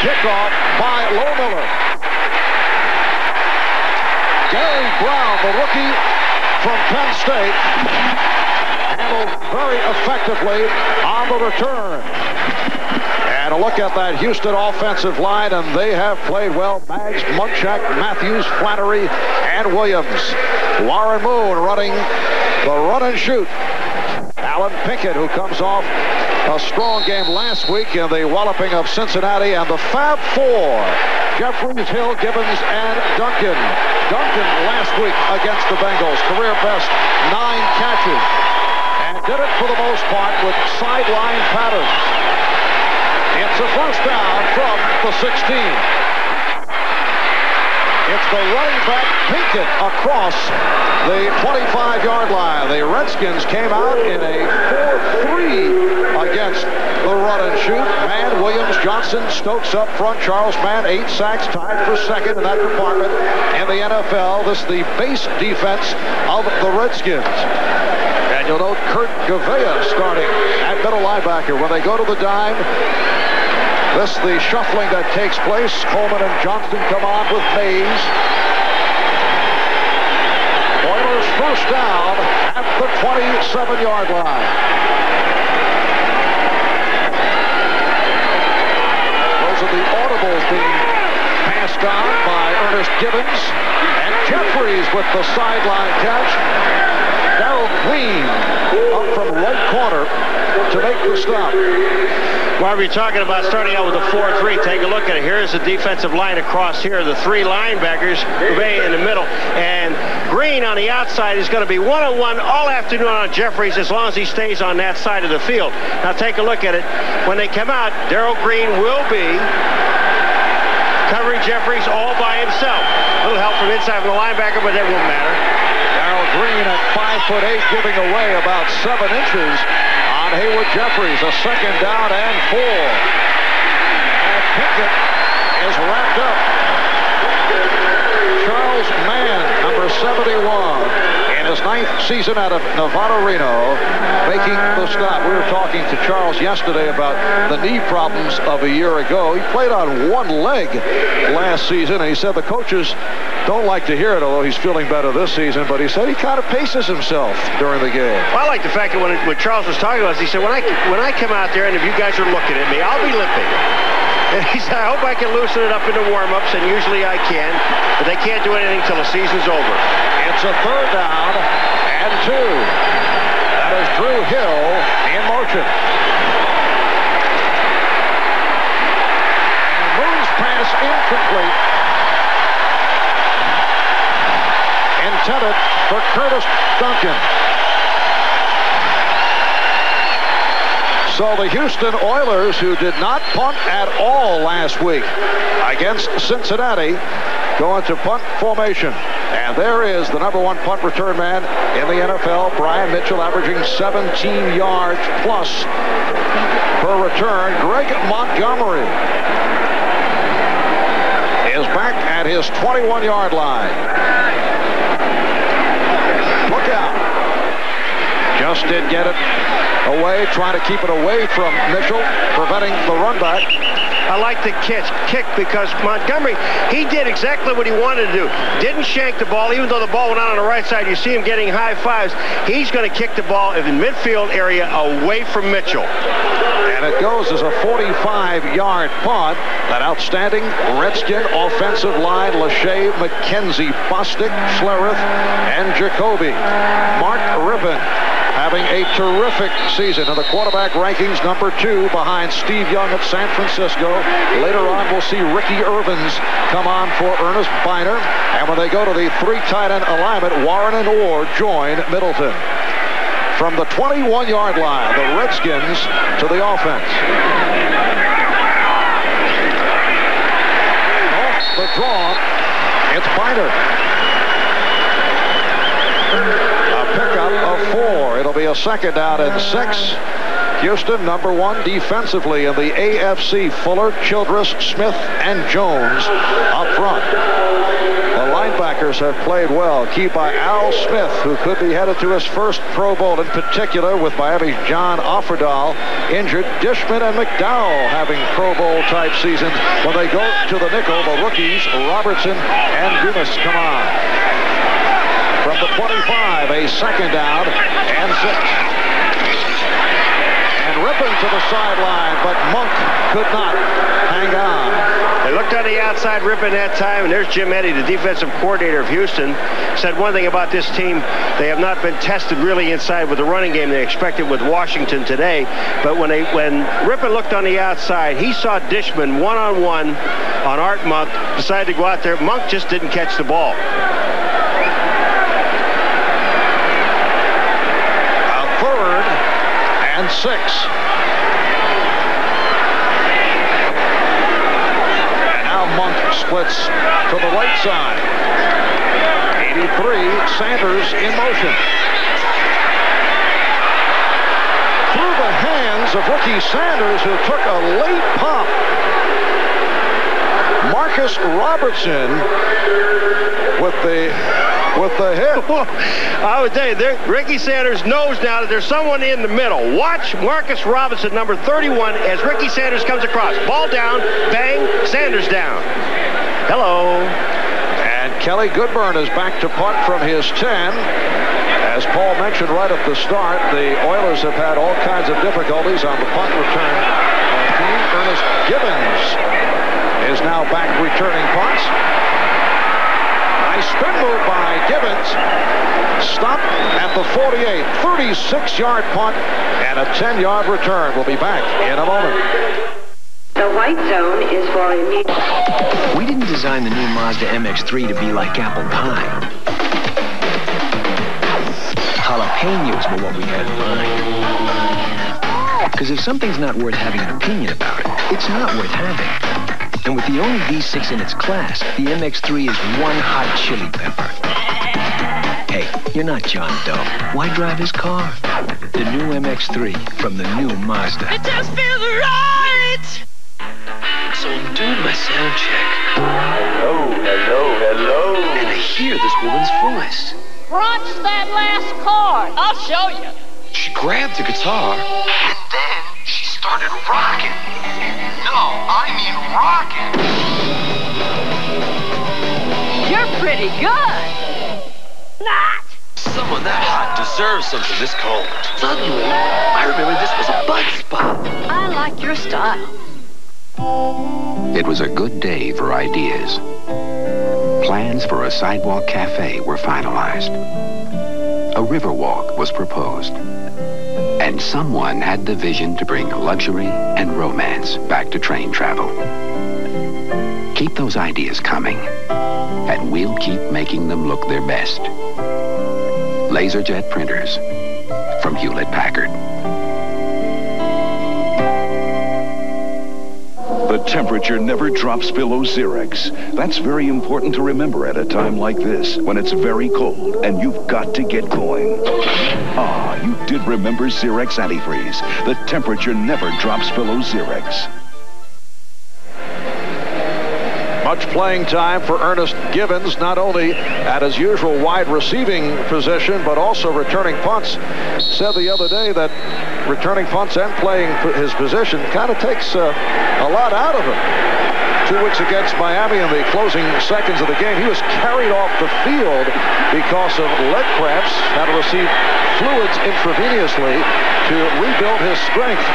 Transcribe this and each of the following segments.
kickoff by Lohmiller. Gary Brown, the rookie from Penn State, handled very effectively on the return. And a look at that Houston offensive line, and they have played well. Maggs, Munchak, Matthews, Flannery, and Williams. Warren Moon running the run and shoot. Allen Pinkett, who comes off a strong game last week in the walloping of Cincinnati, and the Fab Four, Jeffires, Hill, Givens, and Duncan. Duncan last week against the Bengals, career best nine catches, and did it for the most part with sideline patterns. It's a first down from the 16. It's the running back Pinkett across the 25-yard line. The Redskins came out in a 4-3 against the run and shoot. Mann, Williams, Johnson, Stokes up front. Charles Mann, eight sacks, tied for second in that department in the NFL. This is the base defense of the Redskins. And you'll note Kurt Gouveia starting at middle linebacker. When they go to the dime, this the shuffling that takes place. Coleman and Johnston come on with Mays. Oilers first down at the 27-yard line. Those are the audibles being passed on by Ernest Givens. And Jeffires with the sideline catch. Darrell Green up from right corner to make the stop. Marv, you're talking about starting out with a 4-3. Take a look at it. Here's the defensive line across here. The three linebackers, Bay in the middle. And Green on the outside is going to be one-on-one all afternoon on Jeffires as long as he stays on that side of the field. Now take a look at it. When they come out, Darrell Green will be covering Jeffires all by himself. A little help from inside from the linebacker, but that won't matter. Green at 5 foot 8 giving away about 7 inches on Haywood Jeffires. A second down and four. And Pinkett is wrapped up. Charles Mann, number 71, in his ninth season out of Nevada Reno, making the stop. We were talking to Charles yesterday about the knee problems of a year ago. He played on one leg last season, and he said the coaches don't like to hear it, although he's feeling better this season, but he said he kind of paces himself during the game. Well, I like the fact that when, when Charles was talking about this, he said, when I, when I come out there and if you guys are looking at me, I'll be limping. And he said, I hope I can loosen it up in the warm-ups, and usually I can, but they can't do anything until the season's over. It's a third down and two. That is Drew Hill in motion. And Moon's pass incomplete. Intended for Curtis Duncan. So the Houston Oilers, who did not punt at all last week against Cincinnati, go into punt formation. And there is the number one punt return man in the NFL, Brian Mitchell, averaging 17 yards plus per return. Greg Montgomery is back at his 21-yard line. Look out. Just did get it away, trying to keep it away from Mitchell, preventing the run back. I like the catch, kick because Montgomery, he did exactly what he wanted to do. Didn't shank the ball, even though the ball went out on the right side. You see him getting high fives. He's going to kick the ball in the midfield area away from Mitchell. And it goes as a 45-yard punt. That outstanding Redskin offensive line, Lachey, McKenzie, Bostic, Schlereth, and Jacoby. Mark Rypien having a terrific season in the quarterback rankings, number two behind Steve Young of San Francisco. Later on, we'll see Ricky Ervins come on for Ernest Byner. And when they go to the three tight end alignment, Warren and Orr join Middleton. From the 21-yard line, the Redskins to the offense. Off the draw, it's Byner. A second down and six. Houston, number one defensively in the AFC. Fuller, Childress, Smith, and Jones up front. The linebackers have played well. Key by Al Smith, who could be headed to his first Pro Bowl in particular with Miami's John Offerdahl injured. Dishman and McDowell having Pro Bowl type seasons. When they go to the nickel, the rookies, Robertson and Dumas come on. The 25, a second down and six. Rypien to the sideline, but Monk could not hang on. They looked on the outside, Rypien that time, and there's Jim Eddy, the defensive coordinator of Houston, said one thing about this team. They have not been tested really inside with the running game. They expected with Washington today. But when they when Rypien looked on the outside, he saw Dishman one-on-one -on, -one on Art Monk, decided to go out there. Monk just didn't catch the ball. And six. Now Monk splits to the right side. 83, Sanders in motion. Through the hands of rookie Sanders, who took a late pop. Marcus Robertson with the with the hit. I would tell you, Ricky Sanders knows now that there's someone in the middle. Watch Marcus Robertson, number 31, as Ricky Sanders comes across. Ball down, bang, Sanders down. Hello. And Kelly Goodburn is back to punt from his 10. As Paul mentioned right at the start, the Oilers have had all kinds of difficulties on the punt return team. Ernest Givens is now back returning punts. Nice spin move by Givens. Stop at the 48. 36-yard punt and a 10-yard return. We'll be back in a moment. The white zone is for immediate. We didn't design the new Mazda MX-3 to be like apple pie. Jalapenos were what we had in mind. Because if something's not worth having an opinion about it, it's not worth having. And with the only V6 in its class, the MX-3 is one hot chili pepper. Hey, you're not John Doe. Why drive his car? The new MX-3 from the new Mazda. It just feels right! So I'm doing my sound check. Hello, hello, hello. And I hear this woman's voice. Crunch that last chord. I'll show you. She grabbed the guitar. And then she started rocking. No, I mean rocking. You're pretty good. Not. Someone that hot deserves something this cold. Suddenly, I remember this was a bud spot. I like your style. It was a good day for ideas. Plans for a sidewalk cafe were finalized. A river walk was proposed. And someone had the vision to bring luxury and romance back to train travel. Keep those ideas coming, and we'll keep making them look their best. LaserJet printers from Hewlett-Packard. The temperature never drops below Zerex. That's very important to remember at a time like this, when it's very cold and you've got to get going. Ah, you did remember Zerex Antifreeze. The temperature never drops below Zerex. Much playing time for Ernest Givens, not only at his usual wide receiving position, but also returning punts. Said the other day that returning punts and playing his position kind of takes uh, a lot out of him. Two weeks against Miami in the closing seconds of the game, he was carried off the field because of leg cramps, had to receive fluids intravenously to rebuild his strength.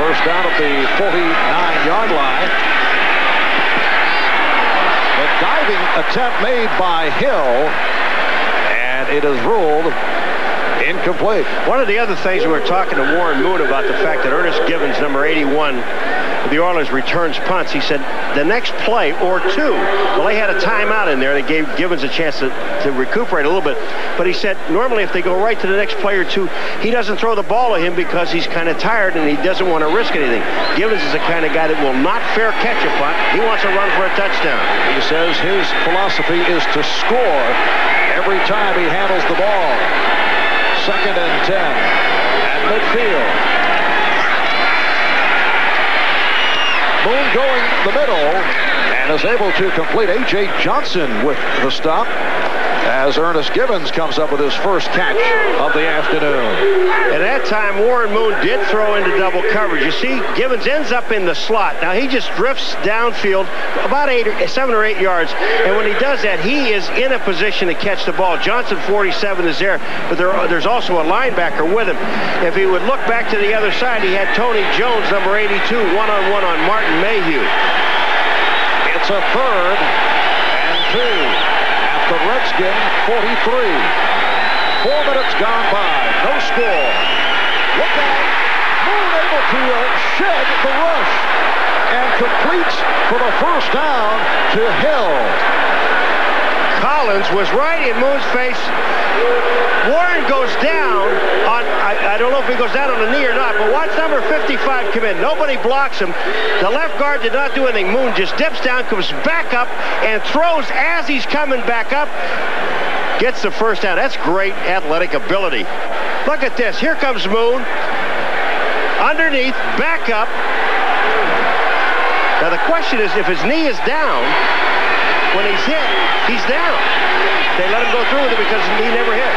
First down at the 49-yard line. Diving attempt made by Hill, and it is ruled incomplete. One of the other things we were talking to Warren Moon about the fact that Ernest Givens, number 81, the Oilers returns punts. He said the next play or two, well, they had a timeout in there. They gave Givens a chance to, to recuperate a little bit. But he said normally if they go right to the next play or two, he doesn't throw the ball at him because he's kind of tired and he doesn't want to risk anything. Givens is the kind of guy that will not fair catch a punt. He wants to run for a touchdown. He says his philosophy is to score every time he handles the ball. Second and 10 at midfield. Moon going the middle and is able to complete A.J. Johnson with the stop as Ernest Givens comes up with his first catch of the afternoon. At that time, Warren Moon did throw into double coverage. You see, Givens ends up in the slot. Now, he just drifts downfield about eight, seven or eight yards, and when he does that, he is in a position to catch the ball. Johnson, 47, is there, but there, there's also a linebacker with him. If he would look back to the other side, he had Tony Jones, number 82, one-on-one -on, -one on Martin Mayhew. It's a third and two the Redskin 43. Four minutes gone by. No score. Look out. Moon able to shed the rush and completes for the first down to Hill. Collins was right in Moon's face. Warren goes down on, I, I, don't know if he goes down on the knee or not, but watch number 55 come in. Nobody blocks him. The left guard did not do anything. Moon just dips down, comes back up, and throws as he's coming back up. Gets the first down. That's great athletic ability. Look at this. Here comes Moon. Underneath, back up. Now the question is, if his knee is down, when he's hit, he's down. They let him go through with it because he never hit.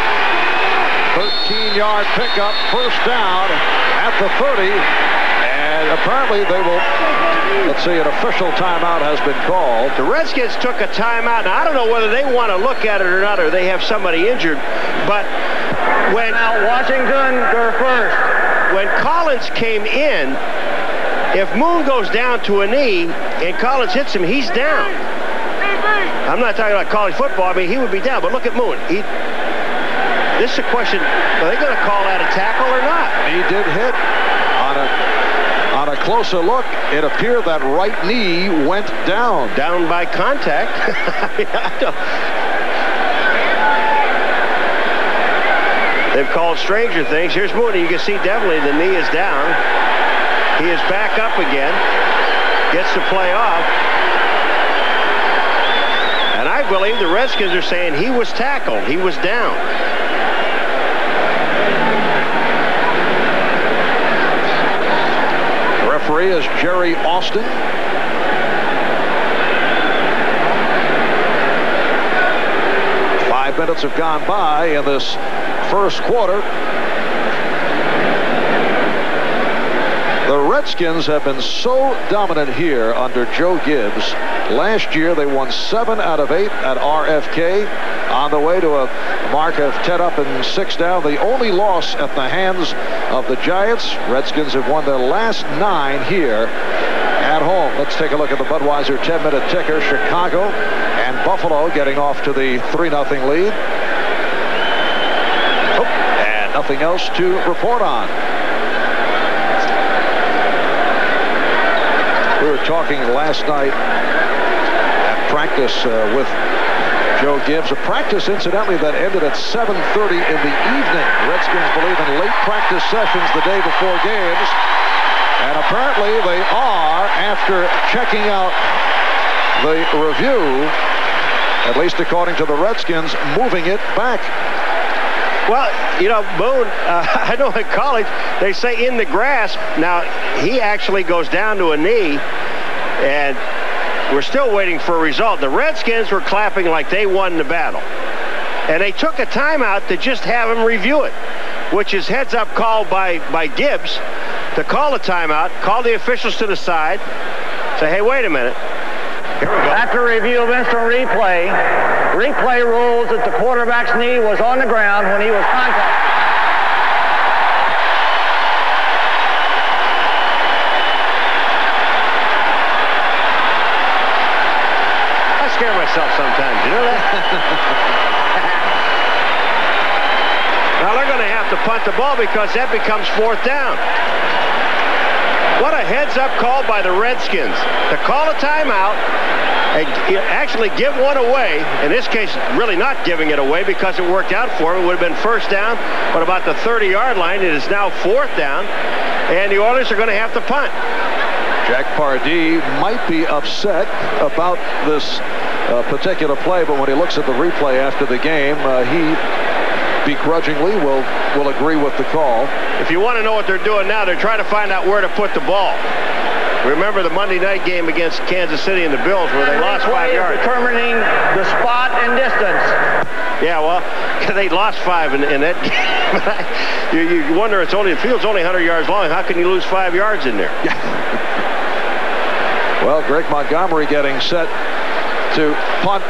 13-yard pickup, first down at the 30. And apparently they will, let's see, an official timeout has been called. The Redskins took a timeout. Now, I don't know whether they want to look at it or not, or they have somebody injured. But when... Now, Washington, go first. When Collins came in, if Moon goes down to a knee and Collins hits him, he's down. I'm not talking about college football. I mean, he would be down. But look at Moon. He, this is a question, are they going to call that a tackle or not? He did hit on a on a closer look, it appeared that right knee went down. Down by contact. They've called stranger things. Here's Mooney. You can see definitely the knee is down. He is back up again. Gets the play off believe the Redskins are saying he was tackled. He was down. Referee is Jerry Austin. Five minutes have gone by in this first quarter. Redskins have been so dominant here under Joe Gibbs. Last year, they won seven out of eight at RFK on the way to a mark of 10 up and six down. The only loss at the hands of the Giants. Redskins have won their last nine here at home. Let's take a look at the Budweiser 10-minute ticker. Chicago and Buffalo getting off to the 3-0 lead. Oh, and nothing else to report on. We were talking last night at practice uh, with Joe Gibbs. A practice, incidentally, that ended at 7.30 in the evening. Redskins believe in late practice sessions the day before games. And apparently they are, after checking out the review, at least according to the Redskins, moving it back. Well, you know, Moon, uh, I know in college, they say in the grasp. Now, he actually goes down to a knee, and we're still waiting for a result. The Redskins were clapping like they won the battle. And they took a timeout to just have him review it, which is heads up call by, by Gibbs to call a timeout, call the officials to the side, say, hey, wait a minute. Here we go. After review of instant replay, Replay rules that the quarterback's knee was on the ground when he was contacted. I scare myself sometimes, you know that? now they're going to have to punt the ball because that becomes fourth down. What a heads-up call by the Redskins to call a timeout and actually give one away. In this case, really not giving it away because it worked out for him. It would have been first down, but about the 30-yard line, it is now fourth down, and the Oilers are going to have to punt. Jack Pardee might be upset about this uh, particular play, but when he looks at the replay after the game, uh, he begrudgingly will will agree with the call. If you want to know what they're doing now, they're trying to find out where to put the ball. Remember the Monday night game against Kansas City and the Bills where they lost five yards. Determining the spot and distance. Yeah, well, they lost five in, in that game. you, you wonder, it's only the field's only 100 yards long. How can you lose five yards in there? Well, Greg Montgomery getting set to punt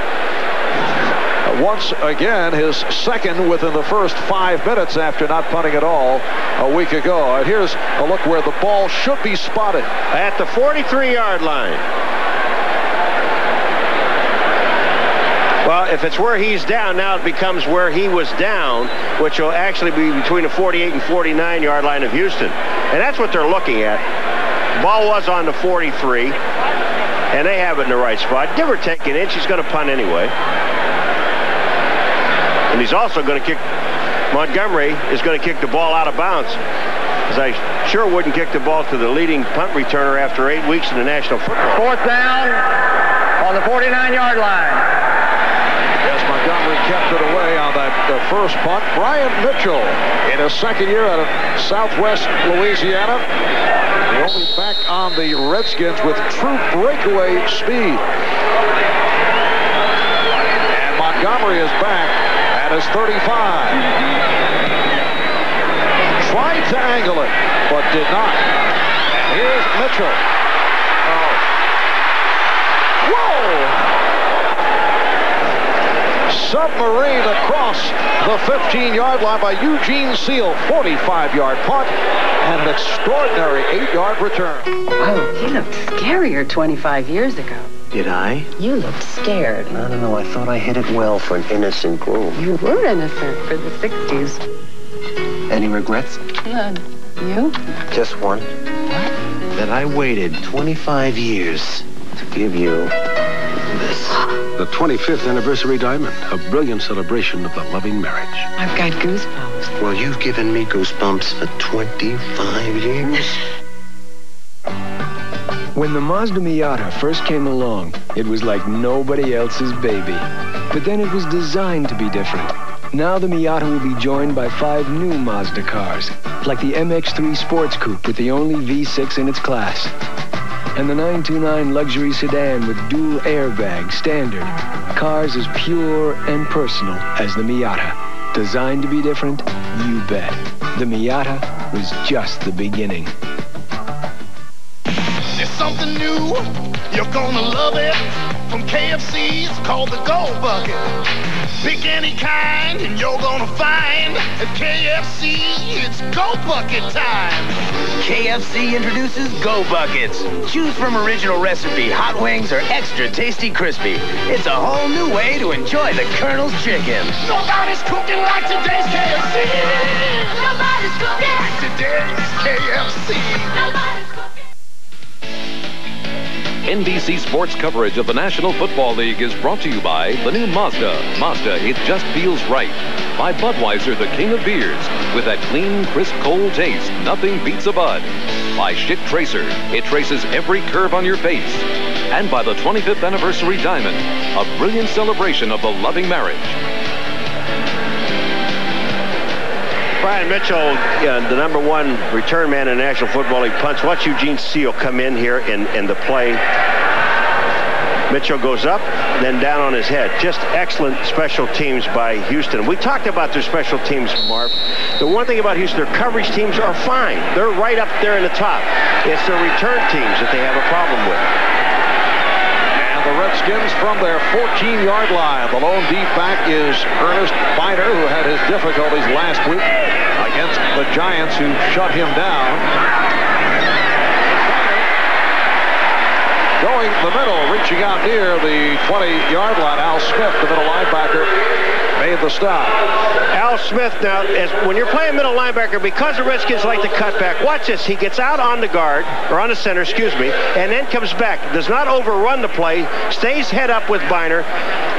once again his second within the first five minutes after not punting at all a week ago. And here's a look where the ball should be spotted. At the 43-yard line. Well, if it's where he's down, now it becomes where he was down, which will actually be between the 48 and 49 yard line of Houston. And that's what they're looking at. Ball was on the 43, and they have it in the right spot. Give or take an inch, he's going to punt anyway. And he's also going to kick, Montgomery is going to kick the ball out of bounds. As I sure wouldn't kick the ball to the leading punt returner after eight weeks in the National Football. Fourth down on the 49-yard line. Yes, Montgomery kept it away on that uh, first punt. Brian Mitchell in his second year out of Southwest Louisiana. The only back on the Redskins with true breakaway speed. And Montgomery is back his 35. Tried to angle it, but did not. Here's Mitchell. Oh. Whoa! Submarine across the 15-yard line by Eugene Seale. 45-yard punt and an extraordinary 8-yard return. Oh, he looked scarier 25 years ago. Did I? You looked scared. I don't know. I thought I hit it well for an innocent groom. You were innocent for the 60s. Any regrets? None. You? Just one. What? That I waited 25 years to give you this. The 25th anniversary diamond, a brilliant celebration of the loving marriage. I've got goosebumps. Well, you've given me goosebumps for 25 years. When the Mazda Miata first came along, it was like nobody else's baby. But then it was designed to be different. Now the Miata will be joined by five new Mazda cars, like the MX-3 Sports Coupe with the only V6 in its class, and the 929 luxury sedan with dual airbag standard. Cars as pure and personal as the Miata. Designed to be different? You bet. The Miata was just the beginning. You're gonna love it. From KFC, it's called the Gold Bucket. Pick any kind, and you're gonna find at KFC, it's Gold Bucket time. KFC introduces Go Buckets. Choose from original recipe, hot wings, or extra tasty crispy. It's a whole new way to enjoy the Colonel's chicken. Nobody's cooking like today's KFC. Nobody's cooking like today's KFC. Nobody's NBC Sports coverage of the National Football League is brought to you by the new Mazda. Mazda, it just feels right. By Budweiser, the king of beers. With that clean, crisp, cold taste, nothing beats a Bud. By Schick Tracer, it traces every curve on your face. And by the 25th Anniversary Diamond, a brilliant celebration of the loving marriage. Brian Mitchell, uh, the number one return man in the National Football League punts. Watch Eugene Seale come in here in, in the play. Mitchell goes up, then down on his head. Just excellent special teams by Houston. We talked about their special teams, Marv. The one thing about Houston, their coverage teams are fine. They're right up there in the top. It's their return teams that they have a problem with. Redskins from their 14-yard line. The lone deep back is Ernest Byner, who had his difficulties last week against the Giants, who shut him down. Going the middle, reaching out near the 20-yard line. Al Smith, the middle linebacker, made the stop. Al Smith now, as when you're playing middle linebacker, because the Redskins like to cut back, watch this. He gets out on the guard, or on the center, excuse me, and then comes back. Does not overrun the play, stays head up with Byner,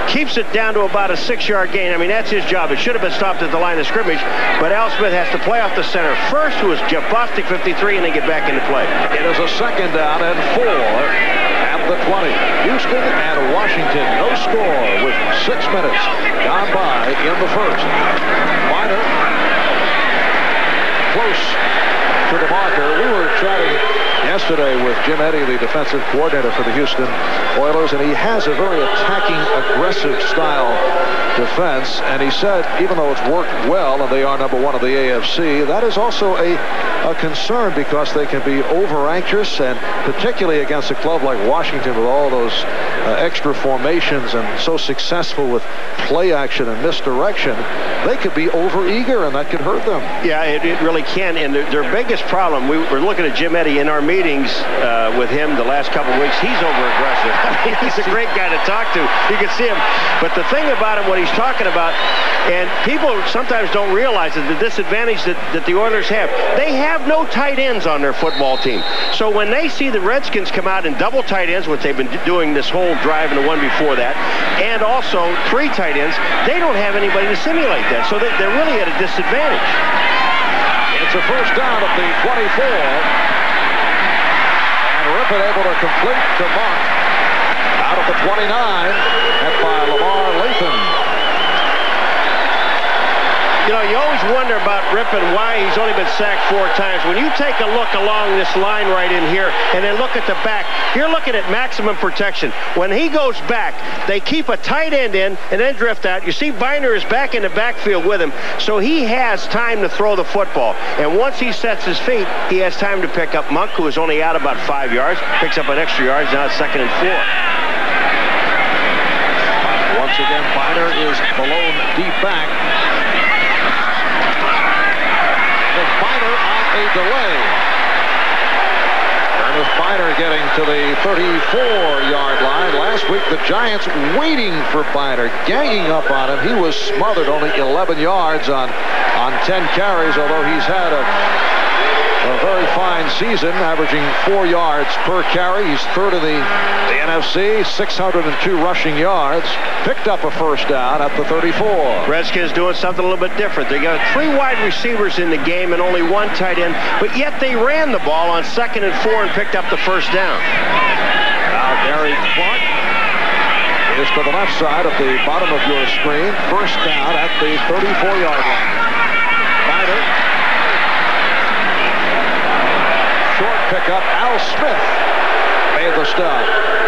keeps it down to about a six-yard gain. I mean, that's his job. It should have been stopped at the line of scrimmage, but Al Smith has to play off the center first, is Jeff Bostic, 53, and then get back into play. It is a second down and four the 20. Houston and Washington, no score with six minutes gone by in the first. Byner close to the marker. We were chatting yesterday with Jim Eddy, the defensive coordinator for the Houston Oilers, and he has a very attacking, aggressive style defense. And he said, even though it's worked well and they are number one of the AFC, that is also a, a concern because they can be over anxious and particularly against a club like Washington with all those uh, extra formations and so successful with play action and misdirection, they could be over eager and that could hurt them. Yeah, it, it really can. And their, their biggest problem, we were looking at Jim Eddy in our meetings uh, with him the last couple weeks. He's over aggressive. He's a great guy to talk to. You can see him. But the thing about him, what he's talking about, and people sometimes don't realize it, the disadvantage that, that the Oilers have. They have no tight ends on their football team. So when they see the Redskins come out in double tight ends, which they've been doing this whole drive and the one before that, and also three tight ends, they don't have anybody to simulate that. So they, they're really at a disadvantage. It's a first down at the 24. And Rypien able to complete to Monk. Out of the 29, met by Lamar Lathon. You know, you always wonder about Rypien why he's only been sacked four times. When you take a look along this line right in here and then look at the back, you're looking at maximum protection. When he goes back, they keep a tight end in and then drift out. You see Byner is back in the backfield with him, so he has time to throw the football. And once he sets his feet, he has time to pick up Monk, who is only out about five yards, picks up an extra yard, now it's second and four. Once again, Byner is below deep back. With Byner on a delay. Ernest Byner getting to the 34-yard line. Last week, the Giants waiting for Byner, ganging up on him. He was smothered, only 11 yards on, on 10 carries, although he's had a a very fine season, averaging four yards per carry. He's third in the, the NFC, 602 rushing yards. Picked up a first down at the 34. Redskins doing something a little bit different. They got three wide receivers in the game and only one tight end, but yet they ran the ball on second and four and picked up the first down. Now Gary Clark is to the left side of the bottom of your screen. First down at the 34-yard line short pickup. Al Smith made the stop.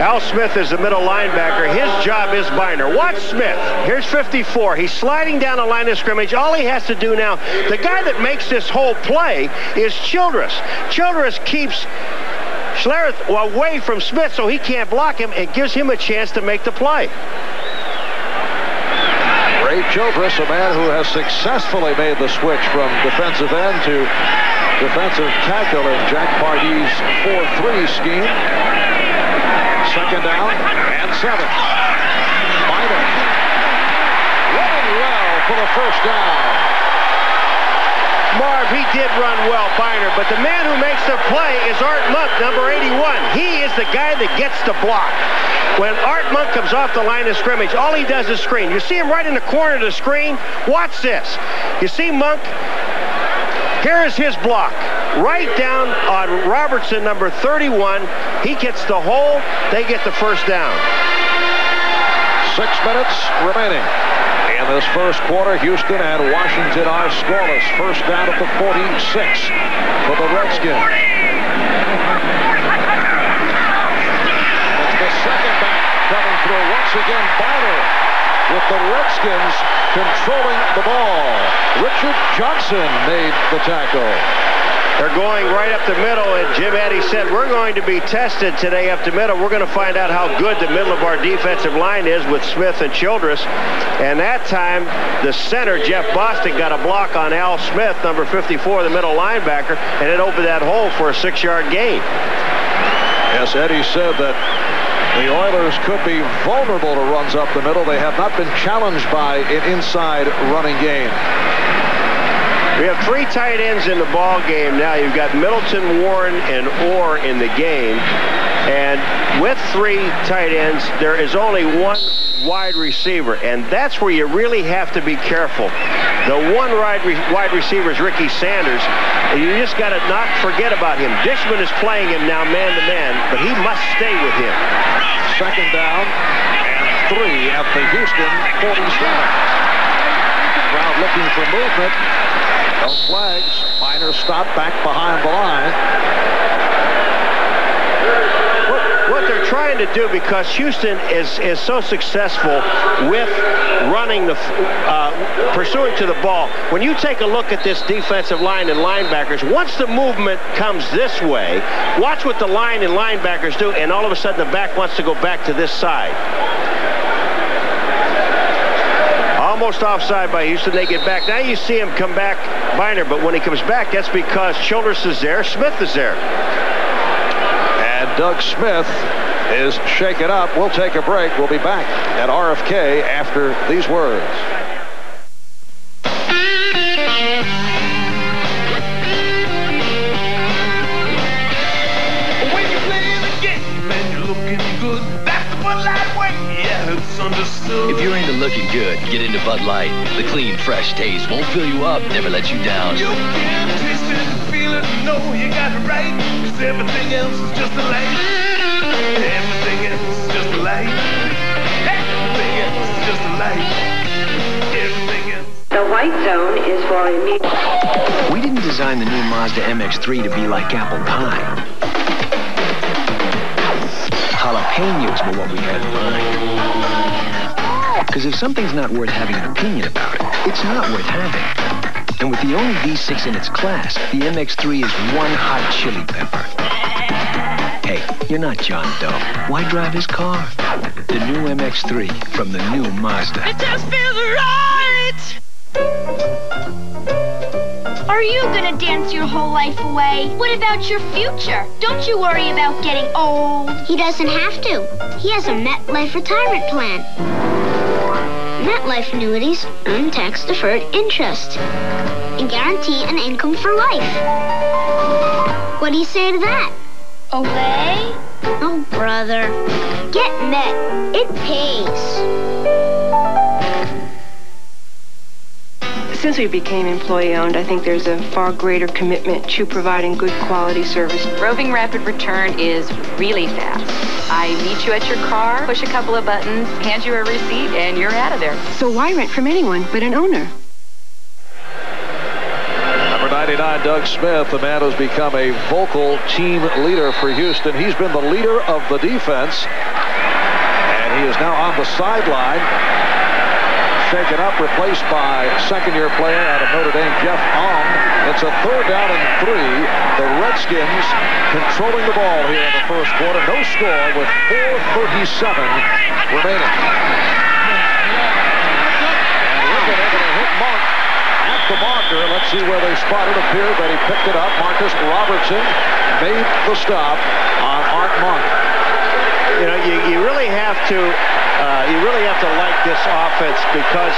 Al Smith is the middle linebacker. His job is Byner. Watch Smith. Here's 54. He's sliding down the line of scrimmage. All he has to do now, the guy that makes this whole play is Childress. Childress keeps Schlereth away from Smith so he can't block him. It gives him a chance to make the play. Ray Childress, a man who has successfully made the switch from defensive end to defensive tackle in Jack Pardee 4-3 scheme. Second down and seven. Byner running well for the first down. He did run well, Byner, but the man who makes the play is Art Monk, number 81. He is the guy that gets the block. When Art Monk comes off the line of scrimmage, all he does is screen. You see him right in the corner of the screen? Watch this. You see Monk? Here is his block. Right down on Robertson, number 31. He gets the hole. They get the first down. Six minutes remaining. In this first quarter, Houston and Washington are scoreless. First down at the 46 for the Redskins. It's the second back coming through. Once again, Byner with the Redskins controlling the ball. Richard Johnson made the tackle. They're going right up the middle, and Jim Eddy said, we're going to be tested today up the middle. We're going to find out how good the middle of our defensive line is with Smith and Childress. And that time, the center, Jeff Bostic, got a block on Al Smith, number 54, the middle linebacker, and it opened that hole for a six-yard gain. Yes, Eddy said that the Oilers could be vulnerable to runs up the middle. They have not been challenged by an inside running game. We have three tight ends in the ball game now. You've got Middleton, Warren, and Orr in the game. And with three tight ends, there is only one wide receiver, and that's where you really have to be careful. The one wide, re wide receiver is Ricky Sanders. You just got to not forget about him. Dishman is playing him now man-to-man, -man, but he must stay with him. Second down and three at the Houston 47. Crowd looking for movement. No flags. Byner stopped back behind the line what they're trying to do because Houston is is so successful with running the uh, pursuing to the ball. When you take a look at this defensive line and linebackers, once the movement comes this way, watch what the line and linebackers do, and all of a sudden the back wants to go back to this side. Almost offside by Houston. They get back. Now you see him come back, Byner, but when he comes back, that's because Childress is there, Smith is there. And Doug Smith is shaken up. We'll take a break. We'll be back at RFK after these words. If you're into looking good, get into Bud Light. The clean, fresh taste won't fill you up, never let you down. You can taste it, feel it, know you got it right. Cause everything else is just a light. Everything else is just a light. Everything else is just a light. The white zone is for immediate. We didn't design the new Mazda MX-3 to be like apple pie. Jalapenos were what we had in mind. Because if something's not worth having an opinion about it, it's not worth having. And with the only V6 in its class, the MX-3 is one hot chili pepper. Hey, you're not John Doe. Why drive his car? The new MX-3 from the new Mazda. It just feels right! Are you gonna dance your whole life away? What about your future? Don't you worry about getting old. He doesn't have to. He has a MetLife retirement plan. MetLife annuities earn tax-deferred interest and guarantee an income for life. What do you say to that? Obey? Oh, brother. Get Met. It pays. Since we became employee-owned, I think there's a far greater commitment to providing good quality service. Roving Rapid Return is really fast. I meet you at your car, push a couple of buttons, hand you a receipt, and you're out of there. So why rent from anyone but an owner? Number 99, Doug Smith, the man who's become a vocal team leader for Houston. He's been the leader of the defense, and he is now on the sideline shaken up, replaced by second-year player out of Notre Dame, Jeff Alm. It's a third down and three. The Redskins controlling the ball here in the first quarter. No score with 4.37 remaining. And Lincoln able hit at the marker. Let's see where they spotted. Appeared that he picked it up. Marcus Robertson made the stop on Art Monk. You know, you, you really have to uh, you really have to like this offense because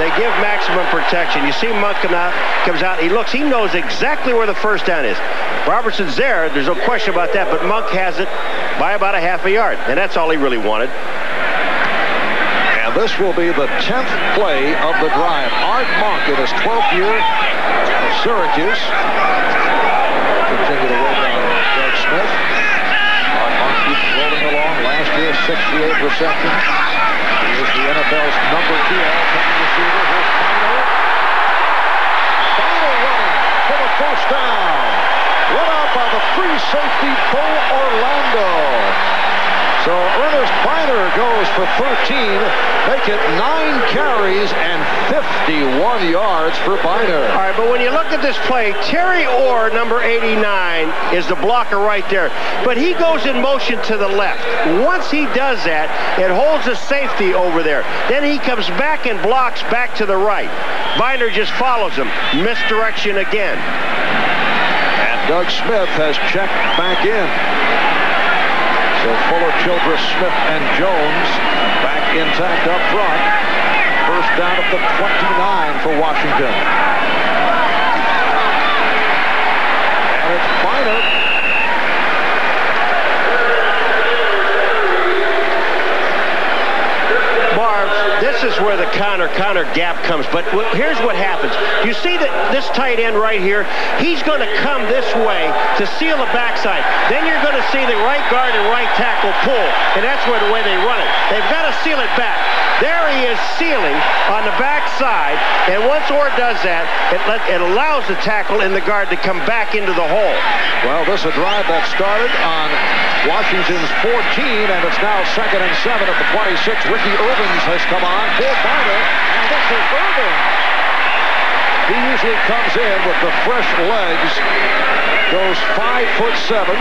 they give maximum protection. You see Monk come out, comes out, he looks, he knows exactly where the first down is. Robertson's there, there's no question about that, but Monk has it by about a half a yard, and that's all he really wanted. And this will be the 10th play of the drive. Art Monk in his 12th year at Syracuse. Continue to work on Doug Smith. Art Monk keeps rolling along. Last year, 68 receptions. He is the NFL's number two all-time receiver. Here's final, Byner running for the first down. Run out by the free safety, Bo Orlando. So Ernest Byner goes for 13, make it nine carries and 51 yards for Byner. All right, but when you look at this play, Terry Orr, number 89, is the blocker right there. But he goes in motion to the left. Once he does that, it holds a safety over there. Then he comes back and blocks back to the right. Byner just follows him. Misdirection again. And Doug Smith has checked back in. Fuller, Childress, Smith, and Jones back intact up front. First down at the 29 for Washington. And it's Byner. Boy, counter, counter gap comes. But here's what happens. You see that this tight end right here, he's going to come this way to seal the backside. Then you're going to see the right guard and right tackle pull, and that's where the way they run it. They've got to seal it back. There he is sealing on the backside, and once Orr does that, it, let, it allows the tackle and the guard to come back into the hole. Well, this is a drive that started on Washington's 14, and it's now second and seven at the 26. Ricky Ervins has come on for Byner, and this is Ervins. He usually comes in with the fresh legs, goes five foot seven,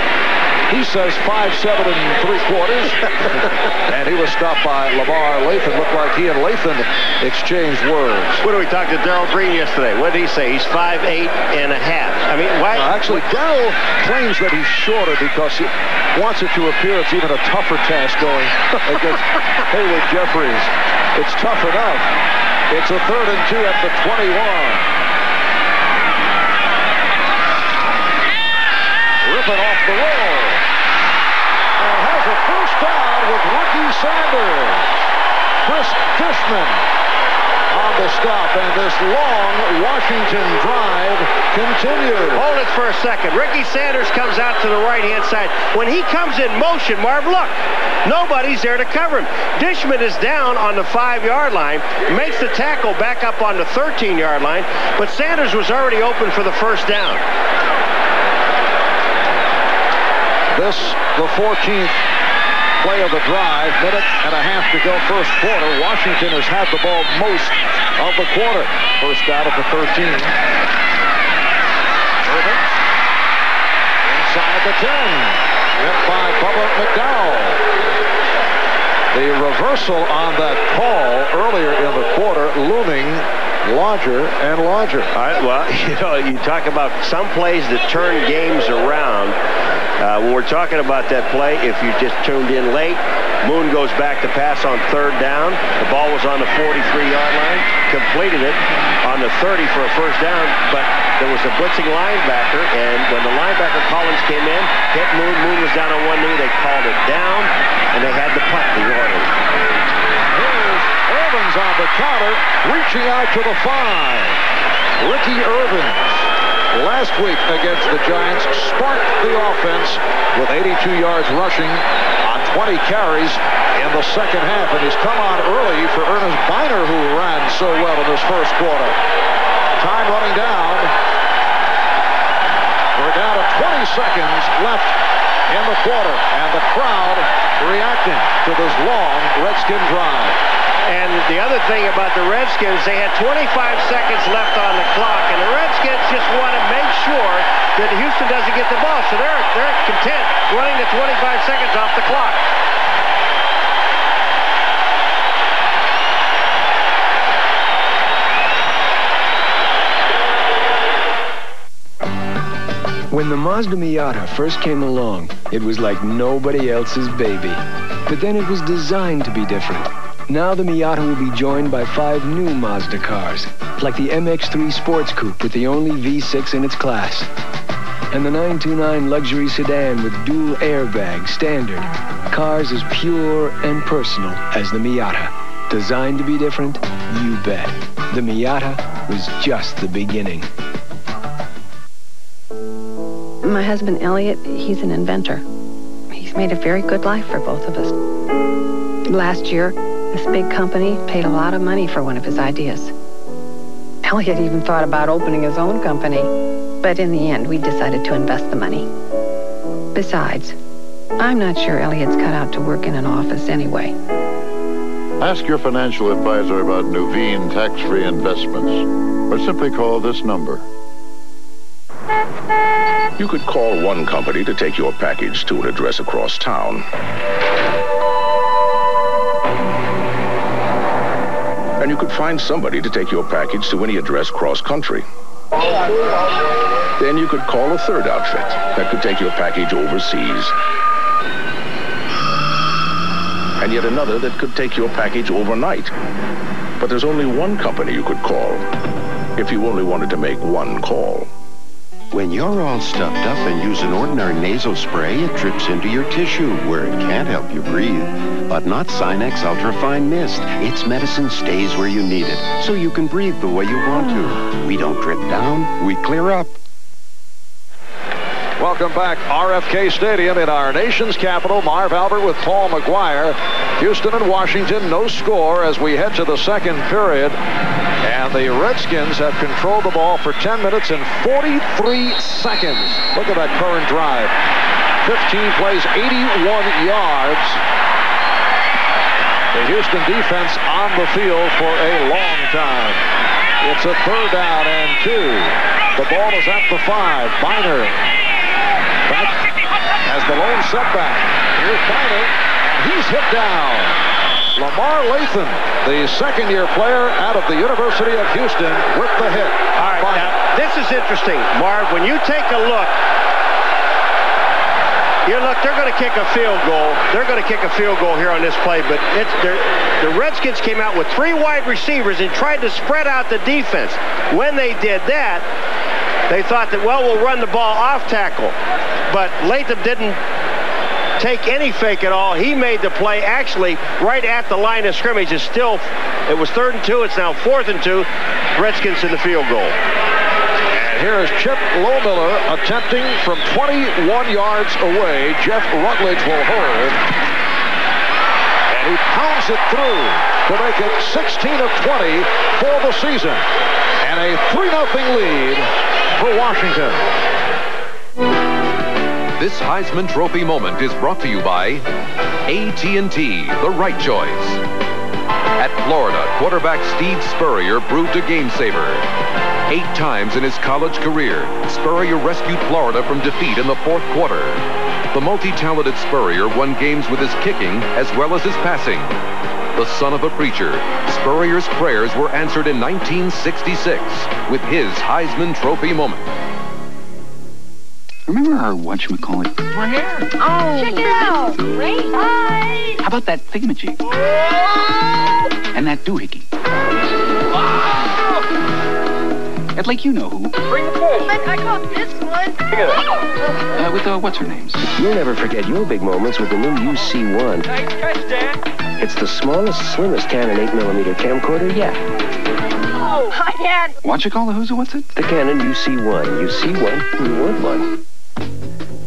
he says five, seven, and three quarters. and he was stopped by Lamar Lathon. Looked like he and Lathon exchanged words. What did we talk to Darrell Green yesterday? What did he say? He's five, eight, and a half. I mean, why? Actually, Darrell claims that he's shorter because he wants it to appear it's even a tougher task going against Haywood Jeffires. It's tough enough. It's a third and two at the 21. Ripping off the roll. And has a first down with Ricky Sanders. Chris Dishman on the stop, and this long Washington drive continues. Hold it for a second. Ricky Sanders comes out to the right-hand side. When he comes in motion, Marv, look, nobody's there to cover him. Dishman is down on the five-yard line, makes the tackle back up on the 13-yard line, but Sanders was already open for the first down. This, the 14th play of the drive, minute and a half to go first quarter. Washington has had the ball most of the quarter. First down at the 13. Irvin inside the 10. Hit by Bubba McDowell. The reversal on that call earlier in the quarter looming larger and larger. All right, well, you know, you talk about some plays that turn games around. Uh, when we're talking about that play, if you just tuned in late, Moon goes back to pass on third down. The ball was on the 43-yard line, completed it on the 30 for a first down, but there was a blitzing linebacker, and when the linebacker Collins came in, hit Moon. Moon was down on one knee. They called it down, and they had to punt the Oilers. Ervins on the counter, reaching out to the five. Ricky Ervins last week against the Giants sparked the offense with 82 yards rushing on 20 carries in the second half. And he's come on early for Ernest Byner, who ran so well in this first quarter. Time running down. We're down to 20 seconds left in the quarter. And the crowd reacting to this long Redskin drive. And the other thing about the Redskins, they had 25 seconds left on the clock, and the Redskins just want to make sure that Houston doesn't get the ball. So they're, they're content running the 25 seconds off the clock. When the Mazda Miata first came along, it was like nobody else's baby. But then it was designed to be different. Now the Miata will be joined by five new Mazda cars, like the MX-3 Sports Coupe with the only V6 in its class, and the 929 luxury sedan with dual airbags standard. Cars as pure and personal as the Miata. Designed to be different? You bet. The Miata was just the beginning. My husband, Elliot, he's an inventor. He's made a very good life for both of us. Last year, this big company paid a lot of money for one of his ideas. Elliot even thought about opening his own company, but in the end, we decided to invest the money. Besides, I'm not sure Elliot's cut out to work in an office anyway. Ask your financial advisor about Nuveen tax-free investments, or simply call this number. You could call one company to take your package to an address across town. And you could find somebody to take your package to any address cross-country. Then you could call a third outfit that could take your package overseas. And yet another that could take your package overnight. But there's only one company you could call if you only wanted to make one call. When you're all stuffed up and use an ordinary nasal spray, it drips into your tissue where it can't help you breathe. But not Sinex Ultrafine Mist. Its medicine stays where you need it, so you can breathe the way you want to. We don't drip down, we clear up. Welcome back, RFK Stadium in our nation's capital. Marv Albert with Paul Maguire. Houston and Washington, no score as we head to the second period. And the Redskins have controlled the ball for 10 minutes and 43 seconds. Look at that current drive. 15 plays, 81 yards. The Houston defense on the field for a long time. It's a third down and two. The ball is at the five. Byner back as the lone setback. Here's Byner, and he's hit down. Lamar Lathon, the second-year player out of the University of Houston with the hit. All right, now, this is interesting, Marv. When you take a look, you look, they're going to kick a field goal. They're going to kick a field goal here on this play, but it's, the Redskins came out with three wide receivers and tried to spread out the defense. When they did that, they thought that, well, we'll run the ball off tackle. But Lathon didn't take any fake at all. He made the play actually right at the line of scrimmage. It's still, it was third and two. It's now fourth and two. Redskins in the field goal. And here is Chip Lohmiller attempting from 21 yards away. Jeff Rutledge will hold. And he pounds it through to make it 16 of 20 for the season. And a 3-0 lead for Washington. This Heisman Trophy moment is brought to you by AT&T, the right choice. At Florida, quarterback Steve Spurrier proved a game saver. Eight times in his college career, Spurrier rescued Florida from defeat in the fourth quarter. The multi-talented Spurrier won games with his kicking as well as his passing. The son of a preacher, Spurrier's prayers were answered in 1966 with his Heisman Trophy moment. Remember our whatchamacallit? We're here. Oh, check it out. Great. Hi. How about that thingamajig? And that doohickey? At Lake you know who. Bring the fish. I caught this one. Look. Uh, with uh, what's her names? You'll never forget your big moments with the new UC1. Nice catch, Dan. It's the smallest, slimmest Canon 8mm camcorder yet. Oh, hi, Dad. What you call the who's it? What's it? The Canon UC1. You see one, you want one.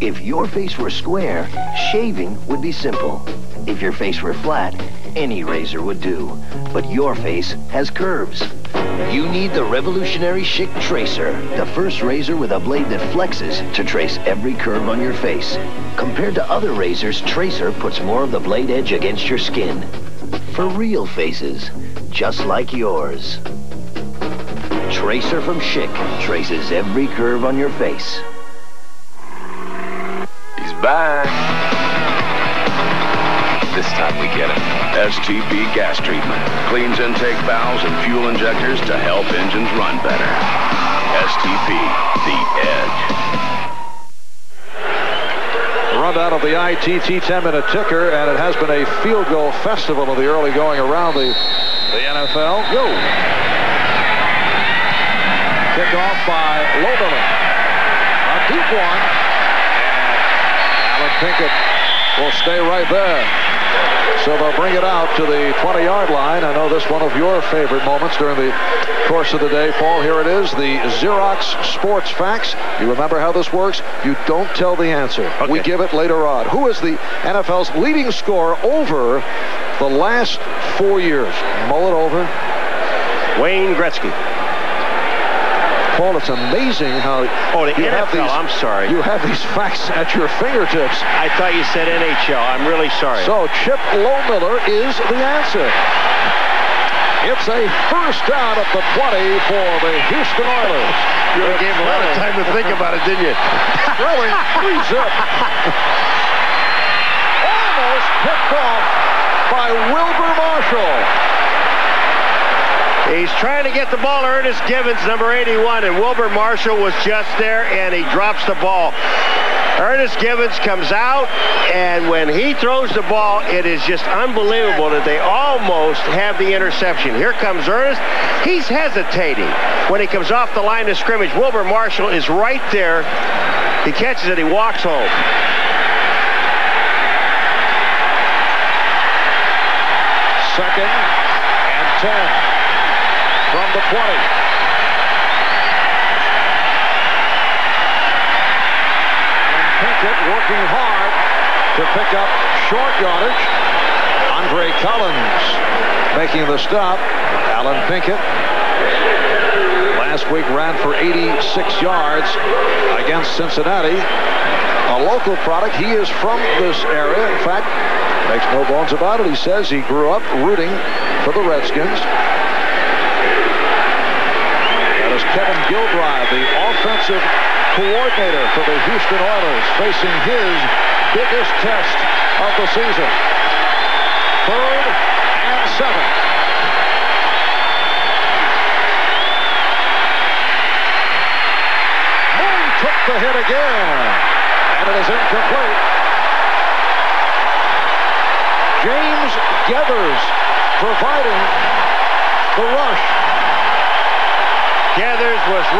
If your face were square, shaving would be simple. If your face were flat, any razor would do. But your face has curves. You need the revolutionary Schick Tracer, the first razor with a blade that flexes to trace every curve on your face. Compared to other razors, Tracer puts more of the blade edge against your skin. For real faces, just like yours. Tracer from Schick traces every curve on your face. Back. This time we get it. STP gas treatment. Cleans intake valves and fuel injectors to help engines run better. STP, the edge. Run out of the ITT 10-minute ticker, and it has been a field goal festival of the early going around the, the NFL. Yo! Kickoff by Lohmiller. A deep one. Pinkett will stay right there. So they'll bring it out to the 20-yard line. I know this one of your favorite moments during the course of the day, Paul. Here it is, the Xerox Sports Facts. You remember how this works? You don't tell the answer. Okay. We give it later on. Who is the NFL's leading scorer over the last four years? Mull it over. Wayne Gretzky. Paul, it's amazing how oh the you NFL. have these. I'm sorry. You have these facts at your fingertips. I thought you said NHL. I'm really sorry. So Chip Lohmiller is the answer. It's a first down at the 20 for the Houston Oilers. You gave him a lot of time to think about it, didn't you? Throwing three zip. Almost picked off by Wilber Marshall. He's trying to get the ball to Ernest Givens, number 81, and Wilber Marshall was just there, and he drops the ball. Ernest Givens comes out, and when he throws the ball, it is just unbelievable that they almost have the interception. Here comes Ernest. He's hesitating when he comes off the line of scrimmage. Wilber Marshall is right there. He catches it. He walks home. Second and 10 from the 20. And Pinkett working hard to pick up short yardage. Andre Collins making the stop. Allen Pinkett last week ran for 86 yards against Cincinnati. A local product. He is from this area. In fact, makes no bones about it. He says he grew up rooting for the Redskins. That is Kevin Gilbride, the offensive coordinator for the Houston Oilers, facing his biggest test of the season. Third and seven. Moon took the hit again, and it is incomplete. James Geathers providing the rush.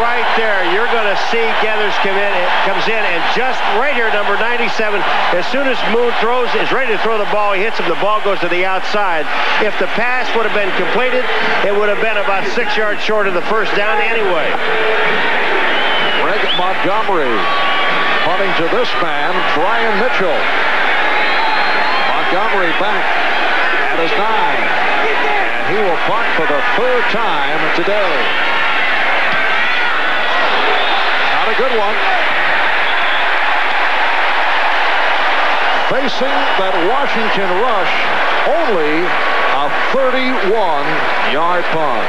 Right there. You're going to see Geathers come in, comes in, and just right here, number 97, as soon as Moon throws, is ready to throw the ball, he hits him, the ball goes to the outside. If the pass would have been completed, it would have been about six yards short of the first down anyway. Greg Montgomery punting to this man, Brian Mitchell. Montgomery back at his nine. And he will punt for the third time today. Not a good one. Facing that Washington rush, only a 31-yard punt.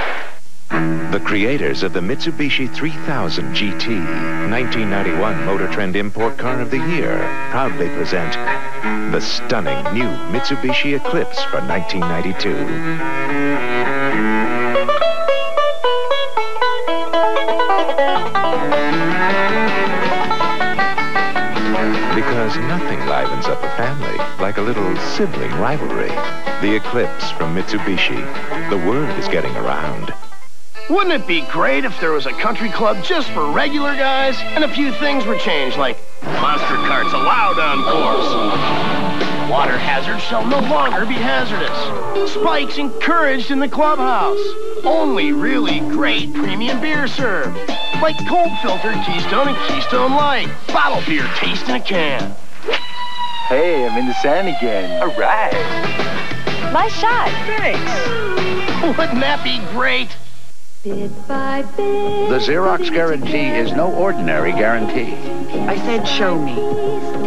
The creators of the Mitsubishi 3000 GT, 1991 Motor Trend Import Car of the Year, proudly present the stunning new Mitsubishi Eclipse for 1992. Nothing livens up a family like a little sibling rivalry. The Eclipse from Mitsubishi. The word is getting around. Wouldn't it be great if there was a country club just for regular guys and a few things were changed, like monster carts allowed on course, water hazards shall no longer be hazardous, spikes encouraged in the clubhouse, only really great premium beer served, like cold filtered Keystone and Keystone Light, bottle beer taste in a can. Hey, I'm in the sand again. All right. Nice shot. Thanks. Wouldn't that be great? Bit by bit. The Xerox guarantee is no ordinary guarantee. I said show me,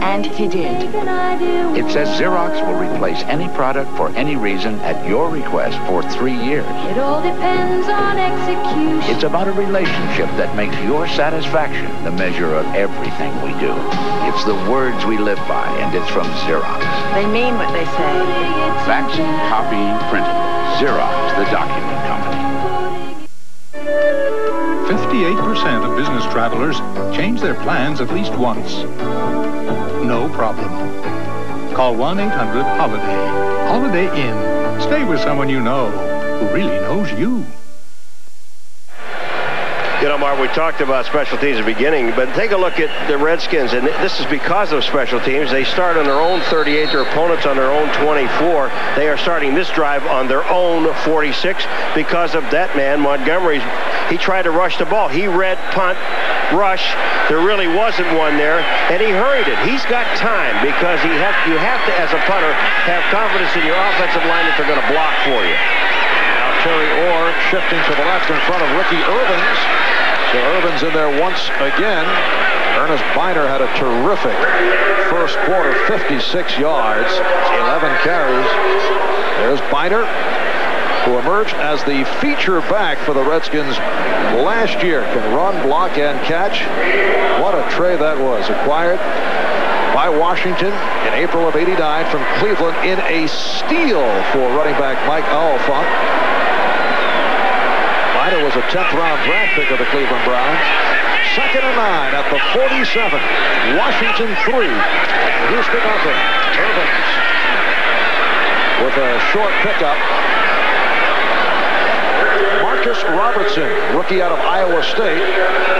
and he did. It says Xerox will replace any product for any reason at your request for three years. It all depends on execution. It's about a relationship that makes your satisfaction the measure of everything we do. It's the words we live by, and it's from Xerox. They mean what they say. Faxing, copying, printing. Xerox, the document 58% of business travelers change their plans at least once. No problem. Call 1-800-HOLIDAY. Holiday Inn. Stay with someone you know who really knows you. You know, Mark, we talked about special teams at the beginning, but take a look at the Redskins, and this is because of special teams. They start on their own 38, their opponents on their own 24. They are starting this drive on their own 46 because of that man, Montgomery. He tried to rush the ball. He read punt, rush. There really wasn't one there, and he hurried it. He's got time because he have, you have to, as a punter, have confidence in your offensive line that they're going to block for you. Terry Orr shifting to the left in front of Ricky Ervins. So Ervins in there once again. Ernest Byner had a terrific first quarter, 56 yards, 11 carries. There's Byner, who emerged as the feature back for the Redskins last year. Can run, block, and catch. What a trade that was. Acquired by Washington in April of 89 from Cleveland in a steal for running back Mike Oliphant. Byner was a 10th round draft pick of the Cleveland Browns. second and nine at the 47. Washington three, Houston nothing. Ervins with a short pickup. Marcus Robertson, rookie out of Iowa State,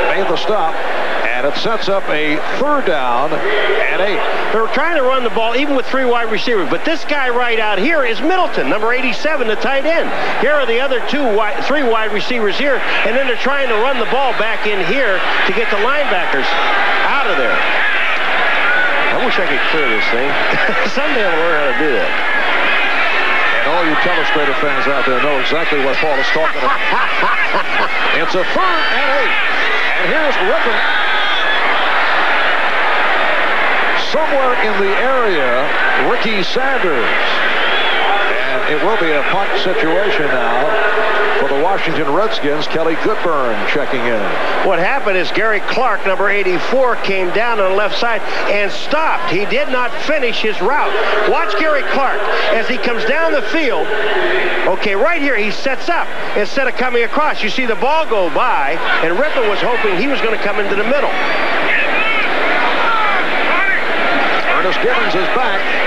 made the stop. And it sets up a third down and eight. They're trying to run the ball even with three wide receivers. But this guy right out here is Middleton, number 87, the tight end. Here are the other two, wide, three wide receivers here. And then they're trying to run the ball back in here to get the linebackers out of there. I wish I could clear this thing. Someday I'll learn how to do that. All you telestrator fans out there know exactly what Paul is talking about. it's a third and eight. And here's Rypien. Somewhere in the area, Ricky Sanders. And it will be a punt situation now for the Washington Redskins. Kelly Goodburn checking in. What happened is Gary Clark, number 84, came down on the left side and stopped. He did not finish his route. Watch Gary Clark as he comes down the field. Okay, right here, he sets up instead of coming across. You see the ball go by, and Rypien was hoping he was going to come into the middle. Ernest Givens is back.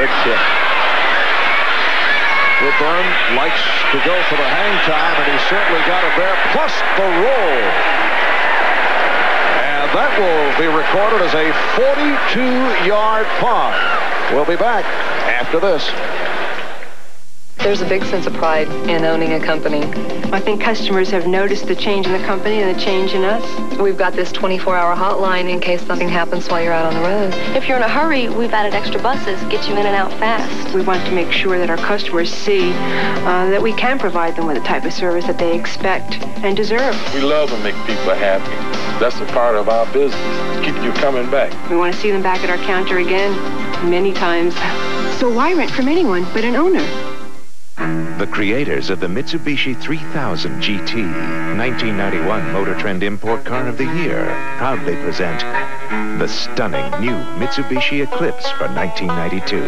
Good kick. Goodburn likes to go for the hang time, and he certainly got it there, plus the roll. And that will be recorded as a 42-yard punt. We'll be back after this. There's a big sense of pride in owning a company. I think customers have noticed the change in the company and the change in us. We've got this 24-hour hotline in case something happens while you're out on the road. If you're in a hurry, we've added extra buses, get you in and out fast. We want to make sure that our customers see uh, that we can provide them with the type of service that they expect and deserve. We love to make people happy. That's a part of our business. Keep you coming back. We want to see them back at our counter again many times. So why rent from anyone but an owner? The creators of the Mitsubishi 3000 GT, 1991 Motor Trend Import Car of the Year, proudly present the stunning new Mitsubishi Eclipse for 1992.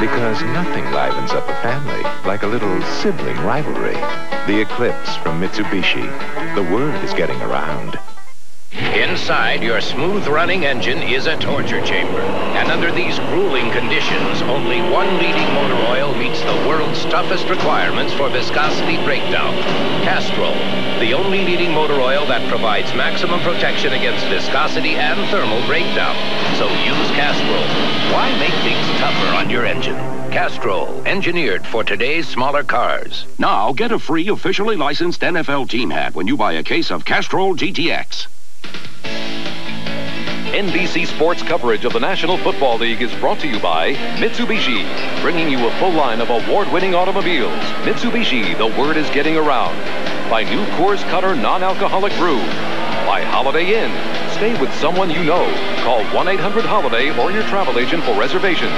Because nothing livens up a family like a little sibling rivalry. The Eclipse from Mitsubishi. The word is getting around. Inside your smooth-running engine is a torture chamber. And under these grueling conditions, only one leading motor oil meets the world's toughest requirements for viscosity breakdown. Castrol, the only leading motor oil that provides maximum protection against viscosity and thermal breakdown. So use Castrol. Why make things tougher on your engine? Castrol, engineered for today's smaller cars. Now, get a free officially licensed NFL team hat when you buy a case of Castrol GTX. NBC Sports coverage of the National Football League is brought to you by Mitsubishi, bringing you a full line of award-winning automobiles. Mitsubishi, the word is getting around. By New Coors Cutter Non-Alcoholic Brew. By Holiday Inn. Stay with someone you know. Call 1-800-HOLIDAY or your travel agent for reservations.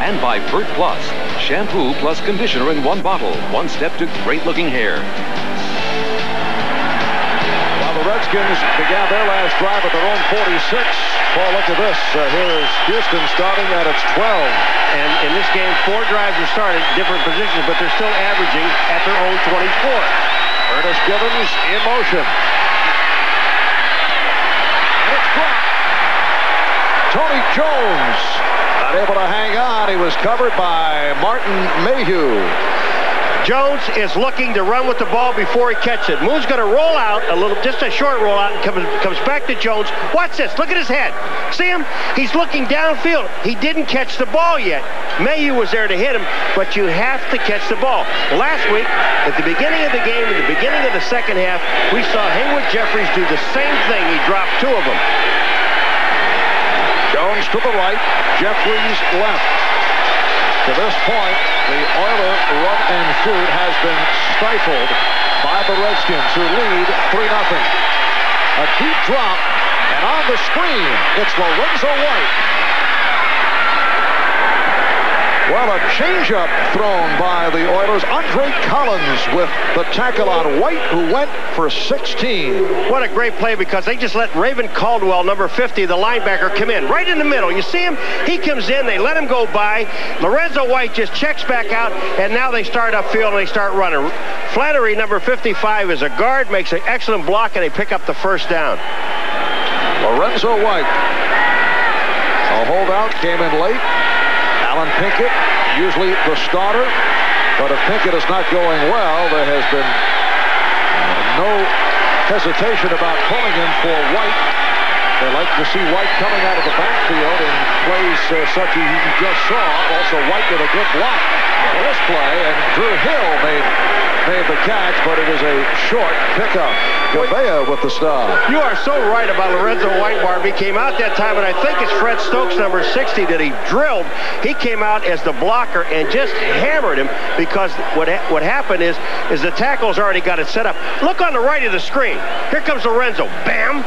And by Pert Plus, shampoo plus conditioner in one bottle. One step to great-looking hair. The Redskins began their last drive at their own 46. Paul, look at this. Uh, here's Houston starting at its 12. And in this game, four drives are started, different positions, but they're still averaging at their own 24. Ernest Givens in motion. And it's dropped. Tony Jones not able to hang on. He was covered by Martin Mayhew. Jones is looking to run with the ball before he catches it. Moon's going to roll out a little, just a short roll out, and comes, comes back to Jones. Watch this. Look at his head. See him? He's looking downfield. He didn't catch the ball yet. Mayhew was there to hit him, but you have to catch the ball. Last week, at the beginning of the game, in the beginning of the second half, we saw Haywood Jeffires do the same thing. He dropped two of them. Jones to the right, Jeffires left. To this point, the Oiler run and shoot has been stifled by the Redskins, who lead 3-0. A deep drop, and on the screen, it's Lorenzo White. Well, a changeup thrown by the Oilers. Andre Collins with the tackle on White, who went for 16. What a great play because they just let Ravin Caldwell, number 50, the linebacker, come in right in the middle. You see him? He comes in. They let him go by. Lorenzo White just checks back out, and now they start upfield and they start running. Flannery, number 55, is a guard, makes an excellent block, and they pick up the first down. Lorenzo White. A holdout came in late. Allen Pinkett, usually the starter. But if Pinkett is not going well, there has been no hesitation about pulling him for White. They like to see White coming out of the backfield in plays uh, such as you just saw. Also, White with a good block in this play, and Drew Hill made made the catch, but it was a short pickup. Gouveia with the stop. You are so right about Lorenzo White, Barb. He came out that time, and I think it's Fred Stokes, number 60, that he drilled. He came out as the blocker and just hammered him because what ha what happened is, is the tackle's already got it set up. Look on the right of the screen. Here comes Lorenzo. Bam!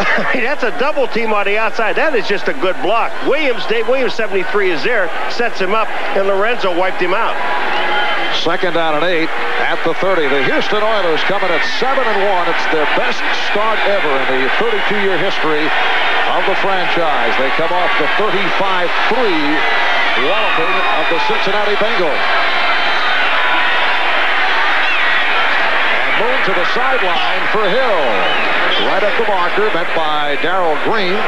that's a double team on the outside. That is just a good block. Williams, Dave Williams, 73 is there, sets him up, and Lorenzo wiped him out. Second down and eight at the 30. The Houston Oilers coming at 7 and 1. It's their best start ever in the 32-year history of the franchise. They come off the 35-3 walloping of the Cincinnati Bengals. And Moon to the sideline for Hill. Right at the marker, met by Darrell Green.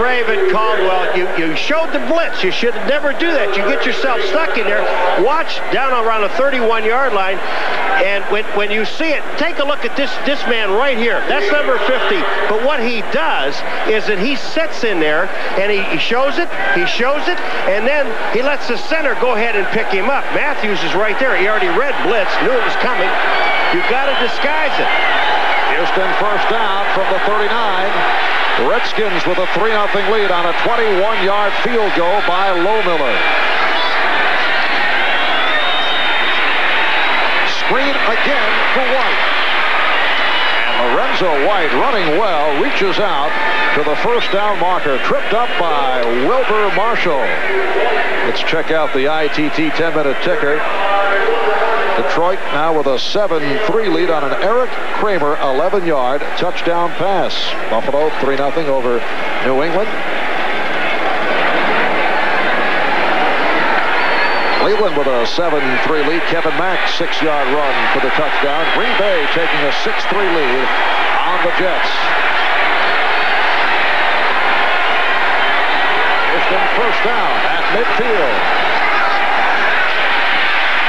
Ravin Caldwell, you, you showed the blitz. You should never do that. You get yourself stuck in there. Watch down around the 31-yard line, and when, when you see it, take a look at this, this man right here. That's number 50. But what he does is that he sits in there, and he, he shows it, he shows it, and then he lets the center go ahead and pick him up. Matthews is right there. He already read blitz, knew it was coming. You've got to disguise it. Houston first down from the 39. Redskins with a 3-0 lead on a 21-yard field goal by Lohmiller. Screen again for White. Lorenzo White running well, reaches out to the first down marker, tripped up by Wilber Marshall. Let's check out the ITT 10-minute ticker. Detroit now with a 7-3 lead on an Eric Kramer 11-yard touchdown pass. Buffalo 3-0 over New England. Cleveland with a 7-3 lead. Kevin Mack, six-yard run for the touchdown. Green Bay taking a 6-3 lead on the Jets. Houston first down at midfield.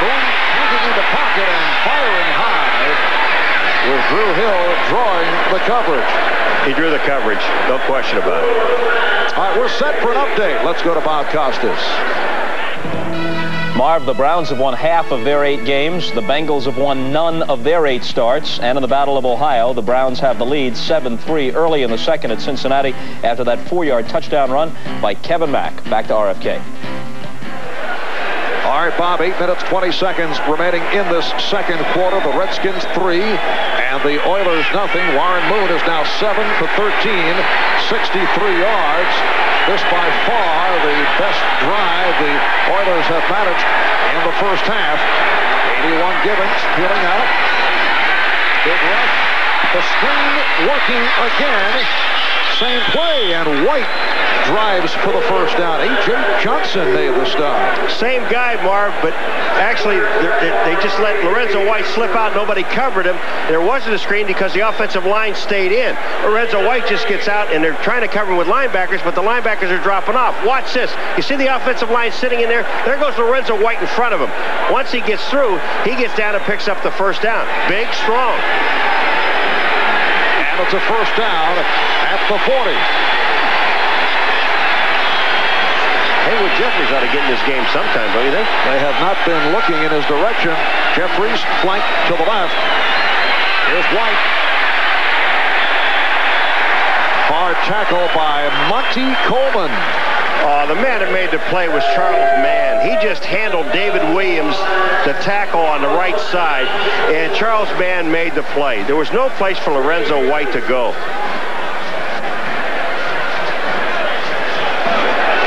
Moon moving in the pocket and firing high with Drew Hill drawing the coverage. He drew the coverage, no question about it. All right, we're set for an update. Let's go to Bob Costas. Marv, the Browns have won half of their eight games. The Bengals have won none of their eight starts. And in the Battle of Ohio, the Browns have the lead 7-3 early in the second at Cincinnati after that four-yard touchdown run by Kevin Mack. Back to RFK. All right, Bob, 8 minutes, 20 seconds remaining in this second quarter. The Redskins 3 and the Oilers nothing. Warren Moon is now 7 for 13, 63 yards. This by far the best drive the Oilers have managed in the first half. 81 Givens peeling out. Big rush. The screen working again. Same play, and White drives for the first down. A.J. Johnson made the stop. Same guy, Marv, but actually they just let Lorenzo White slip out. Nobody covered him. There wasn't a screen because the offensive line stayed in. Lorenzo White just gets out, and they're trying to cover him with linebackers, but the linebackers are dropping off. Watch this. You see the offensive line sitting in there? There goes Lorenzo White in front of him. Once he gets through, he gets down and picks up the first down. Big, strong. It's a first down at the 40. Haywood Jeffires ought to get in this game sometime, don't you think? They have not been looking in his direction. Jeffires flanked to the left. Here's White. Hard tackle by Monte Coleman. Oh, the man that made the play was Charles Mann. He just handled David Williams, the tackle on the right side, and Charles Mann made the play. There was no place for Lorenzo White to go.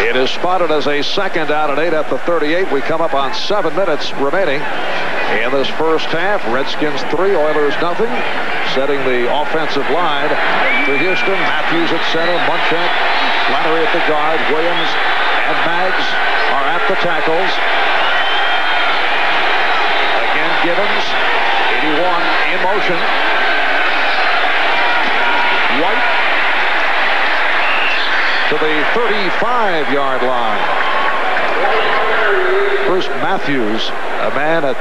It is spotted as a second down and eight at the 38. We come up on seven minutes remaining in this first half. Redskins three, Oilers nothing. Setting the offensive line for Houston. Matthews at center, Munchak, Flannery at the guard, Williams and Maggs are at the tackles. Again, Givens, 81 in motion. White to the 35-yard line. First Matthews, a man at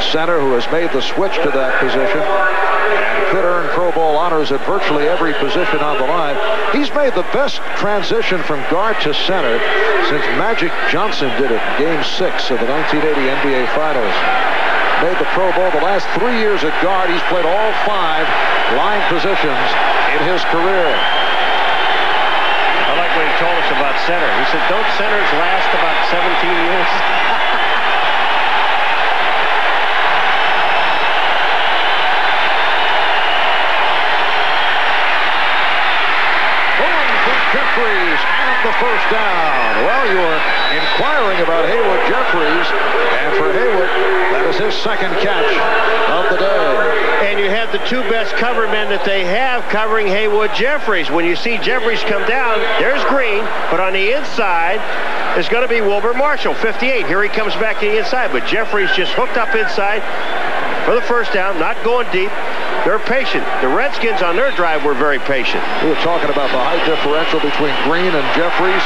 center who has made the switch to that position and could earn Pro Bowl honors at virtually every position on the line. He's made the best transition from guard to center since Magic Johnson did it in Game 6 of the 1980 NBA Finals. Made the Pro Bowl the last three years at guard. He's played all five line positions in his career. I like what he told us about center. He said, don't centers last about 17 years? Jeffires and the first down. Well, you were inquiring about Haywood Jeffires, and for Haywood, that is his second catch of the day. And you have the two best cover men that they have covering Haywood Jeffires. When you see Jeffires come down, there's Green, but on the inside, it's going to be Wilber Marshall, 58. Here he comes back to the inside, but Jeffires just hooked up inside for the first down, not going deep. They're patient. The Redskins on their drive were very patient. We were talking about the height differential between Green and Jeffires.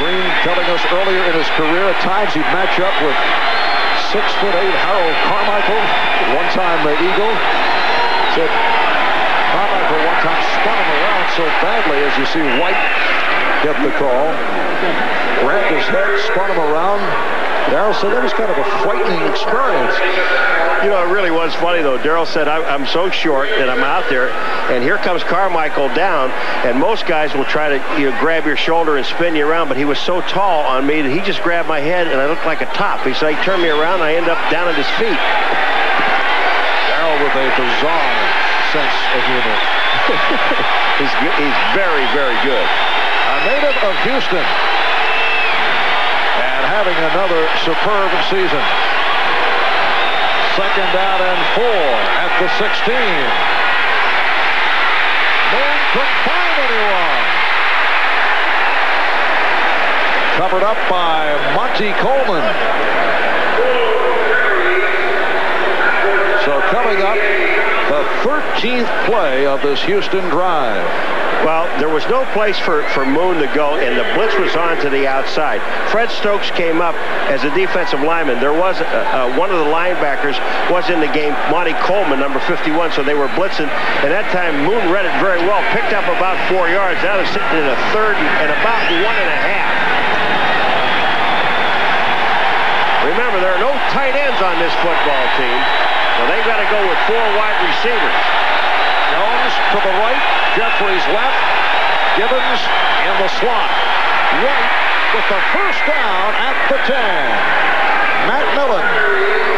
Green telling us earlier in his career at times he'd match up with six foot eight Harold Carmichael, one time the Eagle. Said Carmichael one time spun him around so badly as you see White get the call. Grabbed his head, spun him around. Darrell said that was kind of a frightening experience. You know, it really was funny, though. Darrell said, I'm so short that I'm out there, and here comes Carmichael down, and most guys will try to you know, grab your shoulder and spin you around, but he was so tall on me that he just grabbed my head, and I looked like a top. He said, he turned me around, and I end up down at his feet. Darrell with a bizarre sense of humor. he's, he's very, very good. A native of Houston and having another superb season. Second down and four at the 16. Moon couldn't find anyone. Covered up by Monte Coleman. So coming up, 13th play of this Houston drive. Well, there was no place for, for Moon to go, and the blitz was on to the outside. Fred Stokes came up as a defensive lineman. There was uh, uh, one of the linebackers was in the game, Monte Coleman, number 51, so they were blitzing. And that time, Moon read it very well, picked up about four yards. Now they're sitting in a third and about one and a half. Remember, there are no tight ends on this football team, so they've got to go with four wide receivers. Jones to the right, Jeffires left, Givens in the slot. White with the first down at the 10. Matt Millen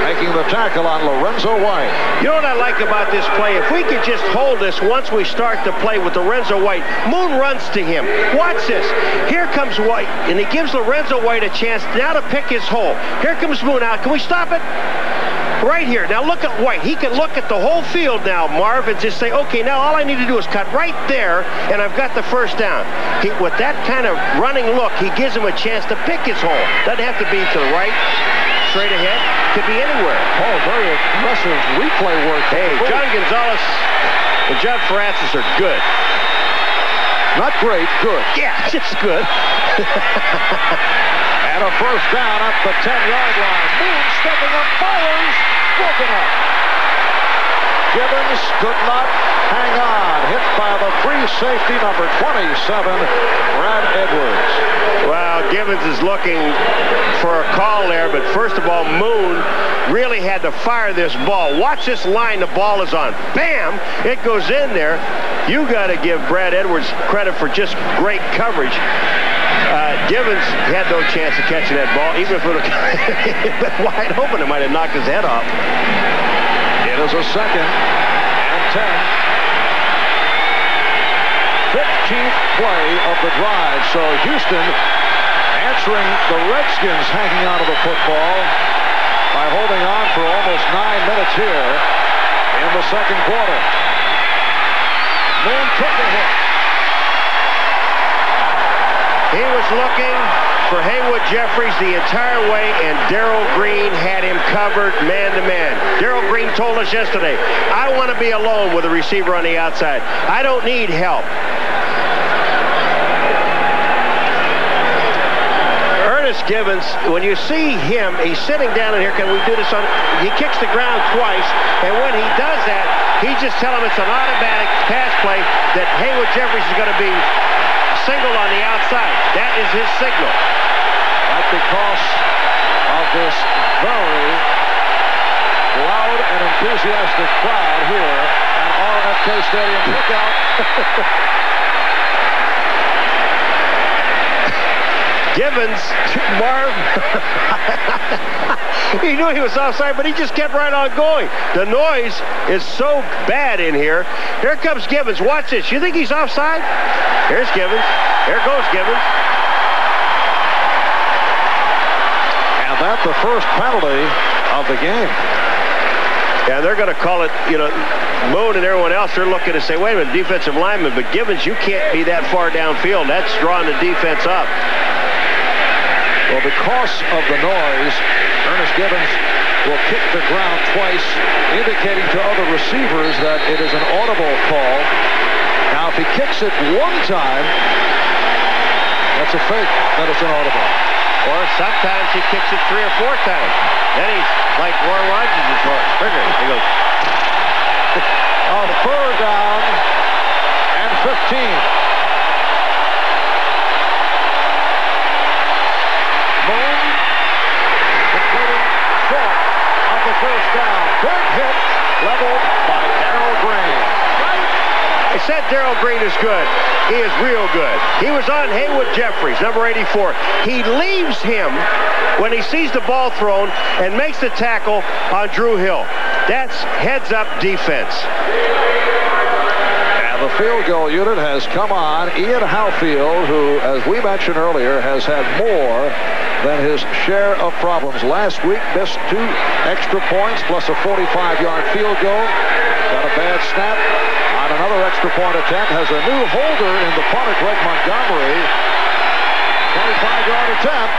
making the tackle on Lorenzo White. You know what I like about this play? If we could just hold this once we start the play with Lorenzo White, Moon runs to him. Watch this. Here comes White, and he gives Lorenzo White a chance now to pick his hole. Here comes Moon out. Can we stop it? Right here. Now look at White. He can look at the whole field now, Marv, and just say, okay, now all I need to do is cut right there, and I've got the first down. He, with that kind of running look, he gives him a chance to pick his hole. Doesn't have to be to the right, straight ahead. Could be anywhere. Oh, very aggressive replay work. Hey, John Gonzalez and John Francis are good. Not great, good. Yeah, just good. and a first down up the 10-yard line. Moon stepping up, fires, broken up. Givens could not hang on. Hit by the free safety, number 27, Brad Edwards. Well, Givens is looking for a call there, but first of all, Moon really had to fire this ball. Watch this line the ball is on. Bam! It goes in there. You got to give Brad Edwards credit for just great coverage. Uh, Givens had no chance of catching that ball, even if it been wide open. It might have knocked his head off. It is a second and ten. Fifteenth play of the drive. So Houston answering the Redskins hanging out of the football by holding on for almost nine minutes here in the second quarter. Moon took a hit. He was looking for Haywood Jeffires the entire way, and Darrell Green had him covered man-to-man. Darrell Green told us yesterday, I want to be alone with a receiver on the outside. I don't need help. Ernest Givens, when you see him, he's sitting down in here. Can we do this on? He kicks the ground twice, and when he does that, he just tell him it's an automatic pass play that Haywood Jeffires is going to be single on the outside. That is his signal. Right because of this very loud and enthusiastic crowd here at RFK Stadium, look out. Givens, Marv, he knew he was offside, but he just kept right on going. The noise is so bad in here. Here comes Givens. Watch this. You think he's offside? Here's Givens. Here goes Givens. And that's the first penalty of the game. Yeah, they're going to call it, you know, Moon and everyone else, they're looking to say, wait a minute, defensive lineman, but Givens, you can't be that far downfield. That's drawing the defense up. Well, because of the noise, Ernest Givens will kick the ground twice, indicating to other receivers that it is an audible call. Now, if he kicks it one time, that's a fake that it's an audible. Or sometimes he kicks it three or four times. Then he's like Warren Rogers is more trigger. He goes. a third down and 15. Darrell Green is good. He is real good. He was on Haywood Jeffires, number 84. He leaves him when he sees the ball thrown and makes the tackle on Drew Hill. That's heads-up defense. And the field goal unit has come on. Ian Howfield, who, as we mentioned earlier, has had more than his share of problems. Last week, missed two extra points plus a 45-yard field goal. Got a bad snap on another extra point attempt has a new holder in the punter, Greg Montgomery. 25-yard attempt.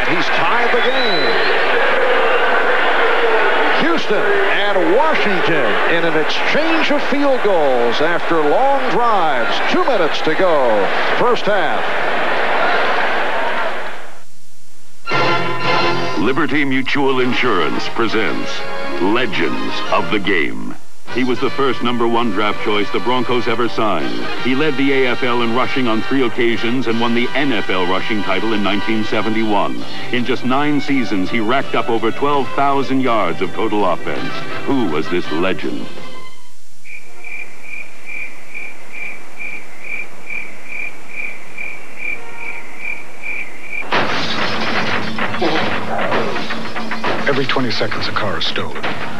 And he's tied the game. Houston and Washington in an exchange of field goals after long drives. Two minutes to go. First half. Liberty Mutual Insurance presents Legends of the Game. He was the first number one draft choice the Broncos ever signed. He led the AFL in rushing on three occasions and won the NFL rushing title in 1971. In just nine seasons, he racked up over 12,000 yards of total offense. Who was this legend? Every 20 seconds, a car is stolen.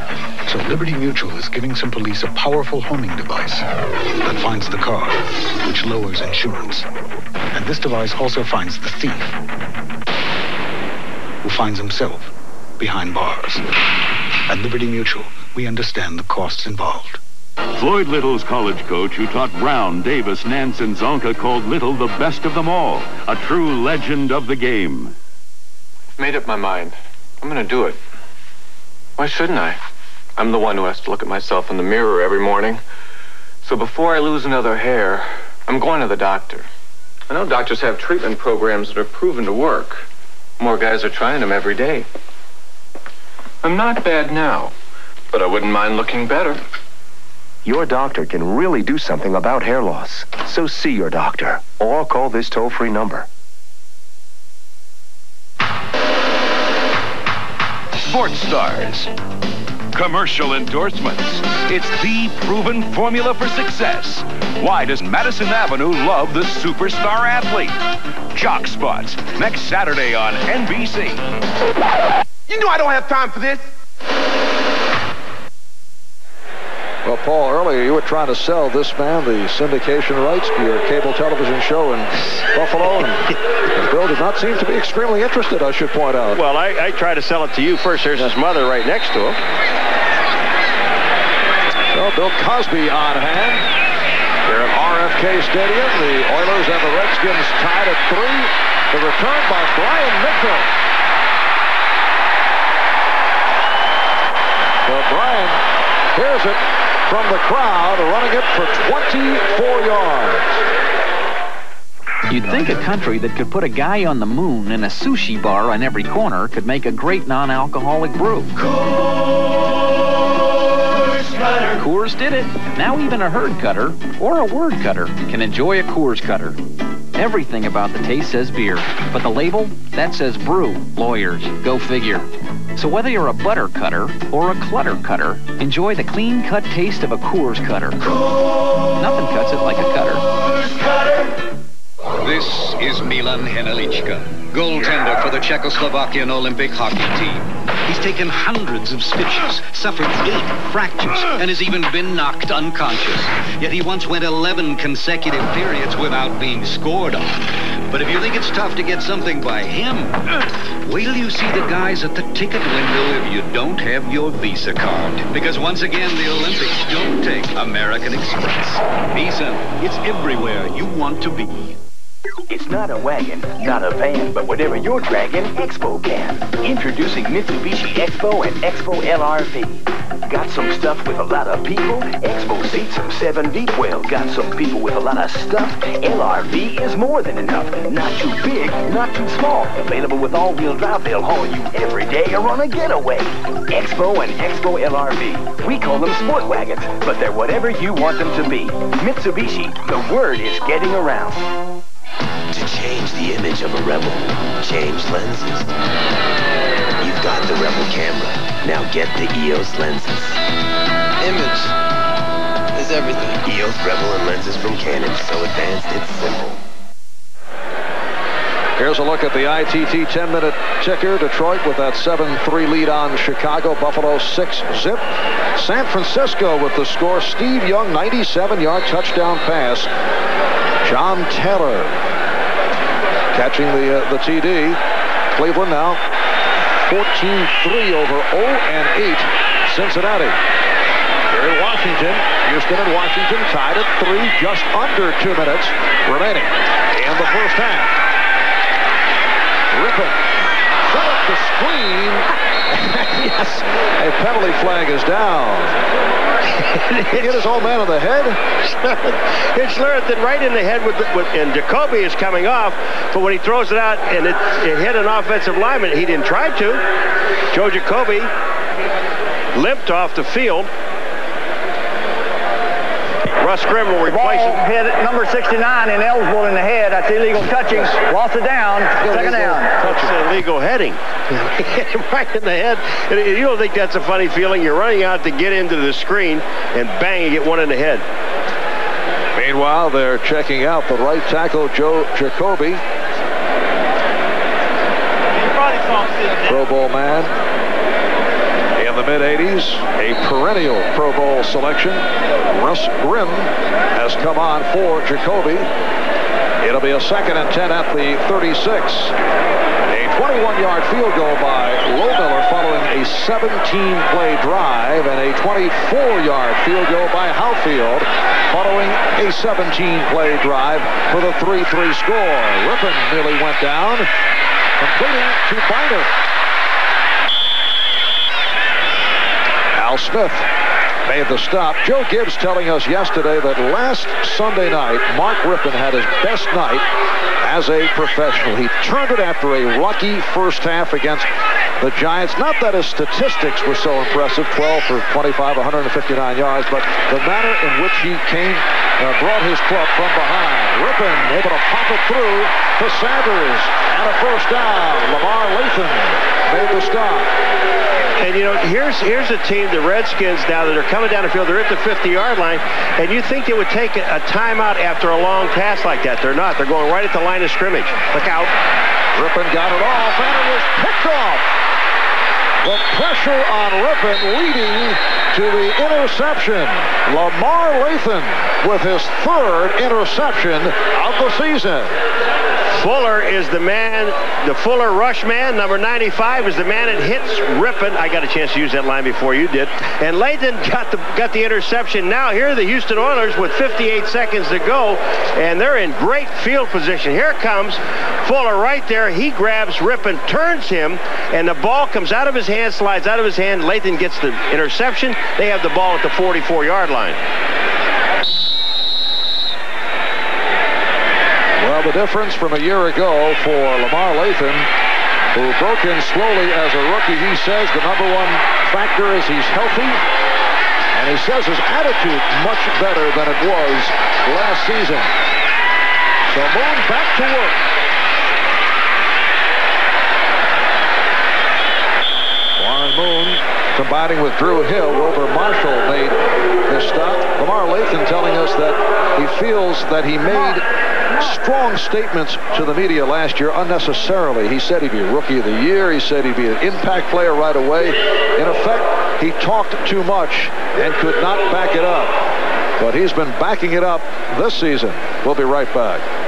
So Liberty Mutual is giving some police a powerful homing device that finds the car, which lowers insurance. And this device also finds the thief, who finds himself behind bars. At Liberty Mutual, we understand the costs involved. Floyd Little's college coach, who taught Brown, Davis, Nance, and Csonka, called Little the best of them all, a true legend of the game. Made up my mind. I'm going to do it. Why shouldn't I? I'm the one who has to look at myself in the mirror every morning. So before I lose another hair, I'm going to the doctor. I know doctors have treatment programs that are proven to work. More guys are trying them every day. I'm not bad now, but I wouldn't mind looking better. Your doctor can really do something about hair loss. So see your doctor or call this toll-free number. Sports Stars commercial endorsements. It's the proven formula for success. Why does Madison Avenue love the superstar athlete? Jock Spots, next Saturday on NBC. You know I don't have time for this. Well, Paul, earlier you were trying to sell this man the syndication rights to your cable television show in Buffalo, and Bill did not seem to be extremely interested, I should point out. Well, I, I tried to sell it to you first. There's his mother right next to him. So Bill Cosby on hand. Here at RFK Stadium, the Oilers and the Redskins tied at three. The return by Brian Mitchell. So Bryan hears it from the crowd, running it for 24 yards. You'd think a country that could put a guy on the moon and a sushi bar on every corner could make a great non-alcoholic brew. Coors did it. Now even a herd cutter or a word cutter can enjoy a Coors cutter. Everything about the taste says beer, but the label, that says brew. Lawyers, go figure. So whether you're a butter cutter or a clutter cutter, enjoy the clean-cut taste of a Coors cutter. Nothing cuts it like a cutter. This is Milan Henelichka, goaltender for the Czechoslovakian Olympic hockey team. He's taken hundreds of stitches, suffered eight fractures, and has even been knocked unconscious. Yet he once went 11 consecutive periods without being scored on. But if you think it's tough to get something by him, wait till you see the guys at the ticket window if you don't have your Visa card. Because once again, the Olympics don't take American Express. Visa, it's everywhere you want to be. It's not a wagon, not a van, but whatever you're dragging, Expo can. Introducing Mitsubishi Expo and Expo LRV. Got some stuff with a lot of people? Expo seats some seven deep. Well, got some people with a lot of stuff? LRV is more than enough. Not too big, not too small. Available with all-wheel drive, they'll haul you every day or on a getaway. Expo and Expo LRV. We call them sport wagons, but they're whatever you want them to be. Mitsubishi, the word is getting around. To change the image of a Rebel, change lenses. You've got the Rebel camera. Now get the EOS lenses. Image is everything. EOS Rebel and lenses from Canon. So advanced, it's simple. Here's a look at the ITT 10-minute ticker. Detroit with that 7-3 lead on Chicago. Buffalo 6-zip. San Francisco with the score. Steve Young, 97-yard touchdown pass. John Taylor catching the uh, the TD. Cleveland now 14-3 over 0 and 8 Cincinnati. Here in Washington, Houston and Washington tied at three, just under two minutes remaining in the first half. Rypien set up the screen. yes, a penalty flag is down. Hit his old man on the head? it's Larrington right in the head with, the, with, and Jacoby is coming off, but when he throws it out and it, it hit an offensive lineman, he didn't try to. Joe Jacoby limped off the field. Russ Grimm will replace Ball hit number 69 in ineligible in the head. That's illegal touching. Lost it down. Second down. That's illegal heading. hit him right in the head. And you don't think that's a funny feeling? You're running out to get into the screen, and bang, you get one in the head. Meanwhile, they're checking out the right tackle, Joe Jacoby. Pro Bowl man in the mid-80s, a perennial Pro Bowl selection. Russ Grimm has come on for Jacoby. It'll be a second and 10 at the 36. A 21-yard field goal by Lohmiller following a 17-play drive and a 24-yard field goal by Howfield following a 17-play drive for the 3-3 score. Rypien nearly went down, completing to Byner. Al Smith made the stop. Joe Gibbs telling us yesterday that last Sunday night, Mark Rypien had his best night as a professional. He turned it after a lucky first half against the Giants. Not that his statistics were so impressive, 12 for 25, 159 yards, but the manner in which he came, uh, brought his club from behind. Rypien able to pop it through to Sanders, and a first down. Lamar Lathon made the stop. And, you know, here's here's a team, the Redskins, now that are coming down the field. They're at the 50-yard line, and you think they would take a, timeout after a long pass like that. They're not. They're going right at the line of scrimmage. Look out. Rypien got it off, and it was picked off. The pressure on Rypien leading to the interception. Lamar Lathon with his third interception of the season. Fuller is the man, the Fuller rush man. Number 95 is the man that hits Rypien. I got a chance to use that line before you did. And Lathon got the got the interception. Now here are the Houston Oilers with 58 seconds to go, and they're in great field position. Here comes Fuller right there. He grabs Rypien, turns him, and the ball comes out of his hand, slides out of his hand. Lathon gets the interception. They have the ball at the 44-yard line. Well, the difference from a year ago for Lamar Lathon, who broke in slowly as a rookie, he says the number one factor is he's healthy, and he says his attitude much better than it was last season. So Moon back to work. Warren Moon combining with Drew Hill. Wilber Marshall made this stop. Lamar Lathon telling us that he feels that he made strong statements to the media last year unnecessarily. He said he'd be Rookie of the Year. He said he'd be an impact player right away. In effect, he talked too much and could not back it up. But he's been backing it up this season. We'll be right back.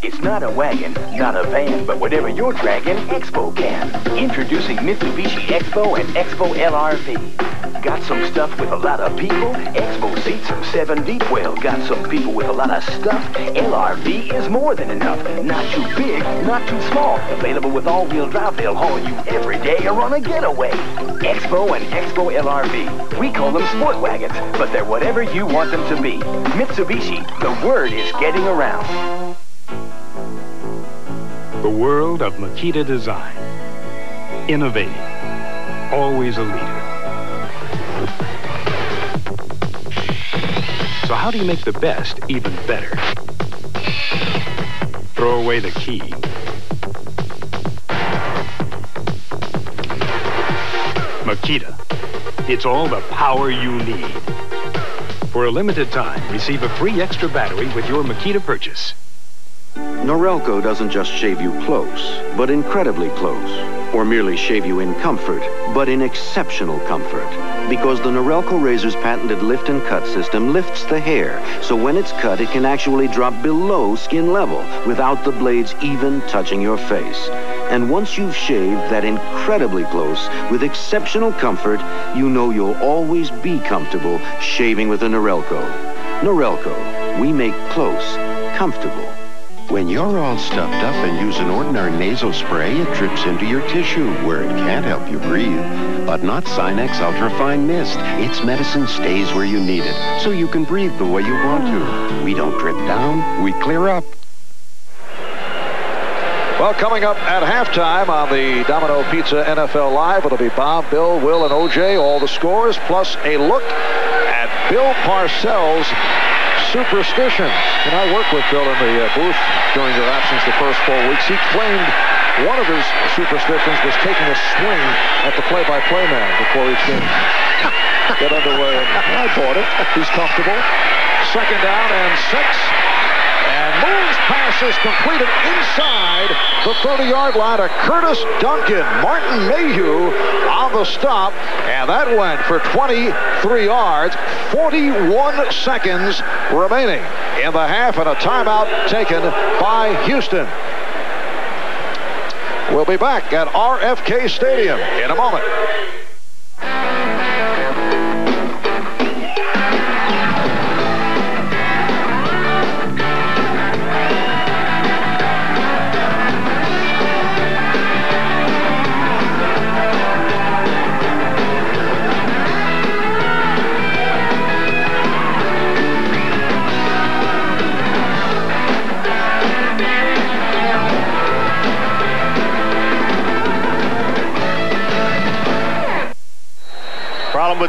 It's not a wagon, not a van, but whatever you're dragging, Expo can. Introducing Mitsubishi Expo and Expo LRV. Got some stuff with a lot of people? Expo seats are seven deep. Well, got some people with a lot of stuff? LRV is more than enough. Not too big, not too small. Available with all-wheel drive, they'll haul you every day or on a getaway. Expo and Expo LRV. We call them sport wagons, but they're whatever you want them to be. Mitsubishi, the word is getting around. The world of Makita design. Innovating. Always a leader. So how do you make the best even better? Throw away the key. Makita. It's all the power you need. For a limited time, receive a free extra battery with your Makita purchase. Norelco doesn't just shave you close, but incredibly close. Or merely shave you in comfort, but in exceptional comfort. Because the Norelco razor's patented lift and cut system lifts the hair, so when it's cut, it can actually drop below skin level without the blades even touching your face. And once you've shaved that incredibly close with exceptional comfort, you know you'll always be comfortable shaving with a Norelco. Norelco, we make close comfortable. When you're all stuffed up and use an ordinary nasal spray, it drips into your tissue where it can't help you breathe. But not Sinex Ultrafine Mist. Its medicine stays where you need it, so you can breathe the way you want to. We don't drip down, we clear up. Well, coming up at halftime on the Domino Pizza NFL Live, it'll be Bob, Bill, Will, and OJ, all the scores, plus a look at Bill Parcells' superstitions. And I worked with Bill in the uh, booth during your absence the first four weeks. He claimed one of his superstitions was taking a swing at the play-by-play man before each game. Get underway. And I bought it. He's comfortable. Second down and six. And Moon's pass is completed inside the 30-yard line to Curtis Duncan. Martin Mayhew on the stop, and that went for 23 yards, 41 seconds remaining in the half, and a timeout taken by Houston. We'll be back at RFK Stadium in a moment.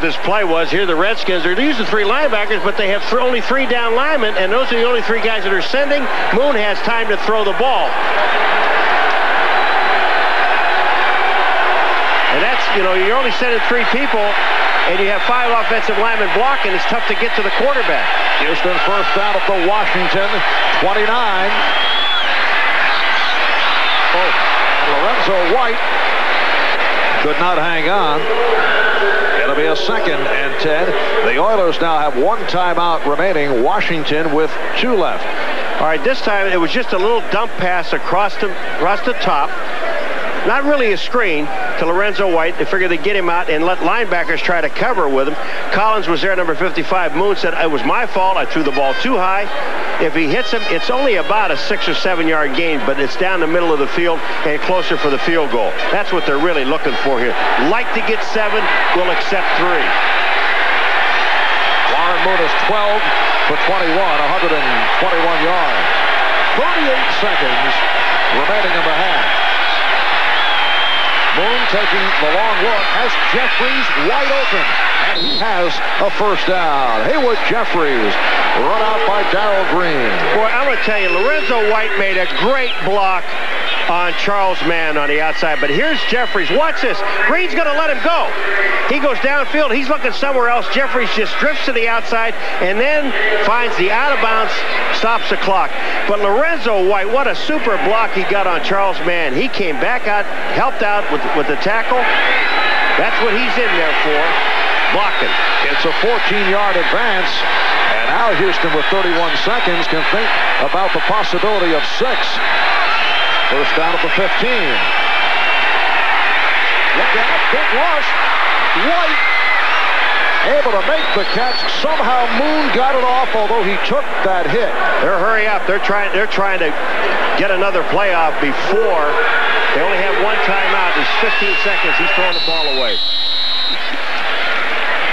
This play was here the Redskins are using three linebackers, but they have th only three down linemen, and those are the only three guys that are sending. Moon has time to throw the ball. And that's, you know, you're only sending three people, and you have five offensive linemen blocking. It's tough to get to the quarterback. Houston first down at the Washington 29. Oh, Lorenzo White could not hang on. Be a second and 10. The Oilers now have one timeout remaining. Washington with two left. All right, this time it was just a little dump pass across the, across the top. Not really a screen to Lorenzo White. They figured they'd get him out and let linebackers try to cover with him. Collins was there, number 55. Moon said, it was my fault. I threw the ball too high. If he hits him, it's only about a six or seven yard gain, but it's down the middle of the field and closer for the field goal. That's what they're really looking for here. Like to get seven, will accept three. Warren Moon is 12 for 21, 121 yards. 38 seconds remaining in the half. Moon taking the long look has Jeffires wide open. And he has a first down. Haywood Jeffires run out by Darrell Green. Boy, I'm going to tell you, Lorenzo White made a great block on Charles Mann on the outside. But here's Jeffires. Watch this. Green's going to let him go. He goes downfield. He's looking somewhere else. Jeffires just drifts to the outside and then finds the out of bounds, stops the clock. But Lorenzo White, what a super block he got on Charles Mann. He came back out, helped out with, with the tackle. That's what he's in there for, blocking. It's a 14-yard advance. And now Houston with 31 seconds can think about the possibility of six. First down at the 15. Look out, big rush. White able to make the catch. Somehow Moon got it off, although he took that hit. They're hurry up. They're trying. They're trying to get another playoff before they only have one timeout. There's 15 seconds. He's throwing the ball away.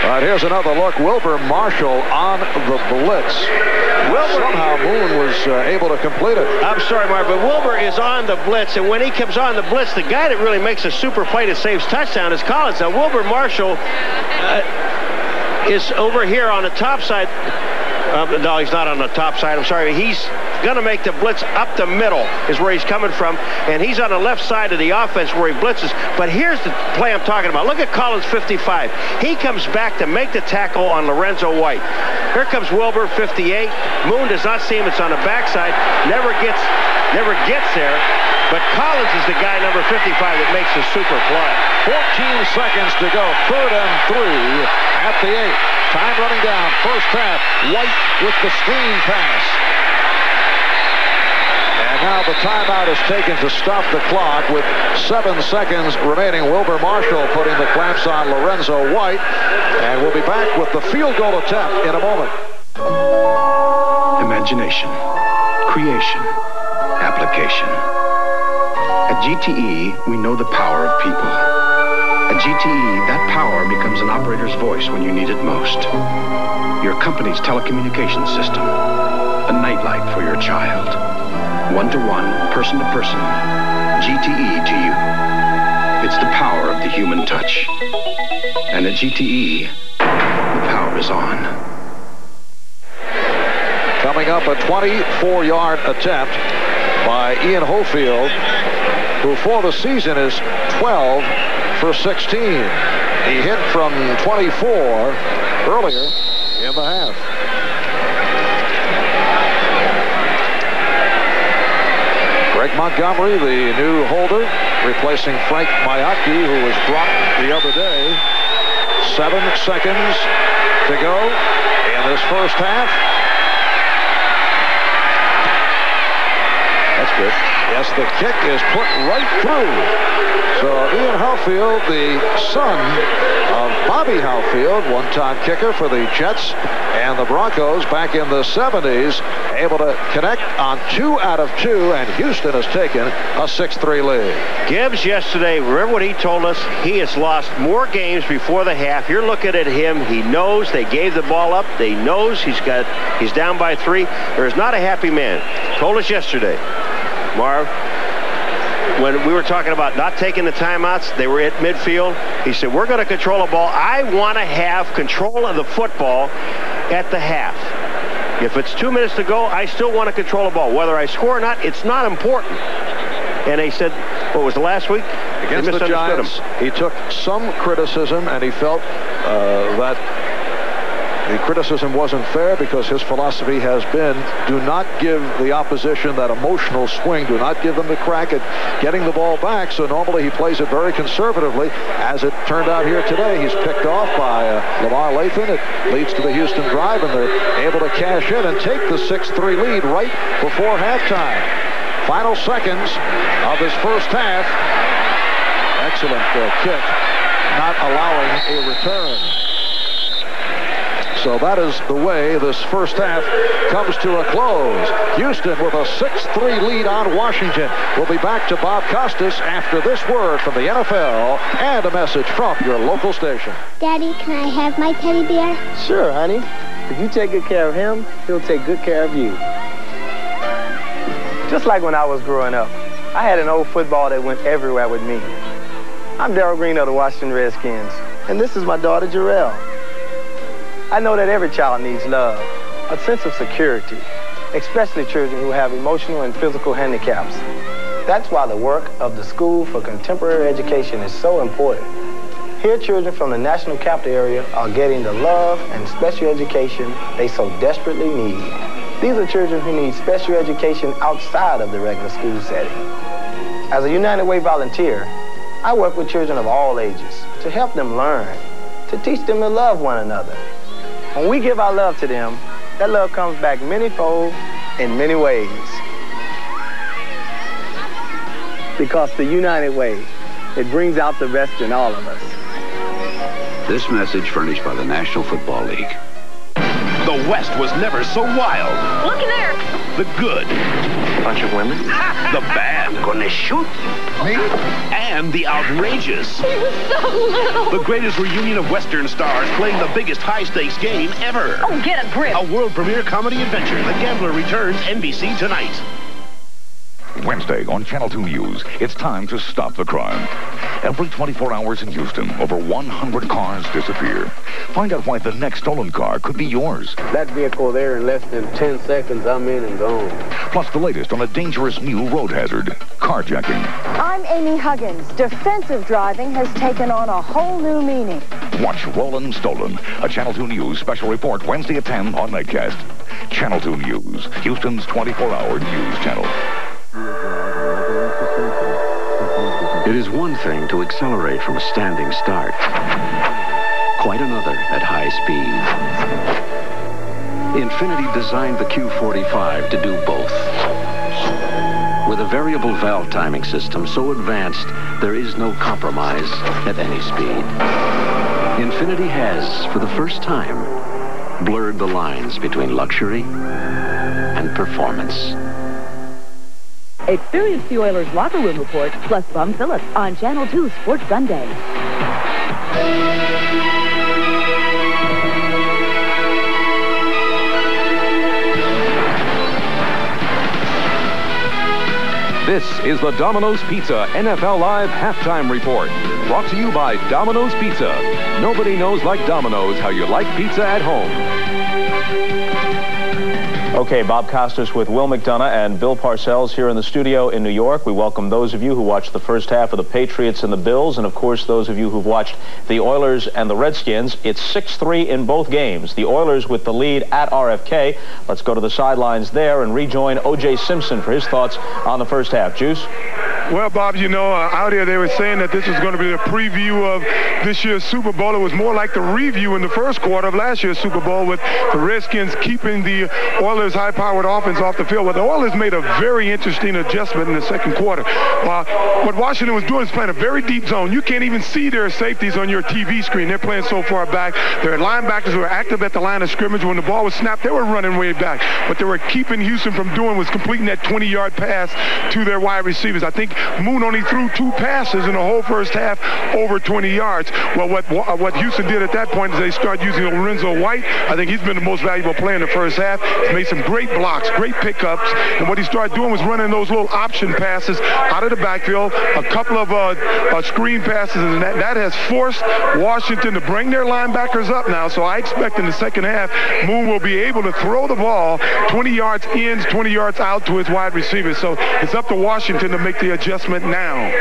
All right, here's another look. Wilber Marshall on the blitz. Wilber, Somehow Moon was uh, able to complete it. I'm sorry, Mark, but Wilber is on the blitz, and when he comes on the blitz, the guy that really makes a super play that saves touchdown is Collins. Now, Wilber Marshall uh, is over here on the top side. Uh, no, he's not on the top side. I'm sorry. He's going to make the blitz up the middle is where he's coming from. And he's on the left side of the offense where he blitzes. But here's the play I'm talking about. Look at Collins 55. He comes back to make the tackle on Lorenzo White. Here comes Wilber 58. Moon does not see him. It's on the backside. Never gets, never gets there. But Collins is the guy, number 55, that makes the super play. 14 seconds to go. Third and three at the eight. Time running down. First half. White with the screen pass. And now the timeout is taken to stop the clock with seven seconds remaining. Wilber Marshall putting the clamps on Lorenzo White. And we'll be back with the field goal attempt in a moment. Imagination, creation, application. At GTE, we know the power of people. At GTE, that power becomes an operator's voice when you need it most. Your company's telecommunications system. A nightlight for your child. One-to-one, person-to-person. GTE to you. It's the power of the human touch. And at GTE, the power is on. Coming up, a 24-yard attempt by Ian Howfield, who for the season is 12 for 16. He hit from 24 earlier in the half. Greg Montgomery, the new holder, replacing Frank Mayaki, who was dropped the other day. Seven seconds to go in this first half. Good. Yes, the kick is put right through. So Ian Howfield, the son of Bobby Howfield, one-time kicker for the Jets and the Broncos back in the 70s, able to connect on two out of two, and Houston has taken a 6-3 lead. Gibbs yesterday, remember what he told us? He has lost more games before the half. You're looking at him. He knows they gave the ball up. They knows he's got he's down by three. There is not a happy man. Told us yesterday. Marv, when we were talking about not taking the timeouts, they were at midfield. He said, we're going to control the ball. I want to have control of the football at the half. If it's two minutes to go, I still want to control the ball. Whether I score or not, it's not important. And they said, what was the last week? Against the Giants, him. he took some criticism, and he felt uh, that The criticism wasn't fair because his philosophy has been do not give the opposition that emotional swing. Do not give them the crack at getting the ball back. So normally he plays it very conservatively. As it turned out here today, he's picked off by uh, Lamar Lathon. It leads to the Houston drive, and they're able to cash in and take the 6-3 lead right before halftime. Final seconds of this first half. Excellent uh, kick, not allowing a return. So that is the way this first half comes to a close. Houston with a 6-3 lead on Washington. We'll be back to Bob Costas after this word from the NFL and a message from your local station. Daddy, can I have my teddy bear? Sure, honey. If you take good care of him, he'll take good care of you. Just like when I was growing up, I had an old football that went everywhere with me. I'm Darrell Green of the Washington Redskins, and this is my daughter, Jarrell. I know that every child needs love, a sense of security, especially children who have emotional and physical handicaps. That's why the work of the School for Contemporary Education is so important. Here, children from the National Capital Area are getting the love and special education they so desperately need. These are children who need special education outside of the regular school setting. As a United Way volunteer, I work with children of all ages to help them learn, to teach them to love one another, when we give our love to them, that love comes back manyfold in many ways. Because the United Way, it brings out the best in all of us. This message furnished by the National Football League. The West was never so wild. Look in there. The good. Bunch of women. the bad. Gonna shoot me? And the outrageous. He was so little. The greatest reunion of Western stars playing the biggest high-stakes game ever. Oh, get a grip. A world premiere comedy adventure. The Gambler returns NBC tonight. Wednesday on Channel 2 News, it's time to stop the crime. Every 24 hours in Houston, over 100 cars disappear. Find out why the next stolen car could be yours. That vehicle there in less than 10 seconds, I'm in and gone. Plus the latest on a dangerous new road hazard, carjacking. I'm Amy Huggins. Defensive driving has taken on a whole new meaning. Watch Rollin' Stolen, a Channel 2 News special report Wednesday at 10 on Nightcast. Channel 2 News, Houston's 24-hour news channel. It is one thing to accelerate from a standing start. Quite another at high speed. Infiniti designed the Q45 to do both. With a variable valve timing system so advanced, there is no compromise at any speed. Infiniti has, for the first time, blurred the lines between luxury and performance. Experience the Oilers locker room report plus Bum Phillips on Channel 2 Sports Sunday. This is the Domino's Pizza NFL Live Halftime Report. Brought to you by Domino's Pizza. Nobody knows like Domino's how you like pizza at home. Okay, Bob Costas with Will McDonough and Bill Parcells here in the studio in New York. We welcome those of you who watched the first half of the Patriots and the Bills, and of course those of you who've watched the Oilers and the Redskins. It's 6-3 in both games. The Oilers with the lead at RFK. Let's go to the sidelines there and rejoin O.J. Simpson for his thoughts on the first half. Juice? Well, Bob, you know, uh, out here they were saying that this was going to be a preview of this year's Super Bowl. It was more like the review in the first quarter of last year's Super Bowl with the Redskins keeping the Oilers' high-powered offense off the field. But the Oilers made a very interesting adjustment in the second quarter. Uh, what Washington was doing is playing a very deep zone. You can't even see their safeties on your TV screen. They're playing so far back. Their linebackers were active at the line of scrimmage. When the ball was snapped, they were running way back. What they were keeping Houston from doing was completing that 20-yard pass to their wide receivers. I think Moon only threw two passes in the whole first half over 20 yards. Well, what what Houston did at that point is they started using Lorenzo White. I think he's been the most valuable player in the first half. He's made some great blocks, great pickups, and what he started doing was running those little option passes out of the backfield, a couple of uh, uh, screen passes, and that, that has forced Washington to bring their linebackers up now. So I expect in the second half, Moon will be able to throw the ball 20 yards in, 20 yards out to his wide receivers. So it's up to Washington to make the adjustment now.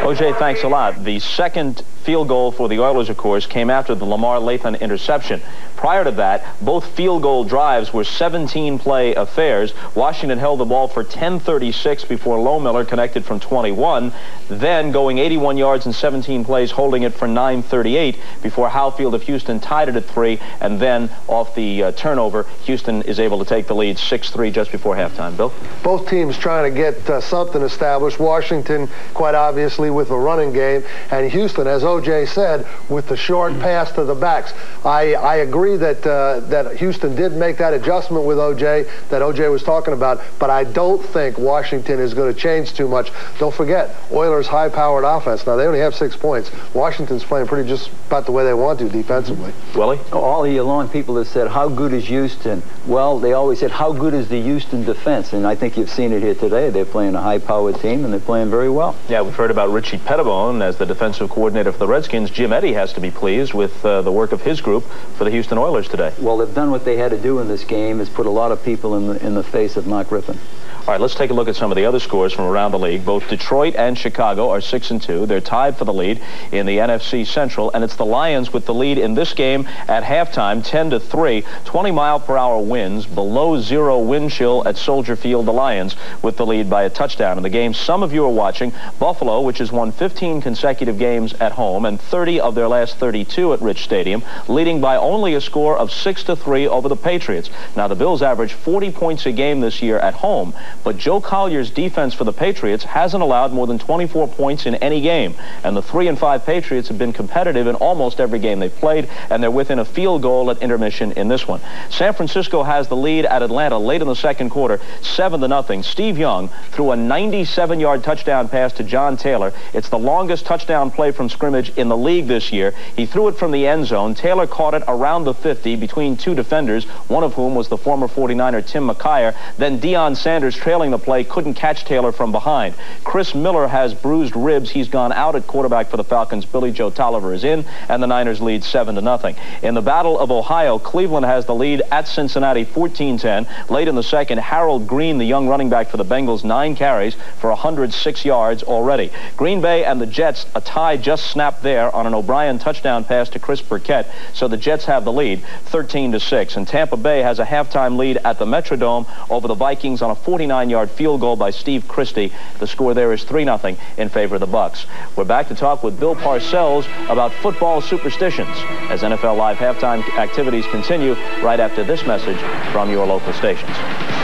OJ, thanks a lot. The second field goal for the Oilers, of course, came after the Lamar Lathon interception. Prior to that, both field goal drives were 17-play affairs. Washington held the ball for 10:36 before Lohmiller connected from 21, then going 81 yards in 17 plays, holding it for 9:38 before Howfield of Houston tied it at three, and then off the uh, turnover, Houston is able to take the lead 6-3 just before halftime. Bill? Both teams trying to get uh, something established. Washington, quite obviously, with a running game, and Houston, as O.J. said, with the short pass to the backs. I, I agree that uh, that Houston did make that adjustment with O.J. that O.J. was talking about, but I don't think Washington is going to change too much. Don't forget, Oilers' high-powered offense. Now, they only have six points. Washington's playing pretty just about the way they want to defensively. Willie? All year long, people have said, how good is Houston? Well, they always said, how good is the Houston defense? And I think you've seen it here today. They're playing a high-powered team, and they're playing very well. Yeah, we've heard about Richie Petitbon as the defensive coordinator for the Redskins. Jim Eddy has to be pleased with uh, the work of his group for the Houston Oilers today. Well, they've done what they had to do in this game, has put a lot of people in the, in the face of Mark Rypien. All right, let's take a look at some of the other scores from around the league. Both Detroit and Chicago are 6 and 2. They're tied for the lead in the NFC Central, and it's the Lions with the lead in this game at halftime, 10 to 3. 20 mile per hour winds, below zero wind chill at Soldier Field. The Lions with the lead by a touchdown in the game. Some of you are watching Buffalo, which has won 15 consecutive games at home and 30 of their last 32 at Rich Stadium, leading by only a score of 6 to 3 over the Patriots. Now the Bills average 40 points a game this year at home, but Joe Collier's defense for the Patriots hasn't allowed more than 24 points in any game. And the 3 and 5 Patriots have been competitive in almost every game they've played, and they're within a field goal at intermission in this one. San Francisco has the lead at Atlanta late in the second quarter, 7 to nothing. Steve Young threw a 97-yard touchdown pass to John Taylor. It's the longest touchdown play from scrimmage in the league this year. He threw it from the end zone. Taylor caught it around the 50 between two defenders, one of whom was the former 49er Tim McKyer. Then Deion Sanders trailing the play couldn't catch Taylor from behind. Chris Miller has bruised ribs. He's gone out at quarterback for the Falcons. Billy Joe Tolliver is in, and the Niners lead 7 to nothing. In the Battle of Ohio, Cleveland has the lead at Cincinnati 14-10. Late in the second, Harold Green, the young running back for the Bengals, nine carries for 106 yards already. Green Bay and the Jets, a tie just snapped there on an O'Brien touchdown pass to Chris Burkett, so the Jets have the lead 13 to 6. And Tampa Bay has a halftime lead at the Metrodome over the Vikings on a 49-yard field goal by Steve Christie. The score there is 3-0 in favor of the Bucks. We're back to talk with Bill Parcells about football superstitions as NFL Live halftime activities continue right after this message from your local stations.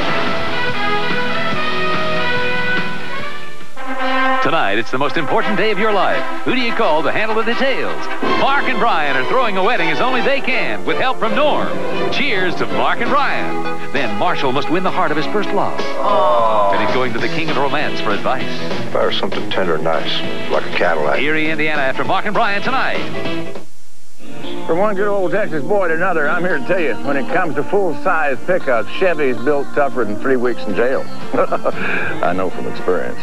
Tonight, it's the most important day of your life. Who do you call to handle the details? Mark and Brian are throwing a wedding as only they can, with help from Norm. Cheers to Mark and Brian. Then Marshall must win the heart of his first love. Oh. And he's going to the king of romance for advice. Better something tender and nice, like a Cadillac. Eerie, Indiana, after Mark and Brian tonight. From one good old Texas boy to another, I'm here to tell you, when it comes to full-size pickups, Chevy's built tougher than three weeks in jail. I know from experience.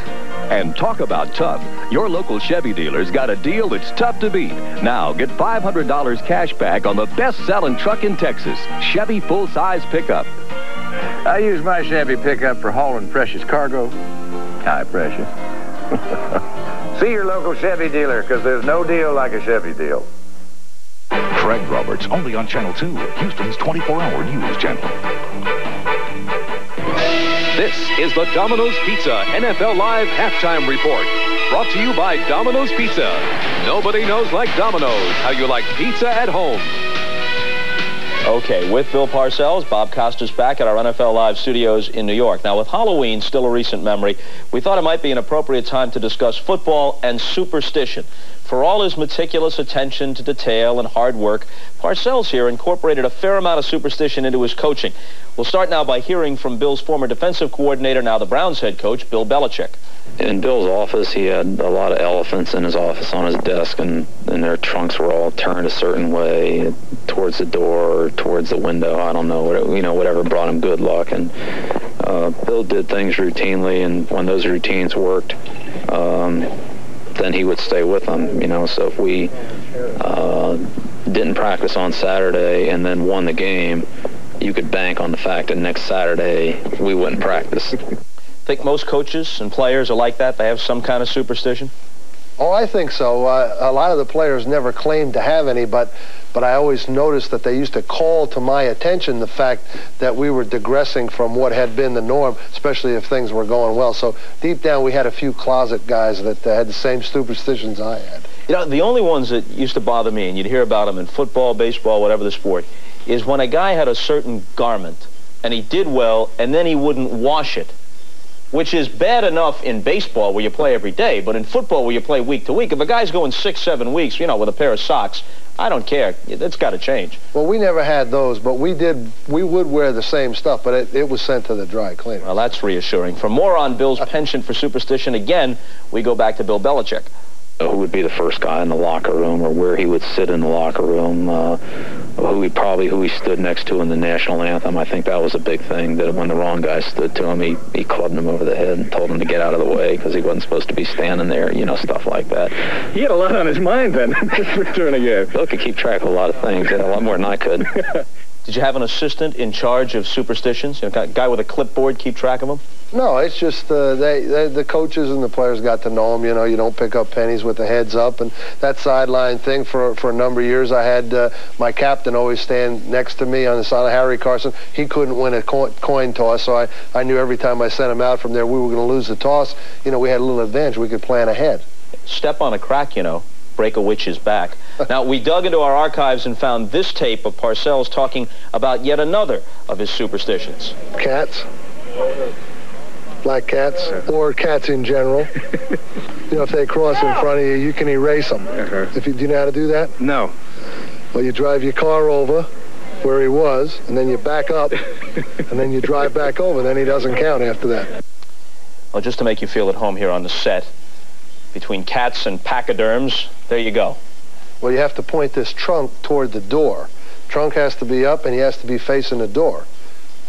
And talk about tough. Your local Chevy dealer's got a deal that's tough to beat. Now, get $500 cash back on the best-selling truck in Texas, Chevy full-size pickup. I use my Chevy pickup for hauling precious cargo. High precious. See your local Chevy dealer, because there's no deal like a Chevy deal. Craig Roberts, only on Channel 2, Houston's 24-hour news channel. This is the Domino's Pizza NFL Live Halftime Report. Brought to you by Domino's Pizza. Nobody knows like Domino's how you like pizza at home. Okay, with Bill Parcells, Bob Costas back at our NFL Live studios in New York. Now, with Halloween still a recent memory, we thought it might be an appropriate time to discuss football and superstition. For all his meticulous attention to detail and hard work, Parcells here incorporated a fair amount of superstition into his coaching. We'll start now by hearing from Bill's former defensive coordinator, now the Browns head coach, Bill Belichick. In Bill's office, he had a lot of elephants in his office on his desk, and, and their trunks were all turned a certain way towards the door or towards the window. I don't know, you know, whatever brought him good luck. And uh, Bill did things routinely, and when those routines worked, um, then he would stay with them. You know, so if we uh, didn't practice on Saturday and then won the game, you could bank on the fact that next Saturday we wouldn't practice. Think most coaches and players are like that? They have some kind of superstition? Oh, I think so. Uh, a lot of the players never claimed to have any, but but I always noticed that they used to call to my attention the fact that we were digressing from what had been the norm, especially if things were going well. So deep down, we had a few closet guys that uh, had the same superstitions I had. You know, the only ones that used to bother me, and you'd hear about them in football, baseball, whatever the sport, is when a guy had a certain garment and he did well, and then he wouldn't wash it which is bad enough in baseball where you play every day, but in football where you play week to week, if a guy's going six, seven weeks, you know, with a pair of socks, I don't care. It's got to change. Well, we never had those, but we did. We would wear the same stuff, but it, it was sent to the dry cleaner. Well, that's reassuring. For more on Bill's penchant for superstition, again, we go back to Bill Belichick who would be the first guy in the locker room or where he would sit in the locker room, uh, who he probably who he stood next to in the national anthem. I think that was a big thing. That when the wrong guy stood to him, he he clubbed him over the head and told him to get out of the way because he wasn't supposed to be standing there. You know, stuff like that. He had a lot on his mind then. return again. Bill could keep track of a lot of things, and a lot more than I could. Did you have an assistant in charge of superstitions? You know, a guy with a clipboard keep track of them? No, it's just uh, they, they, the coaches and the players got to know them. You know, you don't pick up pennies with the heads up, and that sideline thing for for a number of years. I had uh, my captain always stand next to me on the side of Harry Carson. He couldn't win a coin, coin toss, so I I knew every time I sent him out from there, we were going to lose the toss. You know, we had a little advantage. We could plan ahead. Step on a crack, you know break a witch's back. now, we dug into our archives and found this tape of Parcells talking about yet another of his superstitions. Cats black cats or cats in general. you know, if they cross in front of you, you can erase them. Uh-huh. If you, do you know how to do that? No. Well, you drive your car over where he was, and then you back up, and then you drive back over. Then he doesn't count after that. Well, just to make you feel at home here on the set, between cats and pachyderms, there you go. Well, you have to point this trunk toward the door. Trunk has to be up, and he has to be facing the door.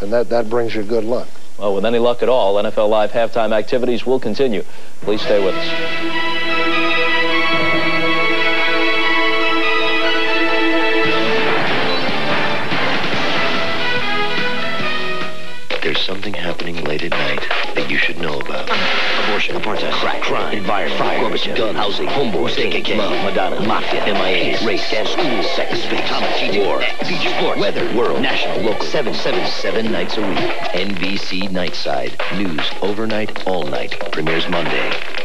And that, that brings you good luck. Well, with any luck at all, NFL Live halftime activities will continue. Please stay with us. There's something happening late at night that you should know about. Abortion, apartheid, crack, crime, environment, fire, Gorbachev, gun, housing, homeboys, KKK, love, Madonna, mafia, MIA, race, gas, school, sex, space, comedy, war, beach, sports, weather, world, national, local, seven, seven, seven nights a week. NBC Nightside. News overnight, all night. Premieres Monday.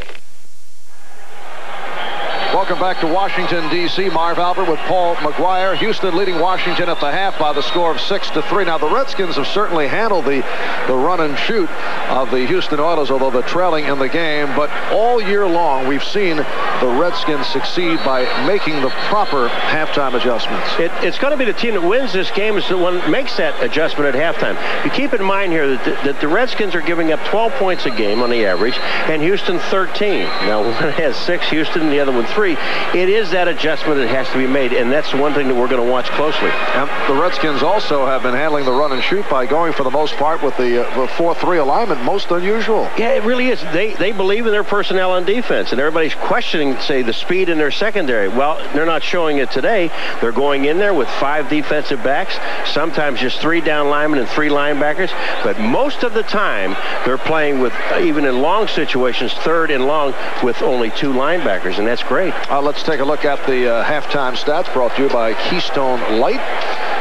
Welcome back to Washington, D.C. Marv Albert with Paul Maguire. Houston leading Washington at the half by the score of 6 to 3. Now, the Redskins have certainly handled the, the run and shoot of the Houston Oilers, although they're trailing in the game. But all year long, we've seen the Redskins succeed by making the proper halftime adjustments. It, it's going to be the team that wins this game is the one that makes that adjustment at halftime. You keep in mind here that the, that the Redskins are giving up 12 points a game on the average, and Houston 13. Now, one has six, Houston, the other one three three, it is that adjustment that has to be made, and that's one thing that we're going to watch closely. And the Redskins also have been handling the run and shoot by going for the most part with the, uh, 4-3 alignment, most unusual. Yeah, it really is. They they believe in their personnel on defense, and everybody's questioning, say, the speed in their secondary. Well, they're not showing it today. They're going in there with five defensive backs, sometimes just three down linemen and three linebackers, but most of the time they're playing with, even in long situations, third and long with only two linebackers, and that's great. Uh, let's take a look at the uh, halftime stats brought to you by Keystone Light.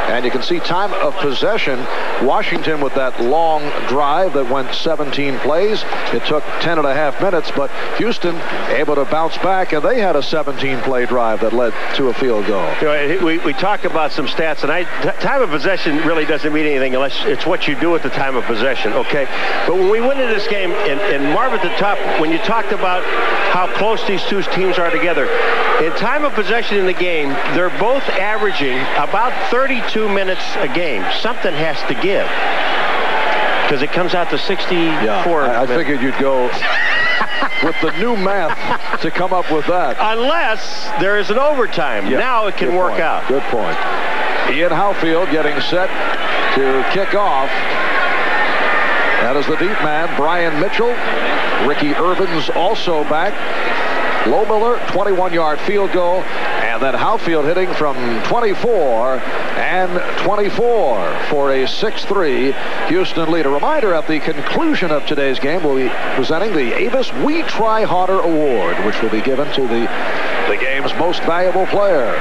And you can see time of possession. Washington with that long drive that went 17 plays. It took 10 and a half minutes, but Houston able to bounce back, and they had a 17-play drive that led to a field goal. You know, we, we talk about some stats, and I, time of possession really doesn't mean anything unless it's what you do at the time of possession, okay? But when we went into this game, and, and Marv at the top, when you talked about how close these two teams are together, in time of possession in the game, they're both averaging about 32 minutes a game. Something has to give. Because it comes out to 64. Yeah, I, I figured you'd go with the new math to come up with that. Unless there is an overtime. Yeah, now it can work point. out. Good point. Ian Howfield getting set to kick off. That is the deep man, Brian Mitchell. Ricky Ervins also back. Lohmiller, 21-yard field goal, and then Howfield hitting from 24 and 24 for a 6-3 Houston lead. A reminder at the conclusion of today's game, we'll be presenting the Avis We Try Harder Award, which will be given to the, the game's most valuable player.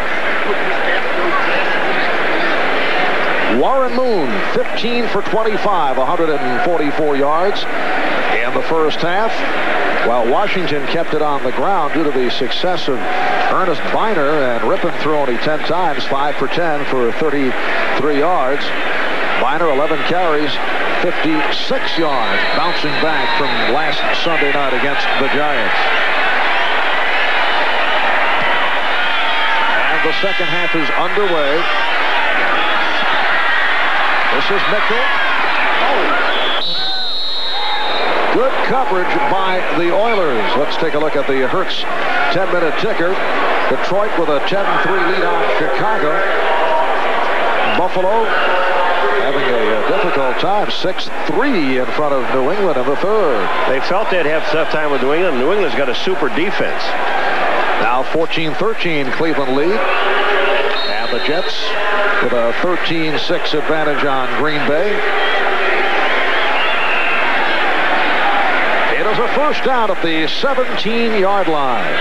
Warren Moon, 15 for 25, 144 yards in the first half, while Washington kept it on the ground due to the success of Ernest Byner and Rypien threw only 10 times, 5 for 10 for 33 yards. Byner, 11 carries, 56 yards, bouncing back from last Sunday night against the Giants. And the second half is underway. This is Mitchell. Oh. Good coverage by the Oilers. Let's take a look at the Hertz 10-minute ticker. Detroit with a 10-3 lead on Chicago. Buffalo having a, a difficult time. 6-3 in front of New England in the third. They felt they'd have tough time with New England. New England's got a super defense. Now 14-13 Cleveland lead. And the Jets with a 13-6 advantage on Green Bay. Is a first down at the 17-yard line.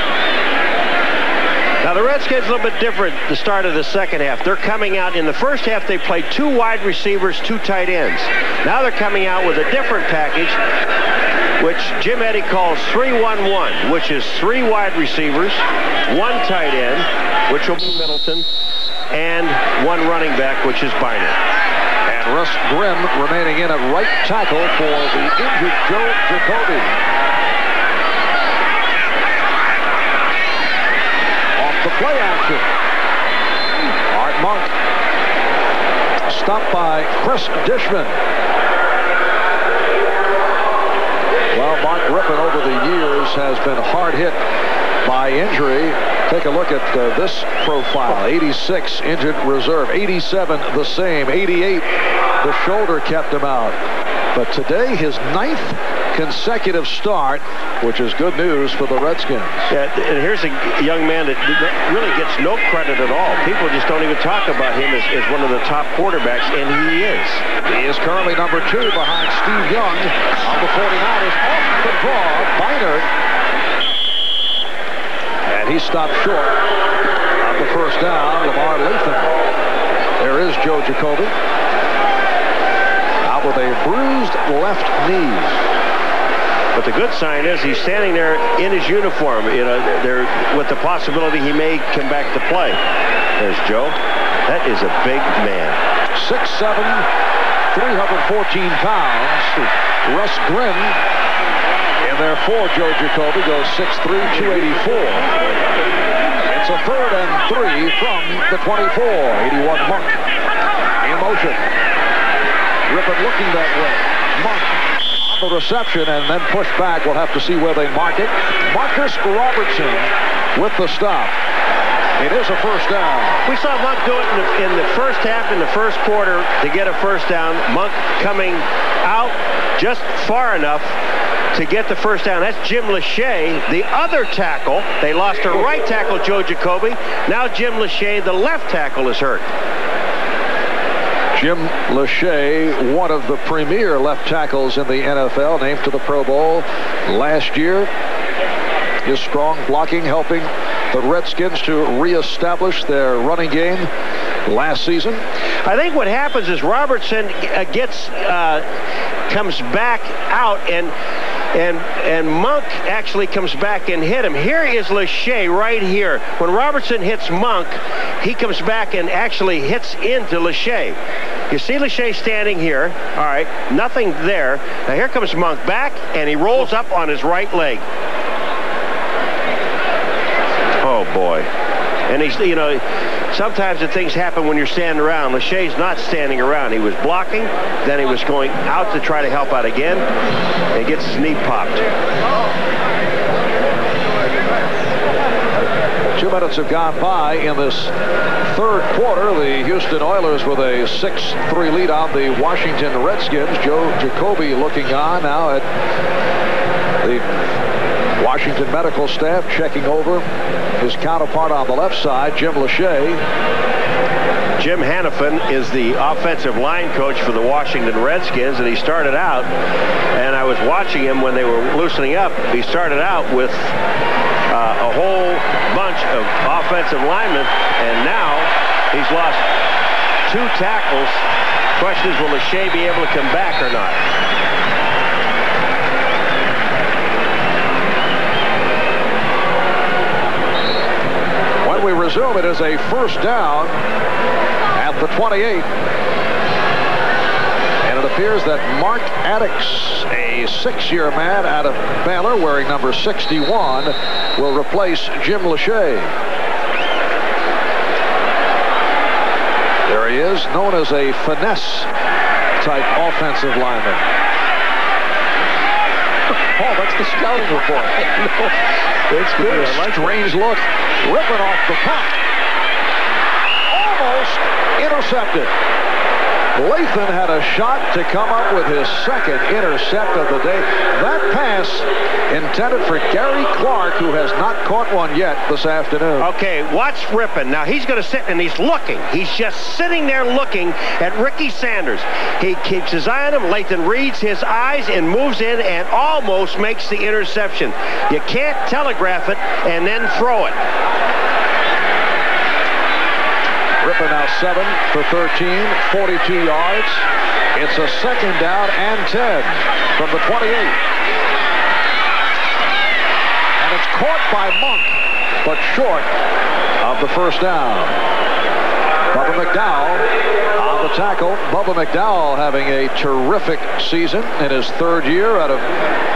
Now, the Redskins a little bit different the start of the second half. They're coming out in the first half, they played two wide receivers, two tight ends. Now they're coming out with a different package, which Jim Eddy calls 3-1-1, which is three wide receivers, one tight end, which will be Middleton, and one running back, which is Byner. Russ Grimm remaining in at right tackle for the injured Joe Jacoby. Off the play action. Art Monk. Stopped by Chris Dishman. Well, Mark Rypien over the years has been hard hit by injury. Take a look at uh, this profile. 86 injured reserve. 87 the same. 88 the shoulder kept him out. But today his ninth consecutive start, which is good news for the Redskins. Yeah, and here's a young man that really gets no credit at all. People just don't even talk about him as, as one of the top quarterbacks, and he is. He is currently number two behind Steve Young on the 49ers. Off the draw, Byner and he stopped short on the first down. Lamar Lathon. There is Joe Jacoby. Out with a bruised left knee. But the good sign is he's standing there in his uniform, you know, there with the possibility he may come back to play. There's Joe. That is a big man. 6'7", 314 pounds. Russ Grimm in there for Joe Jacoby goes 6'3", 284. It's a third and three from the 24. 81 Monk in motion. Rypien looking that way. Monk on the reception and then pushed back. We'll have to see where they mark it. Marcus Robertson with the stop. It is a first down. We saw Monk do it in the, in the, first half, in the first quarter, to get a first down. Monk coming out just far enough to get the first down. That's Jim Lachey, the other tackle. They lost a right tackle, Joe Jacoby. Now Jim Lachey, the left tackle, is hurt. Jim Lachey, one of the premier left tackles in the NFL, named to the Pro Bowl last year. His strong blocking helping the Redskins to reestablish their running game last season. I think what happens is Robertson uh, gets uh, comes back out and and and Monk actually comes back and hit him. Here is Lachey right here. When Robertson hits Monk, he comes back and actually hits into Lachey. You see Lachey standing here. All right, nothing there. Now here comes Monk back, and he rolls up on his right leg. Oh boy. And he's, you know, sometimes the things happen when you're standing around. Lachey's not standing around. He was blocking, then he was going out to try to help out again, and gets his knee popped. Two minutes have gone by in this third quarter. The Houston Oilers with a 6-3 lead on the Washington Redskins. Joe Jacoby looking on now at the Washington medical staff checking over his counterpart on the left side, Jim Lachey. Jim Hanifan is the offensive line coach for the Washington Redskins, and he started out, and I was watching him when they were loosening up. He started out with uh, a whole bunch of offensive linemen, and now he's lost two tackles. Question is, will Lachey be able to come back or not? When we resume, it is a first down at the 28. And it appears that Mark Adickes, a six-year man out of Baylor wearing number 61, will replace Jim Lachey. There he is, known as a finesse type offensive lineman. Oh, that's the scouting report. it's good. A strange look. Ripping off the pack. Almost intercepted. Lathon had a shot to come up with his second intercept of the day. That pass intended for Gary Clark, who has not caught one yet this afternoon. Okay, watch Rypien. Now he's going to sit and he's looking. He's just sitting there looking at Ricky Sanders. He keeps his eye on him. Lathon reads his eyes and moves in and almost makes the interception. You can't telegraph it and then throw it. Rypien now 7 for 13, 42 yards. It's a second down and 10 from the 28. And it's caught by Monk, but short of the first down. Bubba McDowell on the tackle. Bubba McDowell having a terrific season in his third year out of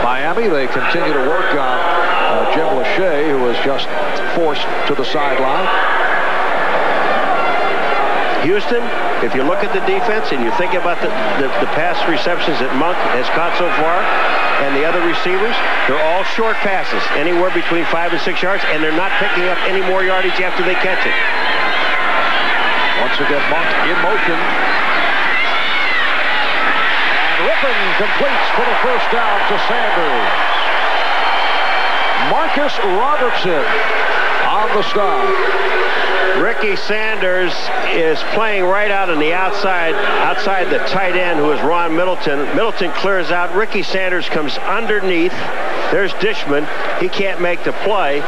Miami. They continue to work on uh, Jim Lachey, who was just forced to the sideline. Houston, if you look at the defense and you think about the, the, the pass receptions that Monk has caught so far and the other receivers, they're all short passes, anywhere between five and six yards, and they're not picking up any more yardage after they catch it. Once again, Monk in motion. And Rypien completes for the first down to Sanders. Marcus Robertson on the stop. Ricky Sanders is playing right out on the outside, outside the tight end, who is Ron Middleton. Middleton clears out. Ricky Sanders comes underneath. There's Dishman. He can't make the play.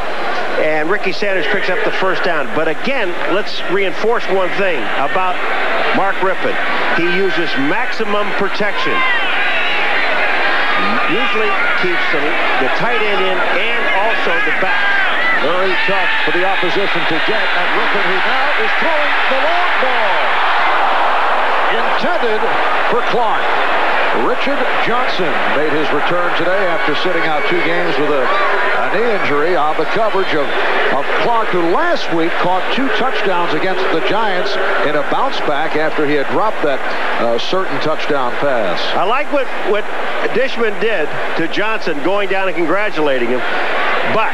And Ricky Sanders picks up the first down. But again, let's reinforce one thing about Mark Rypien. He uses maximum protection. Usually keeps the, the tight end in and also the back. Very tough for the opposition to get at Rypien, who now is throwing the long ball. Intended for Clark. Richard Johnson made his return today after sitting out two games with a, a knee injury on the coverage of, of Clark, who last week caught two touchdowns against the Giants in a bounce back after he had dropped that uh, certain touchdown pass. I like what, what Dishman did to Johnson going down and congratulating him, but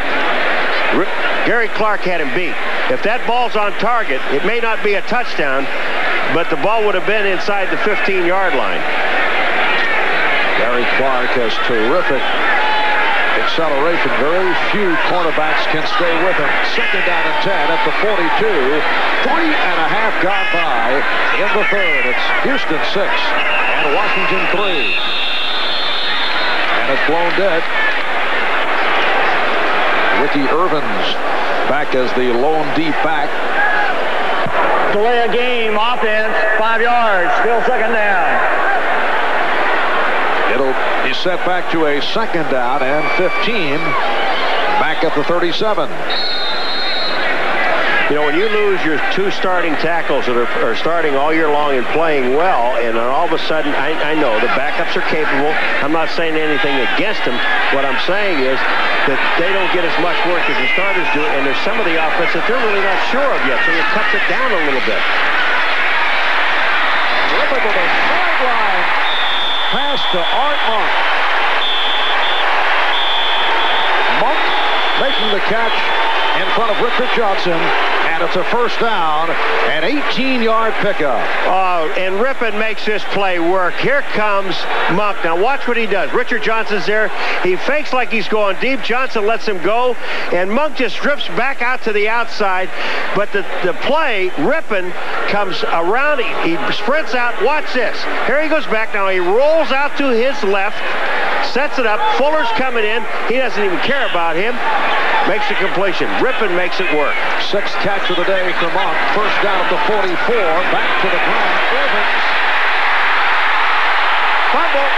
Gary Clark had him beat. If that ball's on target, it may not be a touchdown, but the ball would have been inside the 15-yard line. Gary Clark has terrific acceleration. Very few cornerbacks can stay with him. Second down and 10 at the 42. Three and a half gone by in the third. It's Houston six and Washington three. And it's blown dead. Ricky Ervins back as the lone deep back. Delay a game, offense, five yards, still second down. It'll be set back to a second down and 15 back at the 37. You know, when you lose your two starting tackles that are, are starting all year long and playing well, and all of a sudden, I, I know the backups are capable. I'm not saying anything against them. What I'm saying is that they don't get as much work as the starters do, and there's some of the offense that they're really not sure of yet, so it cuts it down a little bit. A sideline pass to Art Monk. Monk making the catch in front of Richard Johnson, and it's a first down, an 18-yard pickup. Oh, and Rypien makes this play work. Here comes Monk. Now watch what he does. Richard Johnson's there. He fakes like he's going deep. Johnson lets him go, and Monk just drifts back out to the outside. But the, the play, Rypien comes around. He, he sprints out. Watch this. Here he goes back. Now he rolls out to his left, sets it up. Fuller's coming in. He doesn't even care about him. Makes the completion. Rypien makes it work. Sixth catch of the day for Monk. First down the 44. Back to the ground. Ervins. Fumble.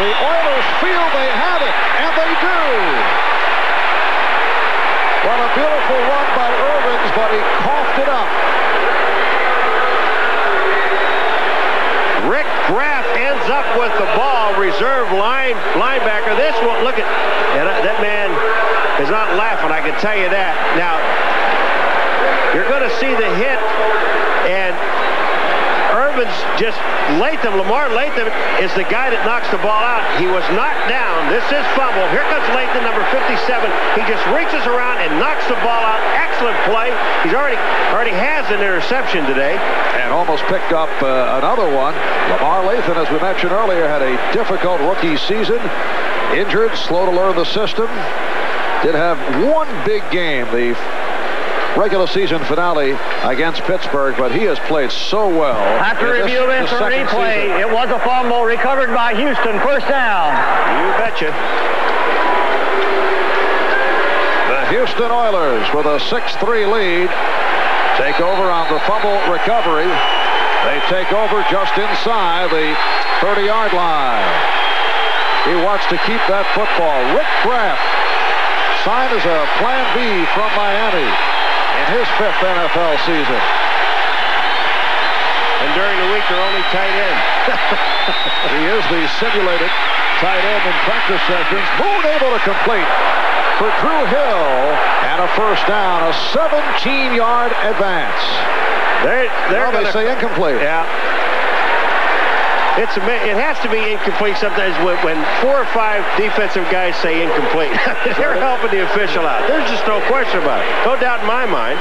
The Oilers feel they have it, and they do. What a beautiful run by Ervins, but he coughed it up. Rick Graf ends up with the ball. Reserve line linebacker. This one, look at and uh, that man is not laughing. Can tell you that. Now you're going to see the hit, and Ervins just Lathon. Lamar Lathon is the guy that knocks the ball out. He was knocked down. This is fumble. Here comes Lathon, number 57. He just reaches around and knocks the ball out. Excellent play. He's already already has an interception today. And almost picked up uh, another one. Lamar Lathon, as we mentioned earlier, had a difficult rookie season. Injured, slow to learn the system. Did have one big game, the regular season finale against Pittsburgh, but he has played so well. After in review this, into the replay, season. it was a fumble recovered by Houston. First down. You betcha. The Houston Oilers with a 6-3 lead take over on the fumble recovery. They take over just inside the 30-yard line. He wants to keep that football. Rick Graf signed as a Plan B from Miami in his fifth NFL season. And during the week, they're only tight end. he is the simulated tight end in practice sessions. Moon able to complete for Drew Hill and a first down, a 17-yard advance. They're, they're Well, they say incomplete. Yeah. It's it has to be incomplete sometimes when, when four or five defensive guys say incomplete. They're helping the official out. There's just no question about it. No doubt in my mind.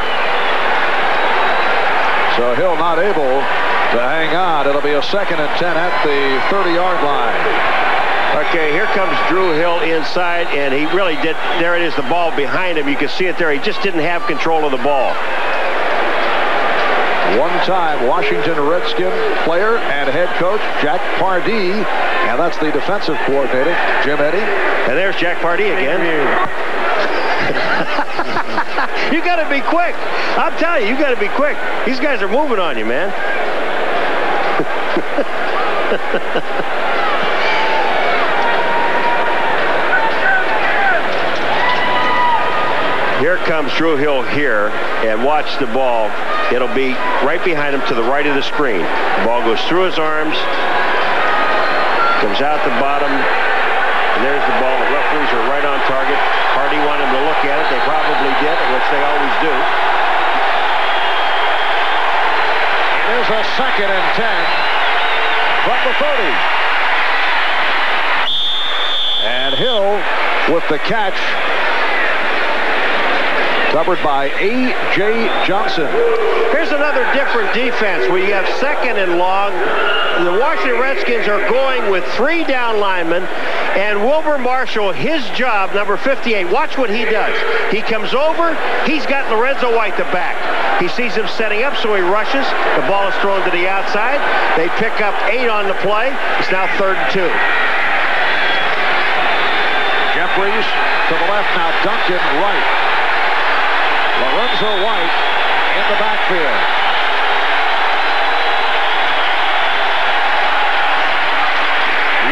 So Hill not able to hang on. It'll be a second and 10 at the 30-yard line. Okay, here comes Drew Hill inside, and he really did. There it is, the ball behind him. You can see it there. He just didn't have control of the ball. One-time Washington Redskin player and head coach Jack Pardee, and that's the defensive coordinator, Jim Eddy. And there's Jack Pardee again. you got to be quick. I'm telling you, you got to be quick. These guys are moving on you, man. comes Drew Hill here, and watch the ball. It'll be right behind him to the right of the screen. The ball goes through his arms, comes out the bottom, and there's the ball. The referees are right on target. Hardy wanted them to look at it. They probably did, which they always do. It is a second and 10 from the 30. And Hill with the catch covered by A.J. Johnson. Here's another different defense where you have second and long. The Washington Redskins are going with three down linemen, and Wilber Marshall, his job, number 58. Watch what he does. He comes over. He's got Lorenzo White the back. He sees him setting up, so he rushes. The ball is thrown to the outside. They pick up eight on the play. It's now third and two. Jeffires to the left now. Duncan right. Lorenzo White in the backfield.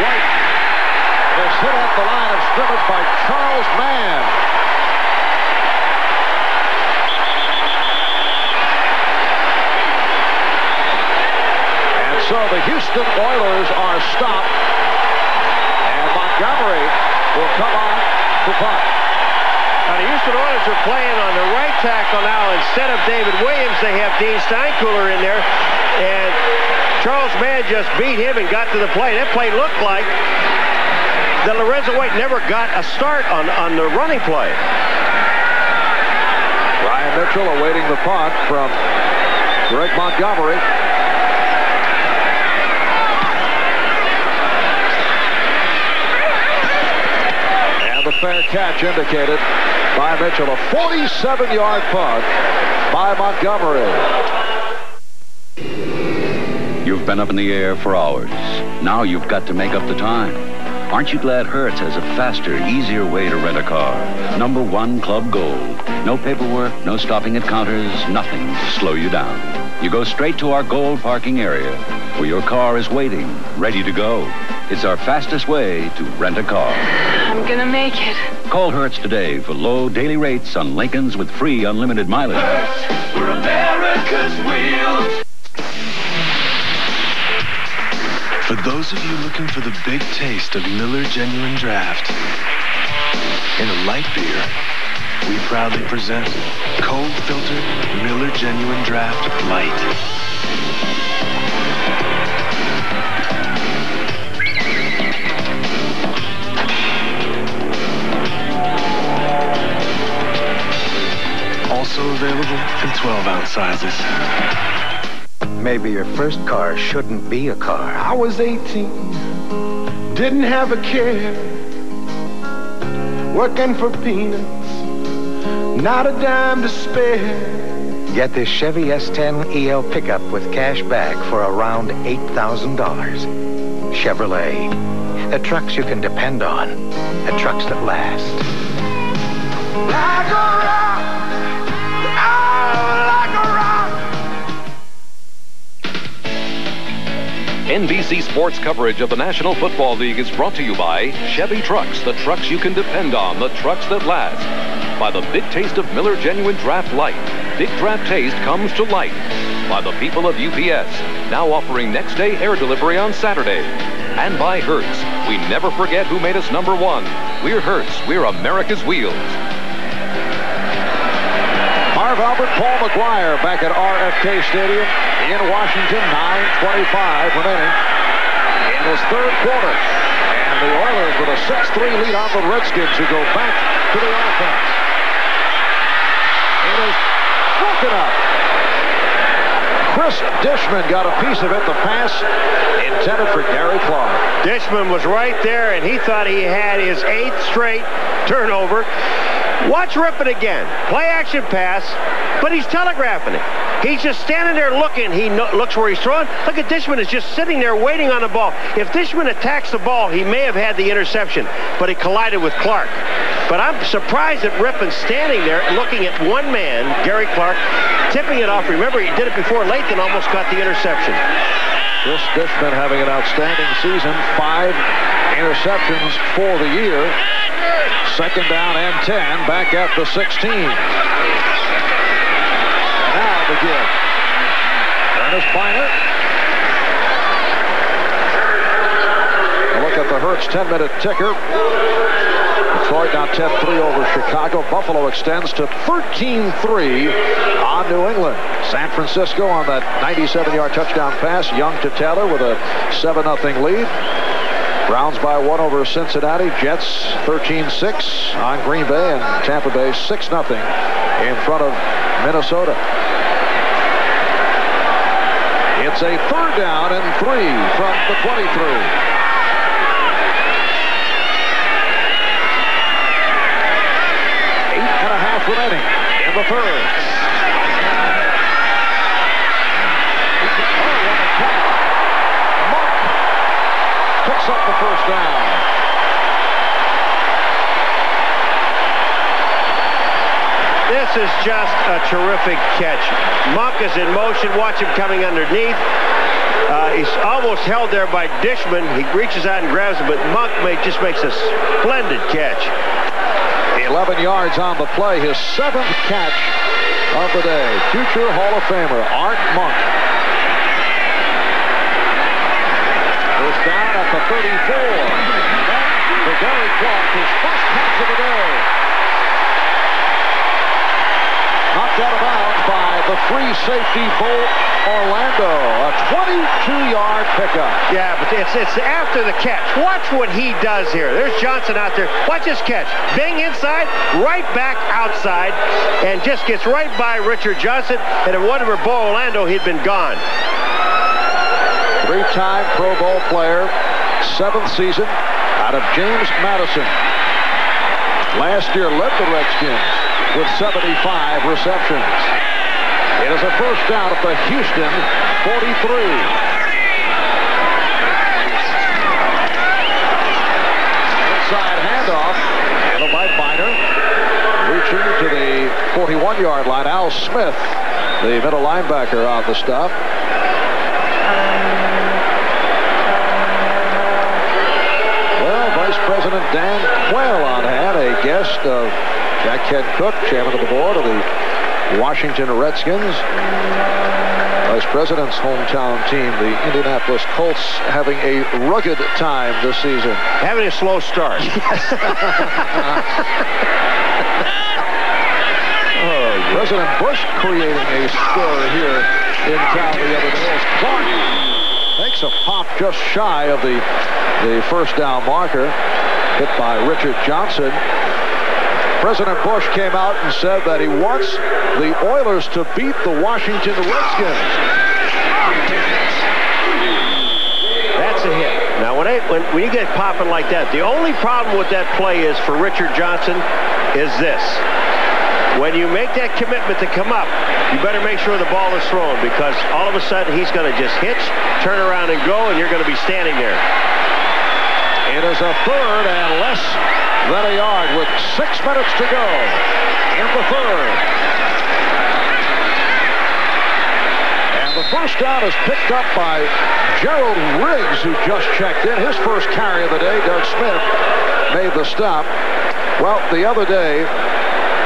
White is hit at the line of scrimmage by Charles Mann. And so the Houston Oilers are stopped. And Montgomery will come on to punt. Now, the Houston Oilers are playing on the right tackle now. Instead of David Williams, they have Dean Steinkuhler in there. And Charles Mann just beat him and got to the play. That play looked like that Lorenzo White never got a start on, on the running play. Brian Mitchell awaiting the punt from Greg Montgomery. Fair catch indicated by Mitchell. A 47-yard punt by Montgomery. You've been up in the air for hours. Now you've got to make up the time. Aren't you glad Hertz has a faster, easier way to rent a car? Number one Club Gold. No paperwork, no stopping at counters, nothing to slow you down. You go straight to our gold parking area where your car is waiting, ready to go. It's our fastest way to rent a car. I'm gonna make it. Call Hertz today for low daily rates on Lincolns with free unlimited mileage. We're America's wheels. For those of you looking for the big taste of Miller Genuine Draft in a light beer, we proudly present Cold Filtered Miller Genuine Draft Light. Also available in 12-ounce sizes. Maybe your first car shouldn't be a car. I was 18, didn't have a care, working for peanuts, not a dime to spare. Get this Chevy S10 EL pickup with cash back for around $8,000. Chevrolet. The trucks you can depend on. The trucks that last. NBC Sports coverage of the National Football League is brought to you by Chevy Trucks, the trucks you can depend on, the trucks that last. By the big taste of Miller Genuine Draft Light. Big draft taste comes to light. By the people of UPS, now offering next day air delivery on Saturday. And by Hertz. We never forget who made us number one. We're Hertz. We're America's wheels. Marv Albert, Paul Maguire back at RFK Stadium in Washington. 9.25 remaining in this third quarter. And the Oilers with a 6-3 lead on the Redskins who go back to the offense. It is broken up. Chris Dishman got a piece of it. The pass intended for Gary Clark. Dishman was right there, and he thought he had his eighth straight turnover. Watch Rypien again. Play action pass, but he's telegraphing it. He's just standing there looking. He no looks where he's throwing. Look at Dishman is just sitting there waiting on the ball. If Dishman attacks the ball, he may have had the interception, but he collided with Clark. But I'm surprised that Rypien's standing there looking at one man, Gary Clark, tipping it off. Remember, he did it before Lathon almost got the interception. Chris Dishman having an outstanding season. Five interceptions for the year. Second down and 10, back at the 16. And now the give. Ernest Byner. Look at the Hertz 10-minute ticker. Detroit now 10-3 over Chicago. Buffalo extends to 13-3 on New England. San Francisco on that 97-yard touchdown pass. Young to Taylor with a 7-0 lead. Browns by one over Cincinnati. Jets 13-6 on Green Bay and Tampa Bay 6-0 in front of Minnesota. It's a third down and three from the 23. Eight remaining in the third. picks up the first down. This is just a terrific catch. Monk is in motion. Watch him coming underneath. Uh, he's almost held there by Dishman. He reaches out and grabs him, but Monk make, just makes a splendid catch. 11 yards on the play, his seventh catch of the day. Future Hall of Famer, Art Monk. First down at the 34. For Gary Clark, his first catch of the day. Knocked out of bounds by the free safety Bo Orlando. A 22-yard pickup. Yeah, but it's it's after the catch. Watch what he does here. There's Johnson out there. Watch his catch. Bing inside, right back outside, and just gets right by Richard Johnson. And if it wasn't for Bo Orlando, he'd been gone. Three-time Pro Bowl player, seventh season out of James Madison. Last year led the Redskins with 75 receptions. It is a first down at the Houston 43. Inside handoff, handled by Byner. Reaching to the 41-yard line, Al Smith, the middle linebacker on the stop. Well, Vice President Dan Quayle on hand, a guest of Jack Kent Cooke, chairman of the board of the Washington Redskins. Vice President's hometown team, the Indianapolis Colts, having a rugged time this season. Having a slow start. oh, President Bush creating a stir here in town the other day as Clark takes a pop just shy of the, the first down marker, hit by Richard Johnson. President Bush came out and said that he wants the Oilers to beat the Washington Redskins. That's a hit. Now, when, when, when you get popping like that, the only problem with that play is for Richard Johnson is this. When you make that commitment to come up, you better make sure the ball is thrown because all of a sudden he's going to just hitch, turn around and go, and you're going to be standing there. It is a third and less than a yard with six minutes to go in the third. And the first down is picked up by Gerald Riggs, who just checked in. His first carry of the day, Doug Smith, made the stop. Well, the other day,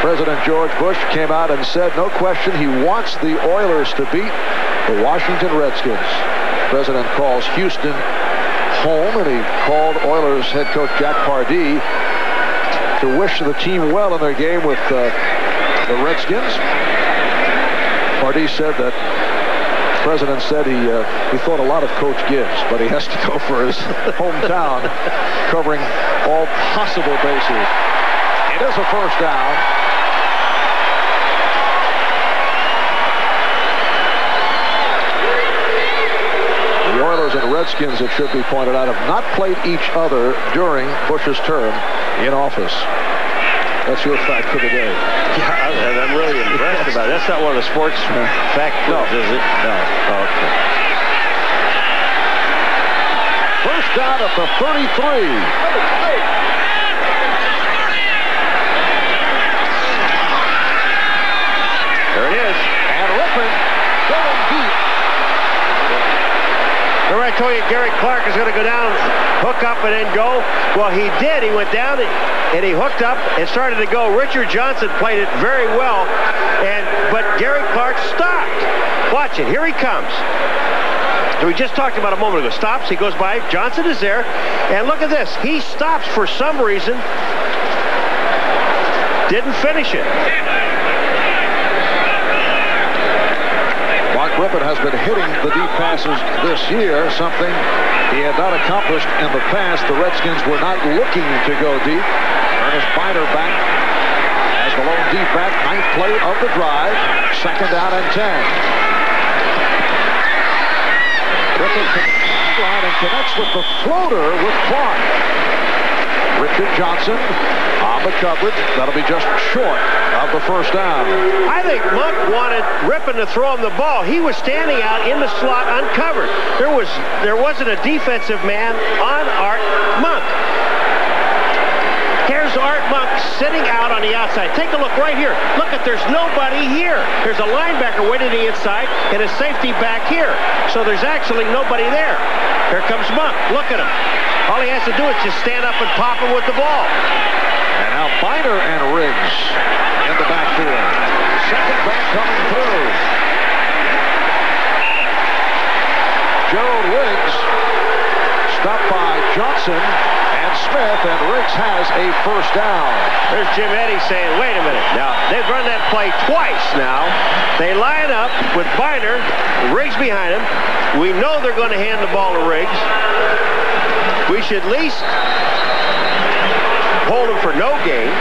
President George Bush came out and said, no question, he wants the Oilers to beat the Washington Redskins. President calls Houston home, and he called Oilers head coach Jack Pardee to wish the team well in their game with uh, the Redskins. Pardee said that the president said he uh, he thought a lot of Coach Gibbs, but he has to go for his hometown, covering all possible bases. It is a first down. The and Redskins, it should be pointed out, have not played each other during Bush's term in office. That's your fact for the day. Yeah, I'm really impressed about it. That's not one of the sports fact No. is it? No. Oh, okay. First down at the 33. There it is. And Rypien going deep. Remember I told you Gary Clark is going to go down, hook up, and then go? Well, he did. He went down and he hooked up and started to go. Richard Johnson played it very well, and but Gary Clark stopped. Watch it. Here he comes. And we just talked about a moment ago. Stops. He goes by. Johnson is there. And look at this. He stops for some reason. Didn't finish it. Mark Rypien has been hitting the deep passes this year, something he had not accomplished in the past. The Redskins were not looking to go deep. Ernest Byner back as the lone deep back. Ninth play of the drive. Second down and 10. Rypien to the line and connects with the floater with Clark. Johnson on the coverage. That'll be just short of the first down. I think Monk wanted Rypien to throw him the ball. He was standing out in the slot uncovered. There was there wasn't a defensive man on Art Monk. Here's Art Monk sitting out on the outside. Take a look right here. Look at there's nobody here. There's a linebacker waiting to the inside and a safety back here. So there's actually nobody there. Here comes Monk. Look at him. All he has to do is just stand up and pop him with the ball. And now Byner and Riggs in the backfield. Second back coming through. Gerald Riggs stopped by Johnson Smith, and Riggs has a first down. There's Jim Eddy saying, wait a minute. Now, They've run that play twice now. They line up with Byner, Riggs behind him. We know they're going to hand the ball to Riggs. We should at least hold him for no gain.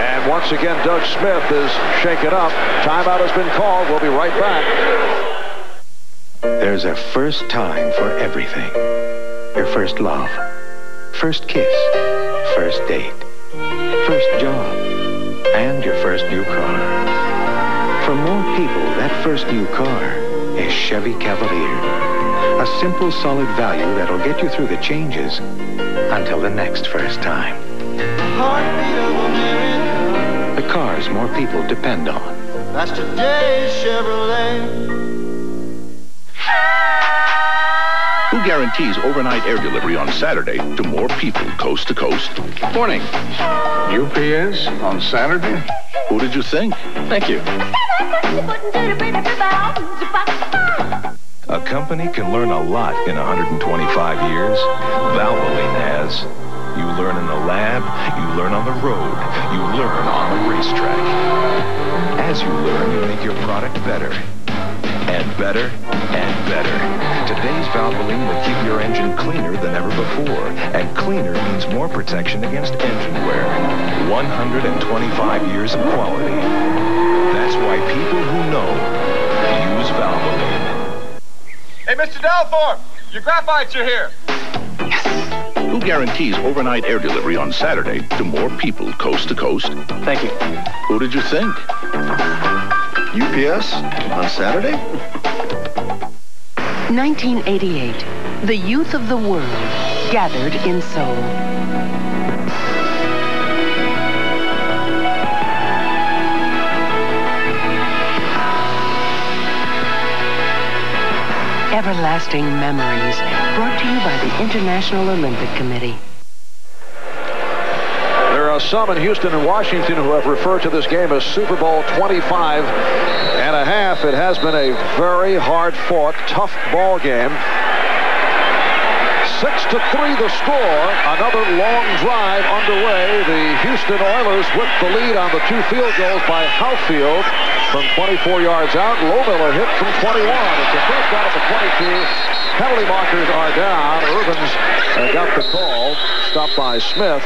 And once again, Doug Smith is shaken up. Timeout has been called. We'll be right back. There's a first time for everything. Your first love, first kiss, first date, first job, and your first new car. For more people, that first new car is Chevy Cavalier. A simple, solid value that'll get you through the changes until the next first time. Cars more people depend on. That's today's Chevrolet. Who guarantees overnight air delivery on Saturday to more people coast to coast? Morning. UPS on Saturday? Who did you think? Thank you. A company can learn a lot in 125 years. Valvoline has. You learn in the lab, you learn on the road, you learn on the racetrack. As you learn, you make your product better. And better and better. Today's Valvoline will keep your engine cleaner than ever before. And cleaner means more protection against engine wear. 125 years of quality. That's why people who know use Valvoline. Hey, Mr. Dalthorpe, your graphites are here. Who guarantees overnight air delivery on Saturday to more people coast to coast? Thank you. Who did you think? UPS on Saturday? 1988. The youth of the world gathered in Seoul. Everlasting memories brought to you by the International Olympic Committee. There are some in Houston and Washington who have referred to this game as Super Bowl 25 and a half. It has been a very hard-fought, tough ball game. Six to three the score. Another long drive underway. The Houston Oilers with the lead on the two field goals by Howfield from 24 yards out. Lohmiller hit from 21. It's a first out of the 22. Penalty markers are down. Ervins uh, got the call. Stopped by Smith.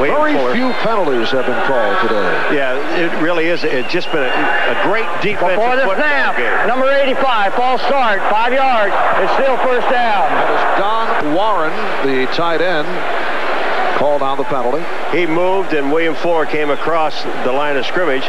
Wade Very Fuller. few penalties have been called today. Yeah, it really is. It's just been a, a great defensive Before the snap, game. number 85, false start, five yards. It's still first down. That is Don Warren, the tight end, called on the penalty. He moved, and William Fuller came across the line of scrimmage.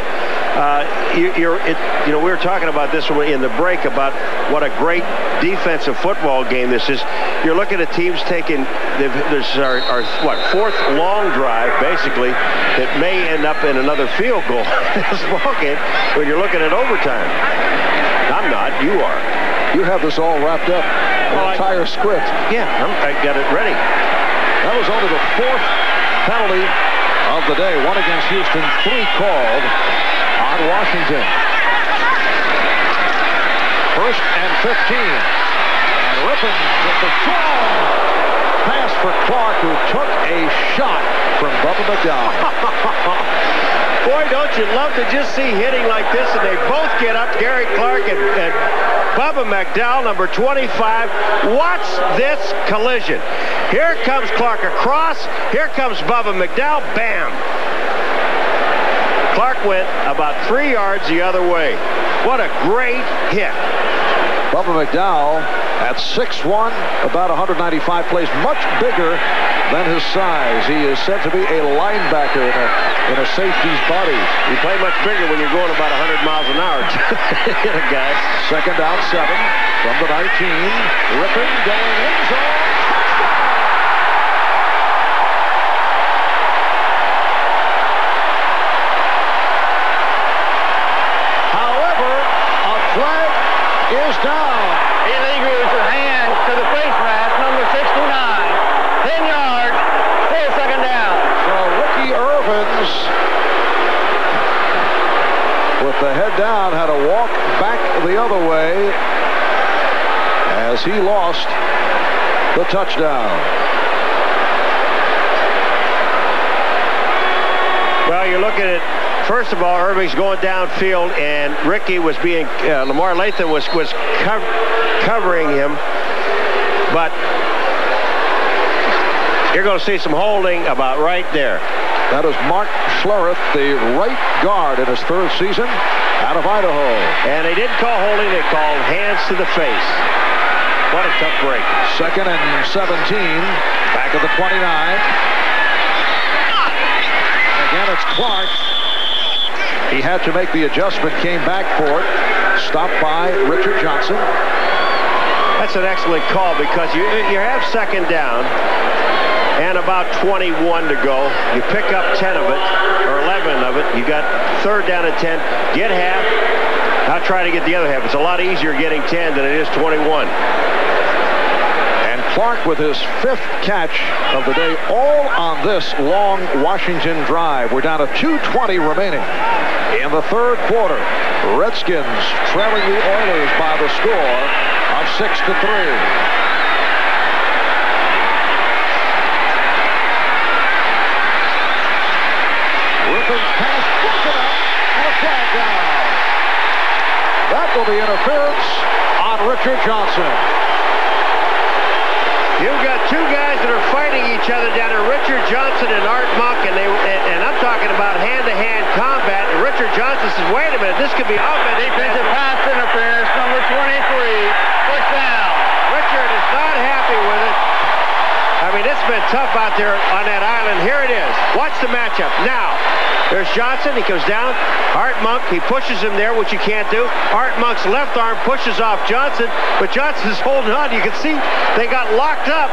Uh, you, you're, it, you know, we were talking about this in the break about what a great defensive football game this is. You're looking at teams taking this is our, our what fourth long drive basically that may end up in another field goal in this ball game when you're looking at overtime. I'm not. You are. You have this all wrapped up, an entire script. Yeah, I'm, I got it ready. That was only the fourth penalty of the day. One against Houston, three called on Washington. First and 15. And Rypien with the strong pass for Clark, who took a shot from Bubba McDowell. Boy, don't you love to just see hitting like this, and they both get up, Gary Clark and, and Bubba McDowell, number 25. Watch this collision. Here comes Clark across. Here comes Bubba McDowell. Bam! Clark went about three yards the other way. What a great hit. Bubba McDowell at 6'1", about 195 plays, much bigger than his size. He is said to be a linebacker in a, in a safety's body. You play much bigger when you're going about 100 miles an hour. Hit a guy. Second down, seven from the 19. Rypien going in zone. However, a flag is down. Illegal with your hand to the face mask, number 69. 10 yards, still second down. So Ricky Ervins, with the head down, had to walk back the other way as he lost the touchdown. Well, you look at it. First of all, Irving's going downfield, and Ricky was being uh, Lamar Lathon was was covering him, but you're going to see some holding about right there. That is Mark Schlereth, the right guard in his third season out of Idaho. And they didn't call holding, they called hands to the face. What a tough break. Second and 17, back at the 29. Again, it's Clark. He had to make the adjustment, came back for it, stopped by Richard Johnson. That's an excellent call because you, you have second down and about 21 to go. You pick up 10 of it, or 11 of it. You got third down and 10. Get half. Now try to get the other half. It's a lot easier getting 10 than it is 21. Clark with his fifth catch of the day, all on this long Washington drive. We're down to 2.20 remaining in the third quarter. Redskins trailing the Oilers by the score of 6 to 3. will be interference on Richard Johnson. You've got two guys that are fighting each other down there, Richard Johnson and Art Monk, and, they, and, and I'm talking about hand-to-hand -hand combat. And Richard Johnson says, wait a minute, this could be offense. Defensive pass interference, number 23, push down. Richard is not happy with it. I mean, it's been tough out there on that island. Here it is. Watch the matchup. Now, there's Johnson. He comes down. Art Monk, he pushes him there, which you can't do. Art Monk's left arm pushes off Johnson, but Johnson's holding on. You can see they got locked up.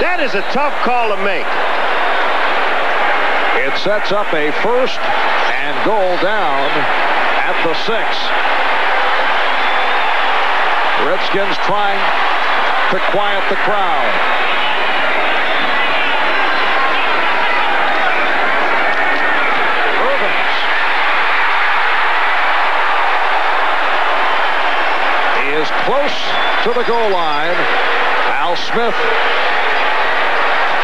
That is a tough call to make. It sets up a first and goal down at the six. Redskins trying to quiet the crowd. close to the goal line. Al Smith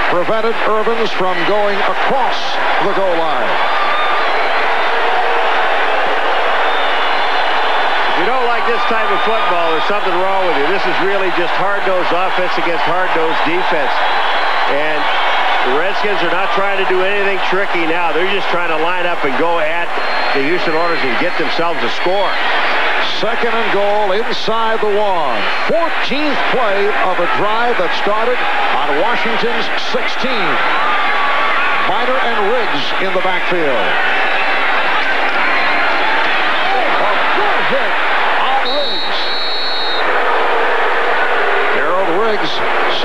prevented Ervins from going across the goal line. If you don't like this type of football, there's something wrong with you. This is really just hard-nosed offense against hard-nosed defense. And the Redskins are not trying to do anything tricky now. They're just trying to line up and go at the Houston Oilers and get themselves a score. Second and goal inside the one. 14th play of a drive that started on Washington's 16. Byner and Riggs in the backfield. A good hit on Riggs. Gerald Riggs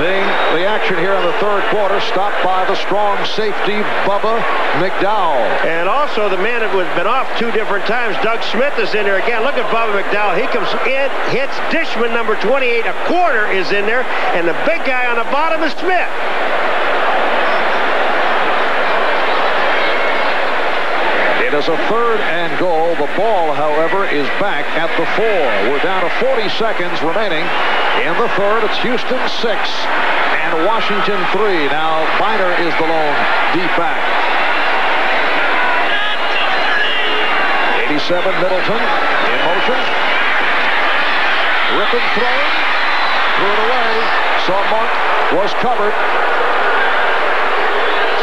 seeing the action here in the third quarter, stopped by the strong safety, Bubba McDowell. And also the man that has been off two different times, Doug Smith is in there again. Look at Bubba McDowell. He comes in, hits Dishman, number 28. A quarter is in there, and the big guy on the bottom is Smith. Is a third and goal. The ball, however, is back at the four. We're down to 40 seconds remaining in the third. It's Houston six and Washington three. Now Byner is the lone deep back. 87 Middleton in motion. Rypien throwing. Threw it away. Saw was covered.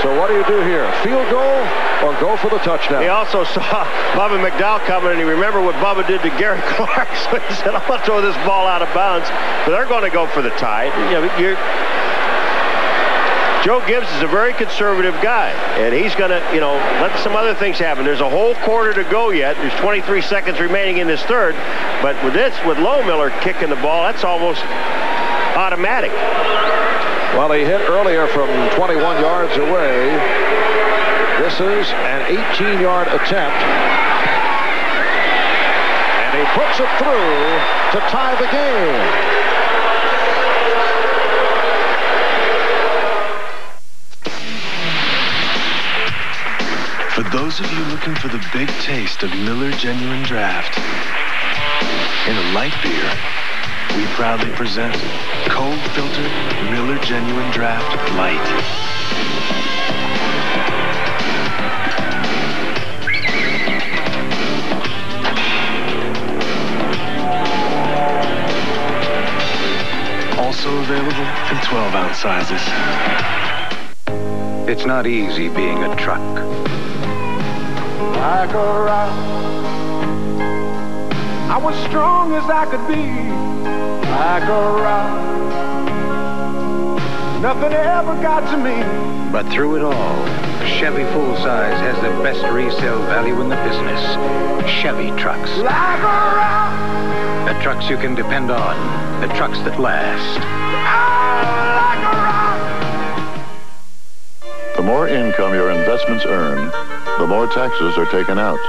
So what do you do here? Field goal or go for the touchdown? He also saw Bubba McDowell coming, and he remembered what Bubba did to Gary Clark. So he said, I'm going to throw this ball out of bounds. But they're going to go for the tie. You know, Joe Gibbs is a very conservative guy, and he's going to, you know, let some other things happen. There's a whole quarter to go yet. There's 23 seconds remaining in this third. But with this, with Lohmiller kicking the ball, that's almost automatic. Well, he hit earlier from 21 yards away. This is an 18-yard attempt. And he puts it through to tie the game. For those of you looking for the big taste of Miller Genuine Draft, in a light beer, we proudly present Cold Filtered Miller Genuine Draft Light. Also available in 12 ounce sizes. It's not easy being a truck. Like a rock. I was strong as I could be. Like a rock. Nothing ever got to me. But through it all, Chevy Full Size has the best resale value in the business. Chevy trucks. Like a rock. The trucks you can depend on. The trucks that last. Like a rock. The more income your investments earn, the more taxes are taken out.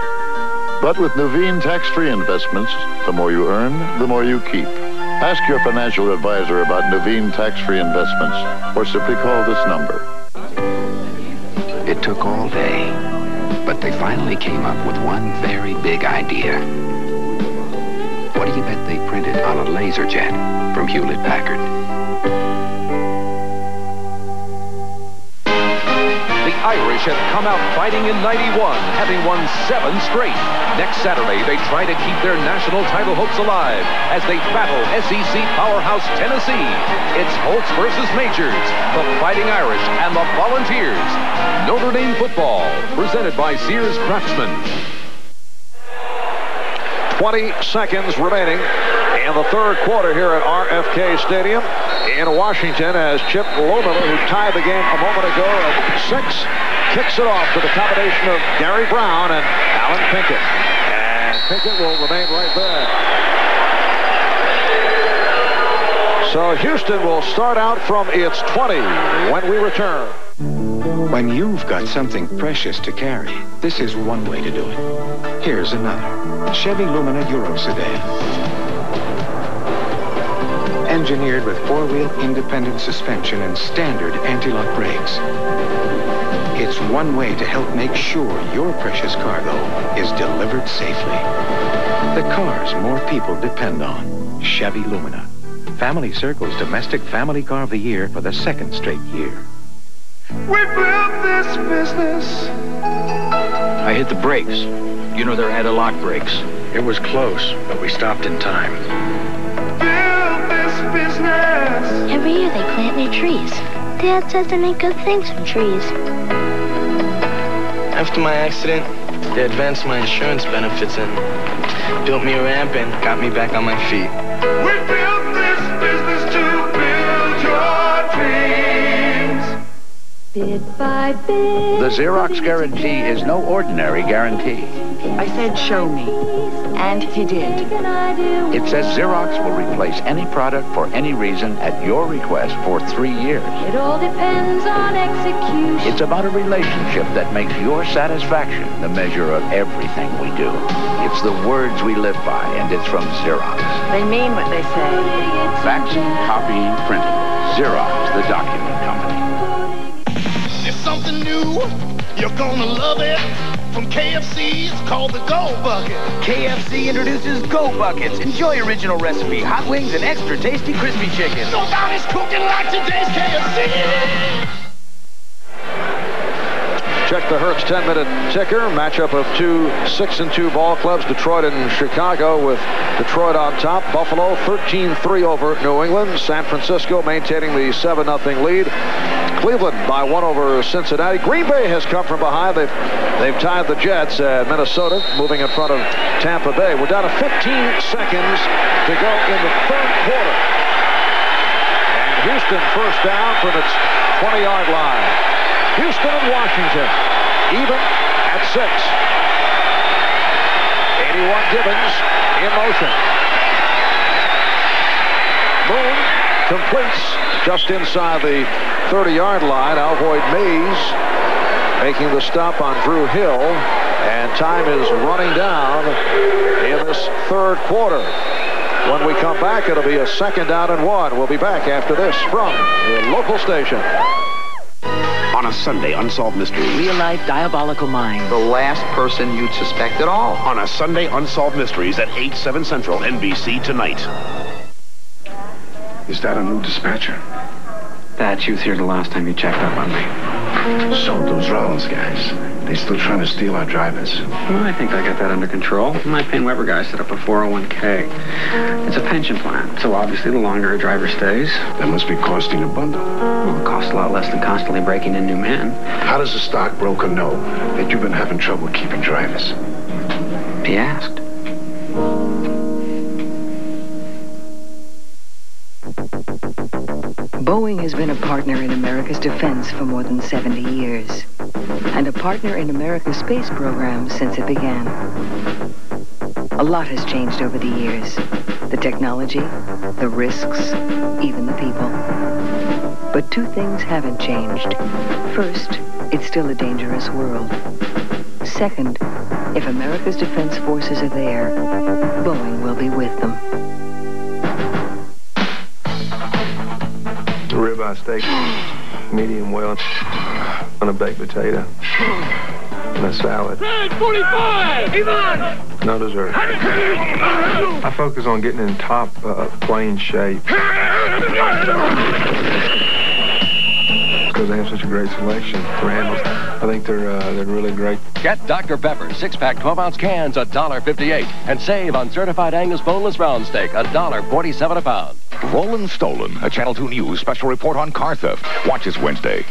But with Nuveen tax-free investments, the more you earn, the more you keep. Ask your financial advisor about Nuveen tax-free investments or simply call this number. It took all day, but they finally came up with one very big idea. What do you bet they printed on a laser jet from Hewlett Irish have come out fighting in 91, having won seven straight. Next Saturday, they try to keep their national title hopes alive as they battle SEC powerhouse Tennessee. It's Holtz versus Majors, the Fighting Irish and the Volunteers. Notre Dame football, presented by Sears Craftsman. 20 seconds remaining in the third quarter here at RFK Stadium in Washington as Chip Lohmiller, who tied the game a moment ago at six, kicks it off to the combination of Gary Brown and Allen Pinkett. And Pinkett will remain right there. So Houston will start out from its 20 when we return. When you've got something precious to carry, this is one way to do it. Here's another. Chevy Lumina Euro Sedan. Engineered with four-wheel independent suspension and standard anti-lock brakes. It's one way to help make sure your precious cargo is delivered safely. The cars more people depend on. Chevy Lumina. Family Circle's Domestic Family Car of the Year for the second straight year. We built this business. I hit the brakes. You know they're anti-lock brakes. It was close, but we stopped in time. Built this business. Every year they plant new trees. Dad says they make good things from trees. After my accident, they advanced my insurance benefits and built me a ramp and got me back on my feet. Bit by bit. The Xerox guarantee is no ordinary guarantee. I said, show me. And he did. It says Xerox will replace any product for any reason at your request for three years. It all depends on execution. It's about a relationship that makes your satisfaction the measure of everything we do. It's the words we live by, and it's from Xerox. They mean what they say. Faxing, copying, printing. Xerox, the document company. It's something new. You're gonna love it. From KFC, it's called the Go Bucket. KFC introduces Go Buckets. Enjoy original recipe, hot wings, and extra tasty crispy chicken. Nobody's cooking like today's KFC. Check the Hertz 10-minute ticker. Matchup of two 6 and 2 ball clubs, Detroit and Chicago, with Detroit on top. Buffalo 13-3 over New England. San Francisco maintaining the 7-0 lead. Cleveland by one over Cincinnati. Green Bay has come from behind. They've they've tied the Jets. Uh, Minnesota moving in front of Tampa Bay. We're down to 15 seconds to go in the third quarter. And Houston first down from its 20-yard line. Houston and Washington, even at six. 81 Givens in motion. Moon completes just inside the 30-yard line. Alvoid Mays making the stop on Drew Hill. And time is running down in this third quarter. When we come back, it'll be a second down and one. We'll be back after this from the local station. On a Sunday Unsolved Mysteries. Real life diabolical mind. The last person you'd suspect at all. On a Sunday Unsolved Mysteries at 8, 7 Central, NBC tonight. Is that a new dispatcher? That you was here the last time you checked up on me. So those Rollins guys, they still trying to steal our drivers. Well, I think I got that under control. My PaineWebber guy set up a 401k. It's a pension plan, so obviously the longer a driver stays... That must be costing a bundle. Well, it costs a lot less than constantly breaking in new men. How does a stockbroker know that you've been having trouble keeping drivers? He asked. Boeing has been a partner in America's defense for more than 70 years, and a partner in America's space program since it began. A lot has changed over the years. The technology, the risks, even the people. But two things haven't changed. First, it's still a dangerous world. Second, if America's defense forces are there, Boeing will be with them. Ribeye steak, medium well, on a baked potato, and a salad. Red 45! Ivan! No dessert. I focus on getting in top uh, plane shape. Because they have such a great selection. Randall's, I think they're uh, they're really great. Get Dr. Pepper six-pack 12-ounce cans $1.58 and save on certified Angus boneless round steak $1.47 a pound. Rolling Stolen, a Channel 2 News special report on car theft. Watch this Wednesday.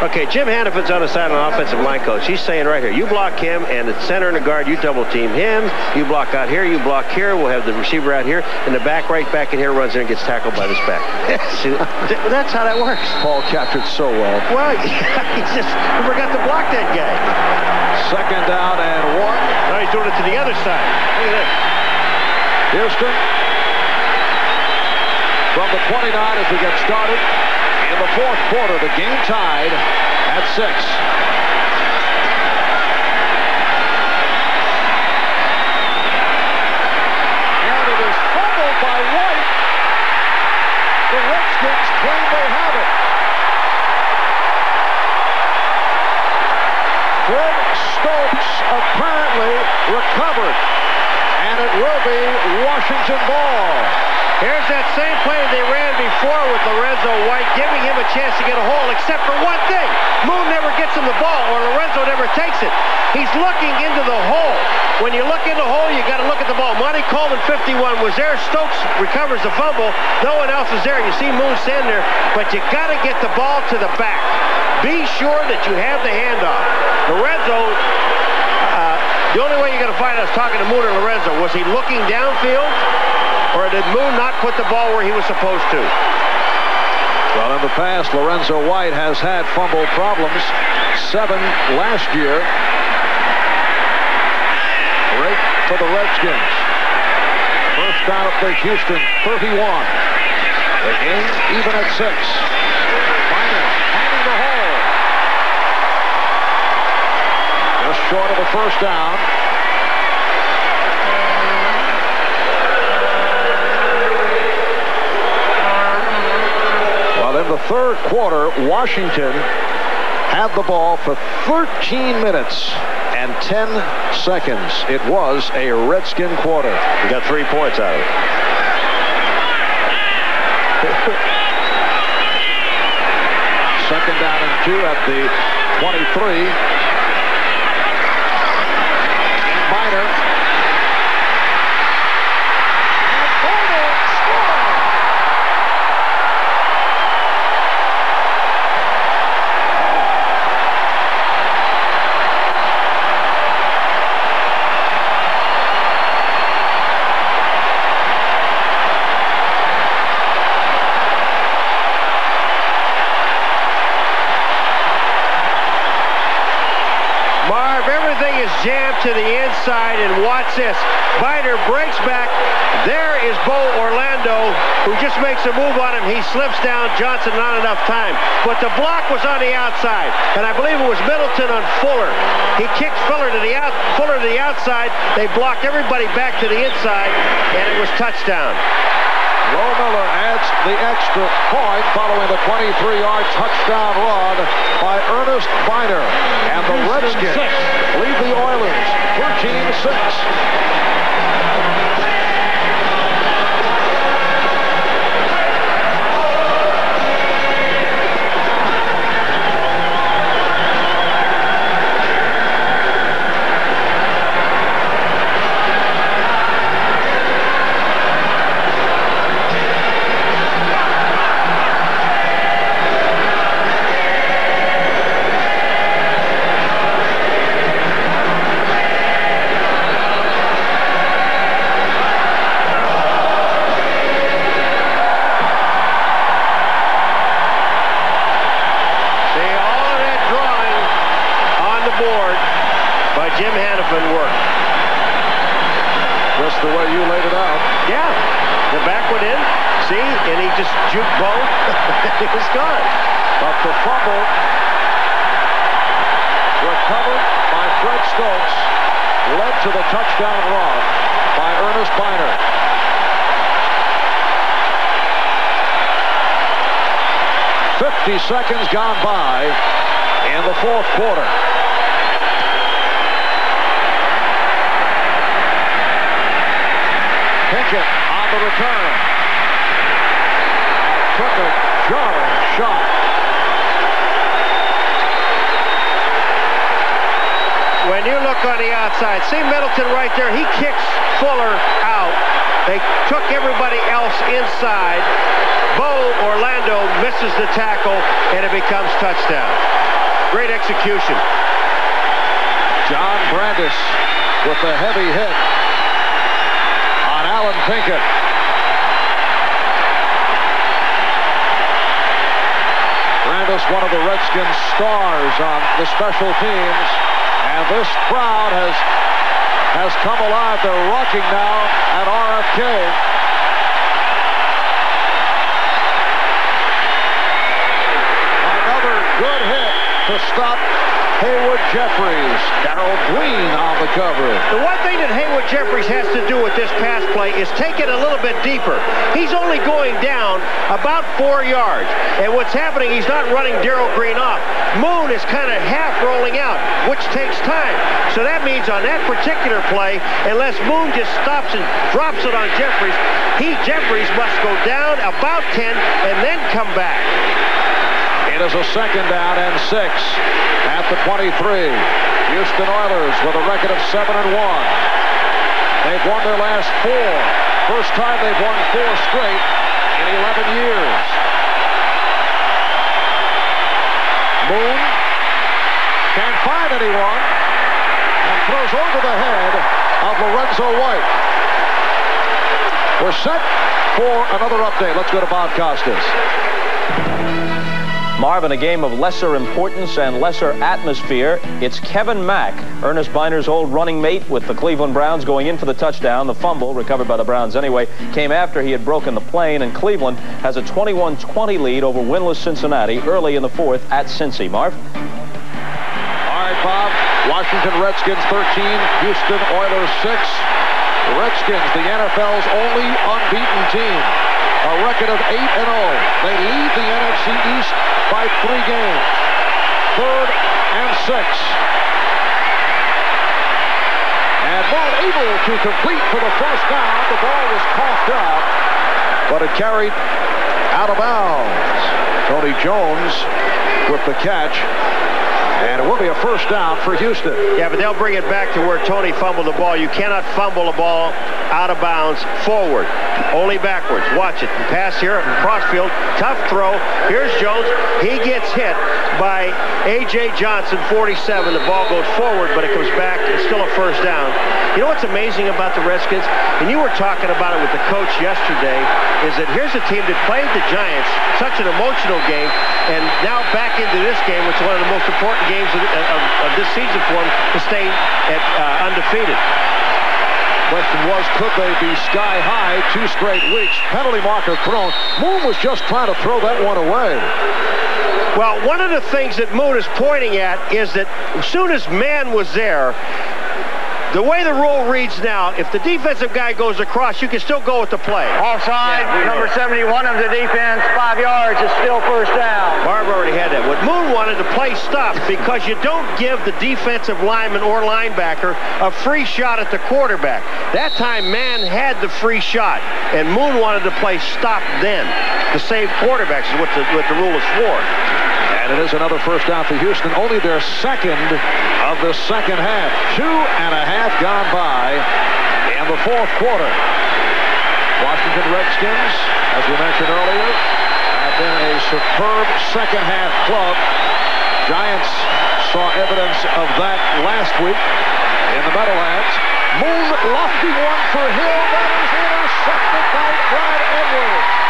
Okay, Jim Hanifan's on the side of an offensive line coach. He's saying right here, you block him, and the center and the guard, you double team him. You block out here, you block here. We'll have the receiver out here, and the back right back in here runs in and gets tackled by this back. See, that's how that works. Paul captured so well. Well, he just forgot to block that guy. Second down and one. Now he's doing it to the other side. Look at this. Houston from the 29 as we get started. The fourth quarter, the game tied at six. And it is fumbled by White. The Redskins claim they have it. Fred Stokes apparently recovered. And it will be Washington ball. Here's that same play they ran before with Lorenzo White, giving him a chance to get a hole, except for one thing. Moon never gets him the ball, or Lorenzo never takes it. He's looking into the hole. When you look in the hole, you got to look at the ball. Monte Coleman, 51, was there. Stokes recovers the fumble. No one else is there. You see Moon standing there, but you got to get the ball to the back. Be sure that you have the handoff. Lorenzo uh, the only way you're going to find us talking to Moon or Lorenzo, was he looking downfield? Or did Moon not put the ball where he was supposed to? Well, in the past, Lorenzo White has had fumble problems. Seven last year. Great for the Redskins. At the Houston 31. The game even at six. The hole. Just short of the first down. Well, in the third quarter, Washington had the ball for 13 minutes and 10 seconds. It was a Redskin quarter. We got three points out of it. Second down and two at the 23. Byner. And Boyle scored. Marv, everything is jammed to and watch this. Byner breaks back. There is Bo Orlando, who just makes a move on him. He slips down. Johnson not enough time. But the block was on the outside, and I believe it was Middleton on Fuller. He kicked Fuller to the out, Fuller to the outside. They blocked everybody back to the inside, and it was touchdown. Lohmiller adds the extra point following the 23-yard touchdown run by Ernest Byner. And the Redskins lead the Oilers 13-6. Seconds gone by in the fourth quarter. Pinkett on the return. Took a jarring shot. When you look on the outside, see Middleton right there. He kicks Fuller out. They took everybody else inside. Bo Orlando misses the tackle, and it becomes touchdown. Great execution. John Brandes with the heavy hit on Allen Pinkett. Brandes, one of the Redskins' stars on the special teams. And this crowd has has come alive. They're rocking now at RFK. Another good hit to stop Haywood Jeffires. The. The one thing that Haywood Jeffires has to do with this pass play is take it a little bit deeper. He's only going down about four yards. And what's happening, he's not running Darrell Green off. Moon is kind of half rolling out, which takes time. So that means on that particular play, unless Moon just stops and drops it on Jeffires, he, Jeffires, must go down about 10 and then come back. It is a second down and six at the 23. Houston Oilers with a record of 7 and 1. They've won their last four. First time they've won four straight in 11 years. Moon can't find anyone and throws over the head of Lorenzo White. We're set for another update. Let's go to Bob Costas. Marvin, a game of lesser importance and lesser atmosphere. It's Kevin Mack, Ernest Byner's old running mate with the Cleveland Browns going in for the touchdown. The fumble, recovered by the Browns anyway, came after he had broken the plane, and Cleveland has a 21-20 lead over winless Cincinnati early in the fourth at Cincy. Marv? All right, Bob. Washington Redskins 13, Houston Oilers 6. Redskins, the NFL's only unbeaten team. A record of 8 and 0. They lead the NFC East by three games. Third and six. And not able to complete for the first down. The ball was coughed up, but it carried out of bounds. Tony Jones with the catch. And it will be a first down for Houston. Yeah, but they'll bring it back to where Tony fumbled the ball. You cannot fumble a ball out of bounds forward, only backwards. Watch it. Pass here, crossfield, tough throw. Here's Jones. He gets hit by A.J. Johnson, 47. The ball goes forward, but it comes back. It's still a first down. You know what's amazing about the Redskins? And you were talking about it with the coach yesterday, is that here's a team that played the Giants, such an emotional game, and now back into this game, which is one of the most important games of, of, of this season for them to stay at, uh, undefeated. Question was, could they be sky high two straight weeks? Penalty marker thrown. Moon was just trying to throw that one away. Well, one of the things that Moon is pointing at is that as soon as man was there, the way the rule reads now, if the defensive guy goes across, you can still go with the play. Offside, yeah, number 71 of the defense, five yards, is still first down. Barb already had that. What Moon wanted to play stop because you don't give the defensive lineman or linebacker a free shot at the quarterback. That time, man had the free shot, and Moon wanted to play stop then to save quarterbacks is what the, what the rule is for. It is another first down for Houston. Only their second of the second half. Two and a half gone by in the fourth quarter. Washington Redskins, as we mentioned earlier, have been a superb second half club. Giants saw evidence of that last week in the Meadowlands. Moon lofty one for Hill. That is intercepted by Brad Edwards.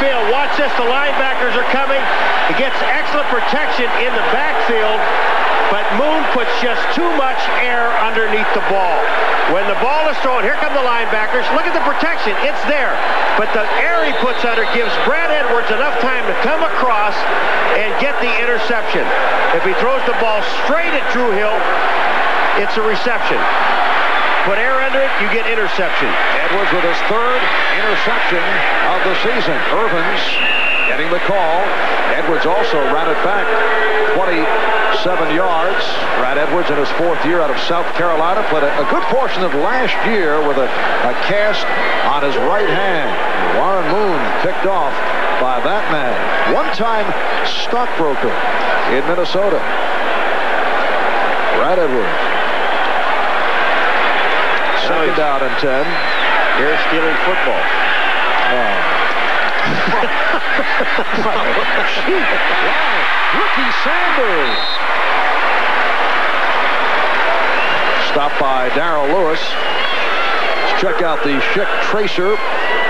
field. Watch this. The linebackers are coming. He gets in the backfield, but Moon puts just too much air underneath the ball. When the ball is thrown, here come the linebackers. Look at the protection. It's there. But the air he puts under gives Brad Edwards enough time to come across and get the interception. If he throws the ball straight at Drew Hill, it's a reception. Put air under it, you get interception. Edwards with his third interception of the season. Irvins getting the call. Edwards also ran it back 27 yards. Brad Edwards in his fourth year out of South Carolina played a, a good portion of last year with a, a cast on his right hand. Warren Moon picked off by that man. One-time stockbroker in Minnesota. Brad Edwards. Second down and 10. Here's stealing football. Wow. Ricky Sanders. Stopped by Darrell Lewis. Let's check out the Schick Tracer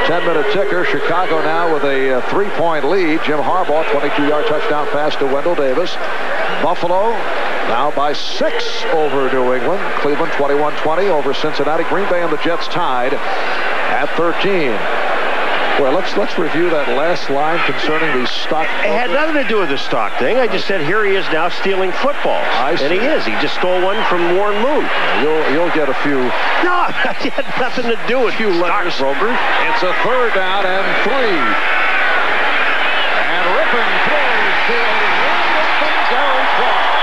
10-minute ticker. Chicago now with a uh, three-point lead. Jim Harbaugh, 22-yard touchdown pass to Wendell Davis. Buffalo now by six over New England. Cleveland 21-20 over Cincinnati. Green Bay and the Jets tied at 13. Well, let's let's review that last line concerning the stock. It had nothing to do with the stock thing. I just said here he is now stealing footballs. I and he is. He just stole one from Warren Moon. You'll you'll get a few. No, it had nothing to do with you, letters. stockbroker. It's a third down and three. And Rippon throws to a wide open Gary Clark.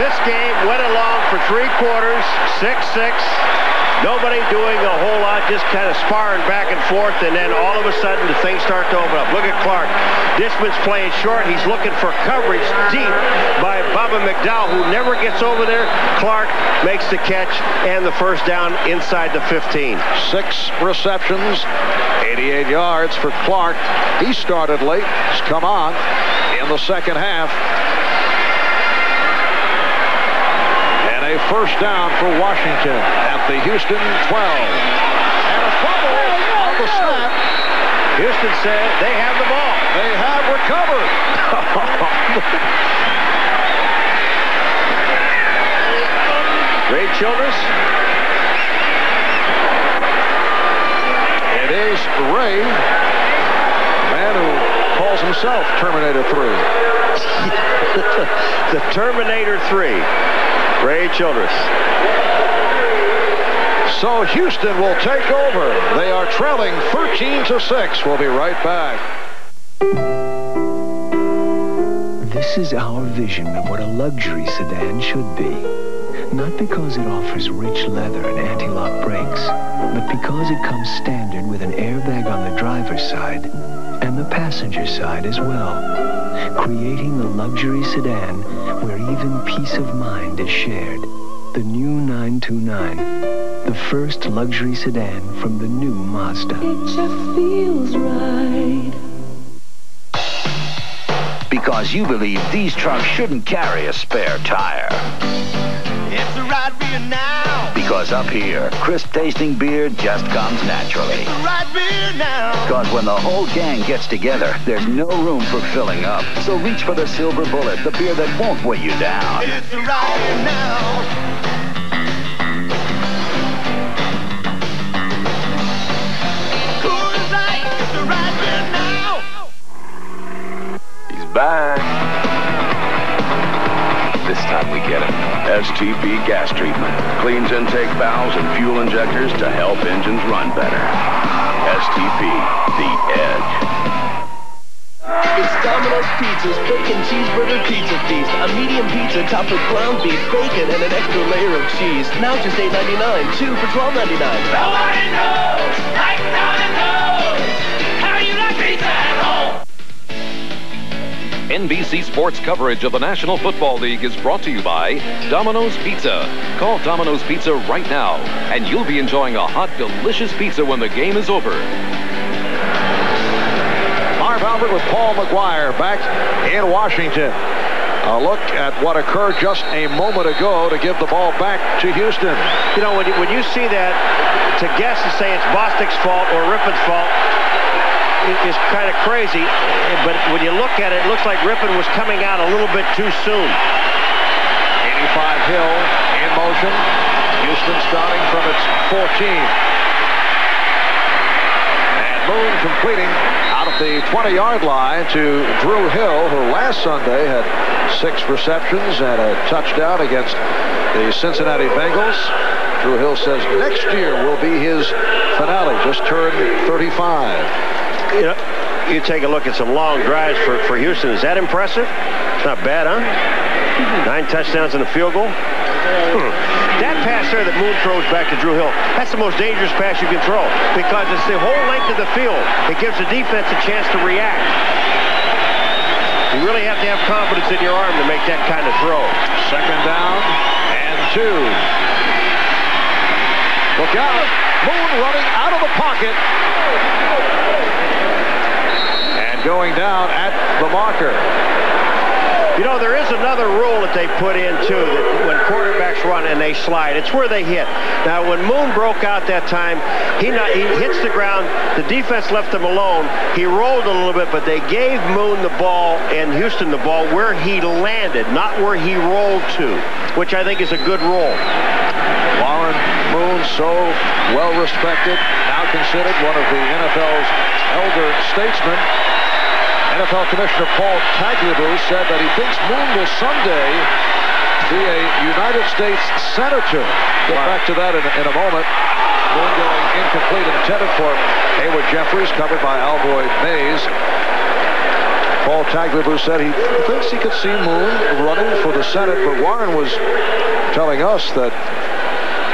This game went along for three 6-6. Nobody doing a whole lot, just kind of sparring back and forth, and then all of a sudden the things start to open up. Look at Clark. Dishman's playing short. He's looking for coverage deep by Bubba McDowell, who never gets over there. Clark makes the catch and the first down inside the 15. Six receptions, 88 yards for Clark. He started late. He's come on in the second half. First down for Washington at the Houston 12. And a fumble on the snap. Houston said they have the ball. They have recovered. Ray Childress. It is Ray, the man who calls himself Terminator 3. the Terminator 3. Ray Childress. So Houston will take over. They are trailing 13 to 6. We'll be right back. This is our vision of what a luxury sedan should be. Not because it offers rich leather and anti-lock brakes, but because it comes standard with an airbag on the driver's side the passenger side as well, creating the luxury sedan where even peace of mind is shared. The new 929, the first luxury sedan from the new Mazda. It just feels right. Because you believe these trucks shouldn't carry a spare tire. It's the right beer now. Because up here, crisp tasting beer just comes naturally. The right beer now. Because when the whole gang gets together, there's no room for filling up. So reach for the Silver Bullet, the beer that won't weigh you down. It's right now. Coors Light, it's the right beer now. He's back. This time we get it. STP gas treatment. Cleans intake valves and fuel injectors to help engines run better. STP, the edge. It's Domino's Pizza's Bacon Cheeseburger Pizza Feast. A medium pizza topped with ground beef, bacon, and an extra layer of cheese. Now just $8.99. Two for $12.99. Nobody knows like Domino's NBC Sports coverage of the National Football League is brought to you by Domino's Pizza. Call Domino's Pizza right now, and you'll be enjoying a hot, delicious pizza when the game is over. Marv Albert with Paul Maguire back in Washington. A look at what occurred just a moment ago to give the ball back to Houston. You know, when you, when you see that, to guess and say it's Bostic's fault or Rypien's fault is kind of crazy. But when you look at it, it looks like Rypien was coming out a little bit too soon. 85 Hill in motion. Houston starting from its 14. And Moon completing out of the 20-yard line to Drew Hill, who last Sunday had six receptions and a touchdown against the Cincinnati Bengals. Drew Hill says next year will be his finale. Just turned 35. You know, you take a look at some long drives for, for Houston. Is that impressive? It's not bad, huh? Nine touchdowns and a field goal. Hmm. That pass there that Moon throws back to Drew Hill, that's the most dangerous pass you can throw because it's the whole length of the field. It gives the defense a chance to react. You really have to have confidence in your arm to make that kind of throw. Second down and two. Look out. Moon running out of the pocket. Going down at the marker. You know, there is another rule that they put in, too, that when quarterbacks run and they slide, it's where they hit. Now, when Moon broke out that time, he, not, he hits the ground. The defense left him alone. He rolled a little bit, but they gave Moon the ball and Houston the ball where he landed, not where he rolled to, which I think is a good rule. Warren Moon, so well respected, now considered one of the NFL's elder statesmen. NFL Commissioner Paul Tagliabue said that he thinks Moon will someday be a United States Senator. Get wow. back to that in, in a moment. Moon going incomplete intended for Haywood Jeffires, covered by Alvoid Mays. Paul Tagliabue said he thinks he could see Moon running for the Senate, but Warren was telling us that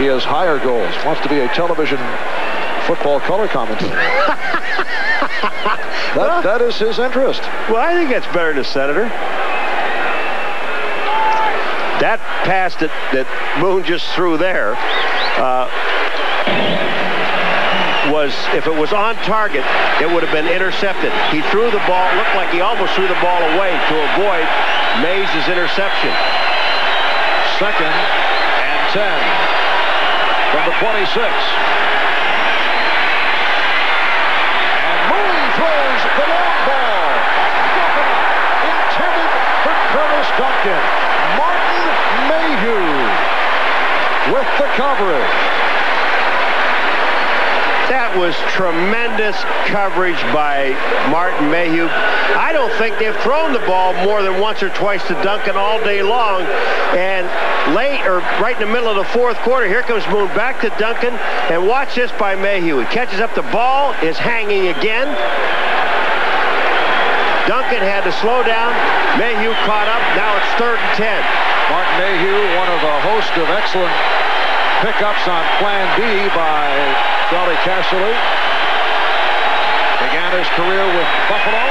he has higher goals, wants to be a television football color commentator. that, that is his interest. Well, I think that's better than a senator. That pass that, that Moon just threw there uh, was, if it was on target, it would have been intercepted. He threw the ball, looked like he almost threw the ball away to avoid Mays' interception. Second and 10 from the 26. Duncan. Martin Mayhew with the coverage. That was tremendous coverage by Martin Mayhew. I don't think they've thrown the ball more than once or twice to Duncan all day long. And late, or right in the middle of the fourth quarter, here comes Moon back to Duncan. And watch this by Mayhew. He catches up the ball, is hanging again. Duncan had to slow down. Mayhew caught up. Now it's third and 10. Martin Mayhew, one of a host of excellent pickups on Plan B by Charley Casserly. His career with Buffalo.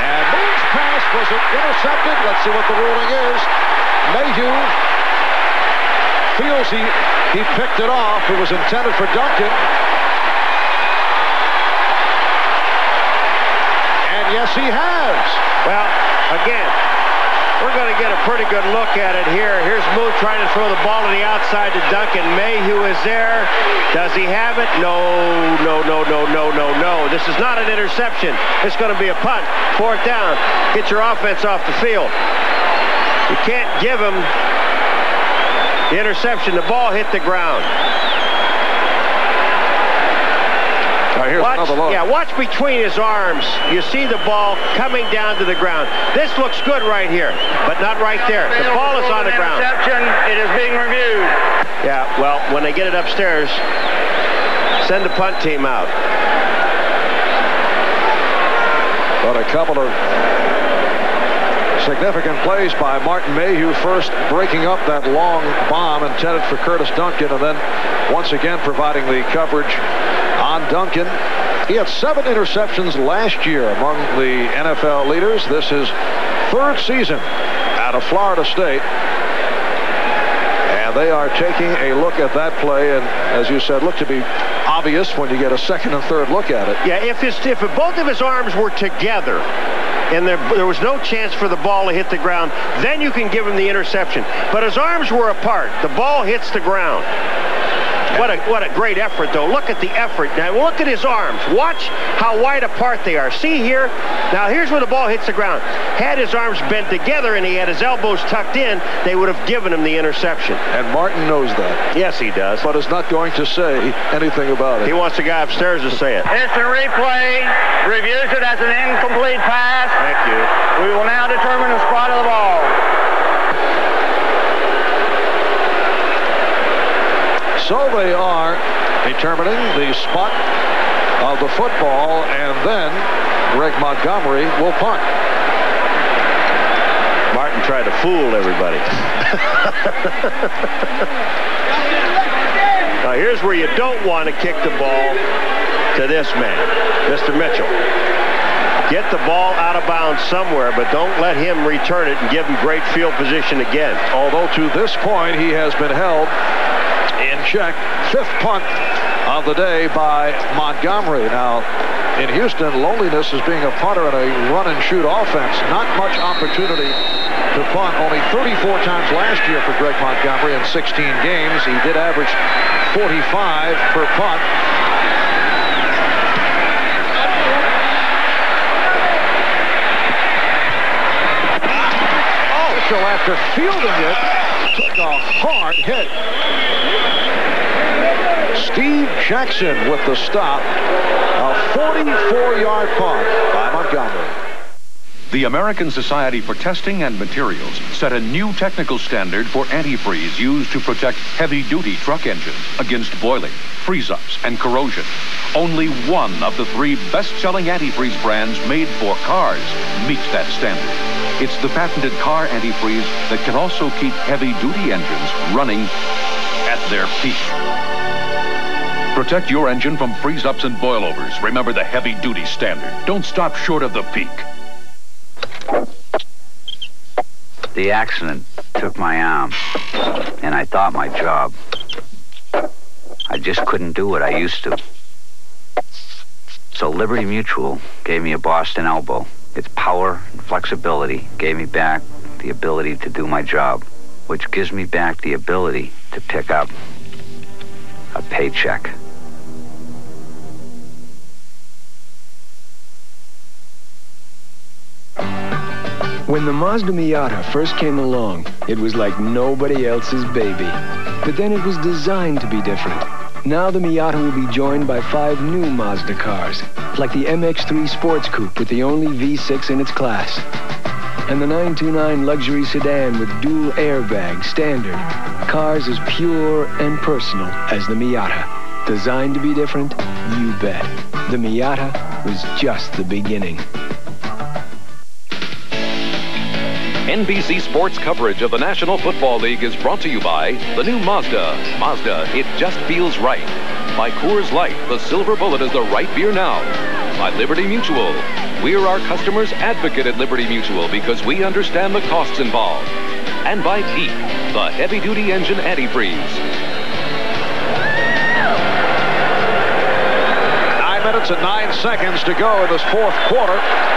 And Moon's pass was intercepted. Let's see what the ruling is. Mayhew feels he, he picked it off. It was intended for Duncan. And yes, he has. Well, again, going to get a pretty good look at it here. Here's Moon trying to throw the ball to the outside to Duncan. Mayhew is there. Does he have it? No, no, no, no, no, no, no. This is not an interception. It's going to be a punt. Fourth down. Get your offense off the field. You can't give him the interception. The ball hit the ground. Here's watch, another look. Yeah, watch between his arms. You see the ball coming down to the ground. This looks good right here, but not right there. The ball is on the ground. Interception. It is being reviewed. Yeah, well, when they get it upstairs, send the punt team out. But a couple of significant plays by Martin Mayhew, first breaking up that long bomb intended for Curtis Duncan, and then once again providing the coverage on Duncan. He had seven interceptions last year among the NFL leaders. This is third season out of Florida State. And they are taking a look at that play, and as you said, look to be obvious when you get a second and third look at it. Yeah, if, his, if both of his arms were together, and there, there was no chance for the ball to hit the ground, then you can give him the interception. But his arms were apart. The ball hits the ground. What a, what a great effort, though. Look at the effort. Now, look at his arms. Watch how wide apart they are. See here? Now, here's where the ball hits the ground. Had his arms bent together and he had his elbows tucked in, they would have given him the interception. And Martin knows that. Yes, he does. But is not going to say anything about it. He wants the guy upstairs to say it. Instant replay reviews it as an incomplete pass. Thank you. We will now determine the spot of the ball. So they are determining the spot of the football, and then Greg Montgomery will punt. Martin tried to fool everybody. now here's where you don't want to kick the ball to this man, Mr. Mitchell. Get the ball out of bounds somewhere, but don't let him return it and give him great field position again. Although to this point he has been held in check. Fifth punt of the day by Montgomery. Now, in Houston, loneliness is being a punter in a run-and-shoot offense. Not much opportunity to punt. Only 34 times last year for Greg Montgomery in 16 games. He did average 45 per punt. Mitchell, after fielding it, took a hard hit. Steve Jackson with the stop. A 44-yard punt by Montgomery. The American Society for Testing and Materials set a new technical standard for antifreeze used to protect heavy-duty truck engines against boiling, freeze-ups, and corrosion. Only one of the three best-selling antifreeze brands made for cars meets that standard. It's the patented car antifreeze that can also keep heavy-duty engines running at their peak. Protect your engine from freeze-ups and boilovers. Remember the heavy-duty standard. Don't stop short of the peak. The accident took my arm, and I thought my job. I just couldn't do what I used to. So Liberty Mutual gave me a Boston elbow. Its power and flexibility gave me back the ability to do my job, which gives me back the ability to pick up a paycheck. When the Mazda Miata first came along, it was like nobody else's baby. But then it was designed to be different. Now the Miata will be joined by five new Mazda cars, like the MX-3 Sports Coupe with the only V6 in its class. And the 929 luxury sedan with dual airbag standard. Cars as pure and personal as the Miata. Designed to be different? You bet. The Miata was just the beginning. NBC Sports coverage of the National Football League is brought to you by the new Mazda. Mazda, it just feels right. By Coors Light, the silver bullet is the right beer now. By Liberty Mutual. We're our customers' advocate at Liberty Mutual because we understand the costs involved. And by Peak, the heavy-duty engine antifreeze. Nine minutes and nine seconds to go in this fourth quarter.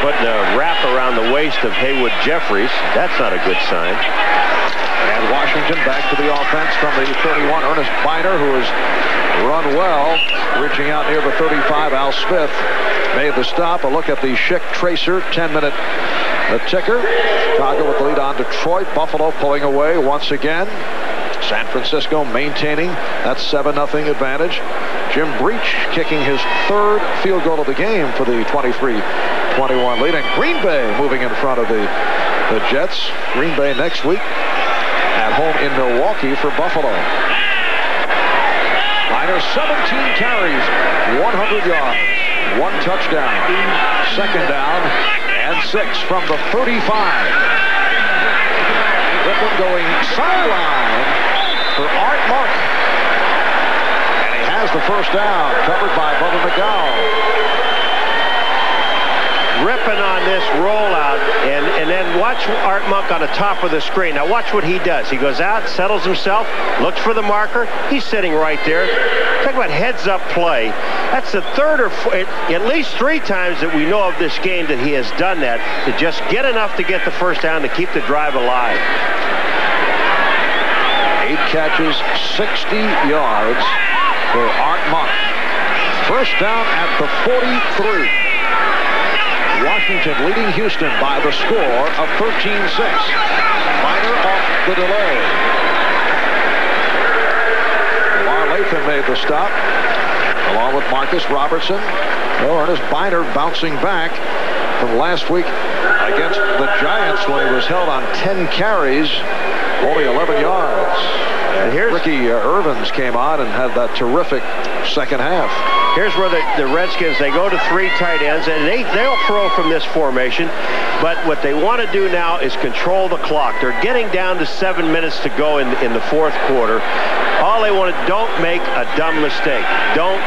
Putting a wrap around the waist of Haywood Jeffires. That's not a good sign. And Washington back to the offense from the 31. Ernest Byner, who has run well, reaching out near the 35. Al Smith made the stop. A look at the Schick Tracer 10-minute ticker. Chicago with the lead on Detroit. Buffalo pulling away once again. San Francisco maintaining that 7-0 advantage. Jim Breech kicking his third field goal of the game for the 23-21 lead. And Green Bay moving in front of the, the Jets. Green Bay next week at home in Milwaukee for Buffalo. Byner 17 carries, 100 yards, one touchdown, second down, and six from the 35. Rypien going sideline for Art Monk. And he has the first down, covered by Bubba McDowell. Rypien on this rollout, and, and then watch Art Monk on the top of the screen. Now watch what he does. He goes out, settles himself, looks for the marker. He's sitting right there. Talk about heads-up play. That's the third or four, at least three times that we know of this game that he has done that to just get enough to get the first down to keep the drive alive. Eight catches, 60 yards for Art Monk. First down at the 43. Washington leading Houston by the score of 13-6. Byner off the delay. Lamar Lathon made the stop, along with Marcus Robertson. Well, Ernest Byner bouncing back from last week against the Giants when he was held on 10 carries, only 11 yards. And here's Ricky uh, Ervins came on and had that terrific second half. Here's where the, the Redskins, they go to three tight ends, and they, they'll throw from this formation. But what they want to do now is control the clock. They're getting down to seven minutes to go in, in the fourth quarter. All they want to, don't make a dumb mistake. Don't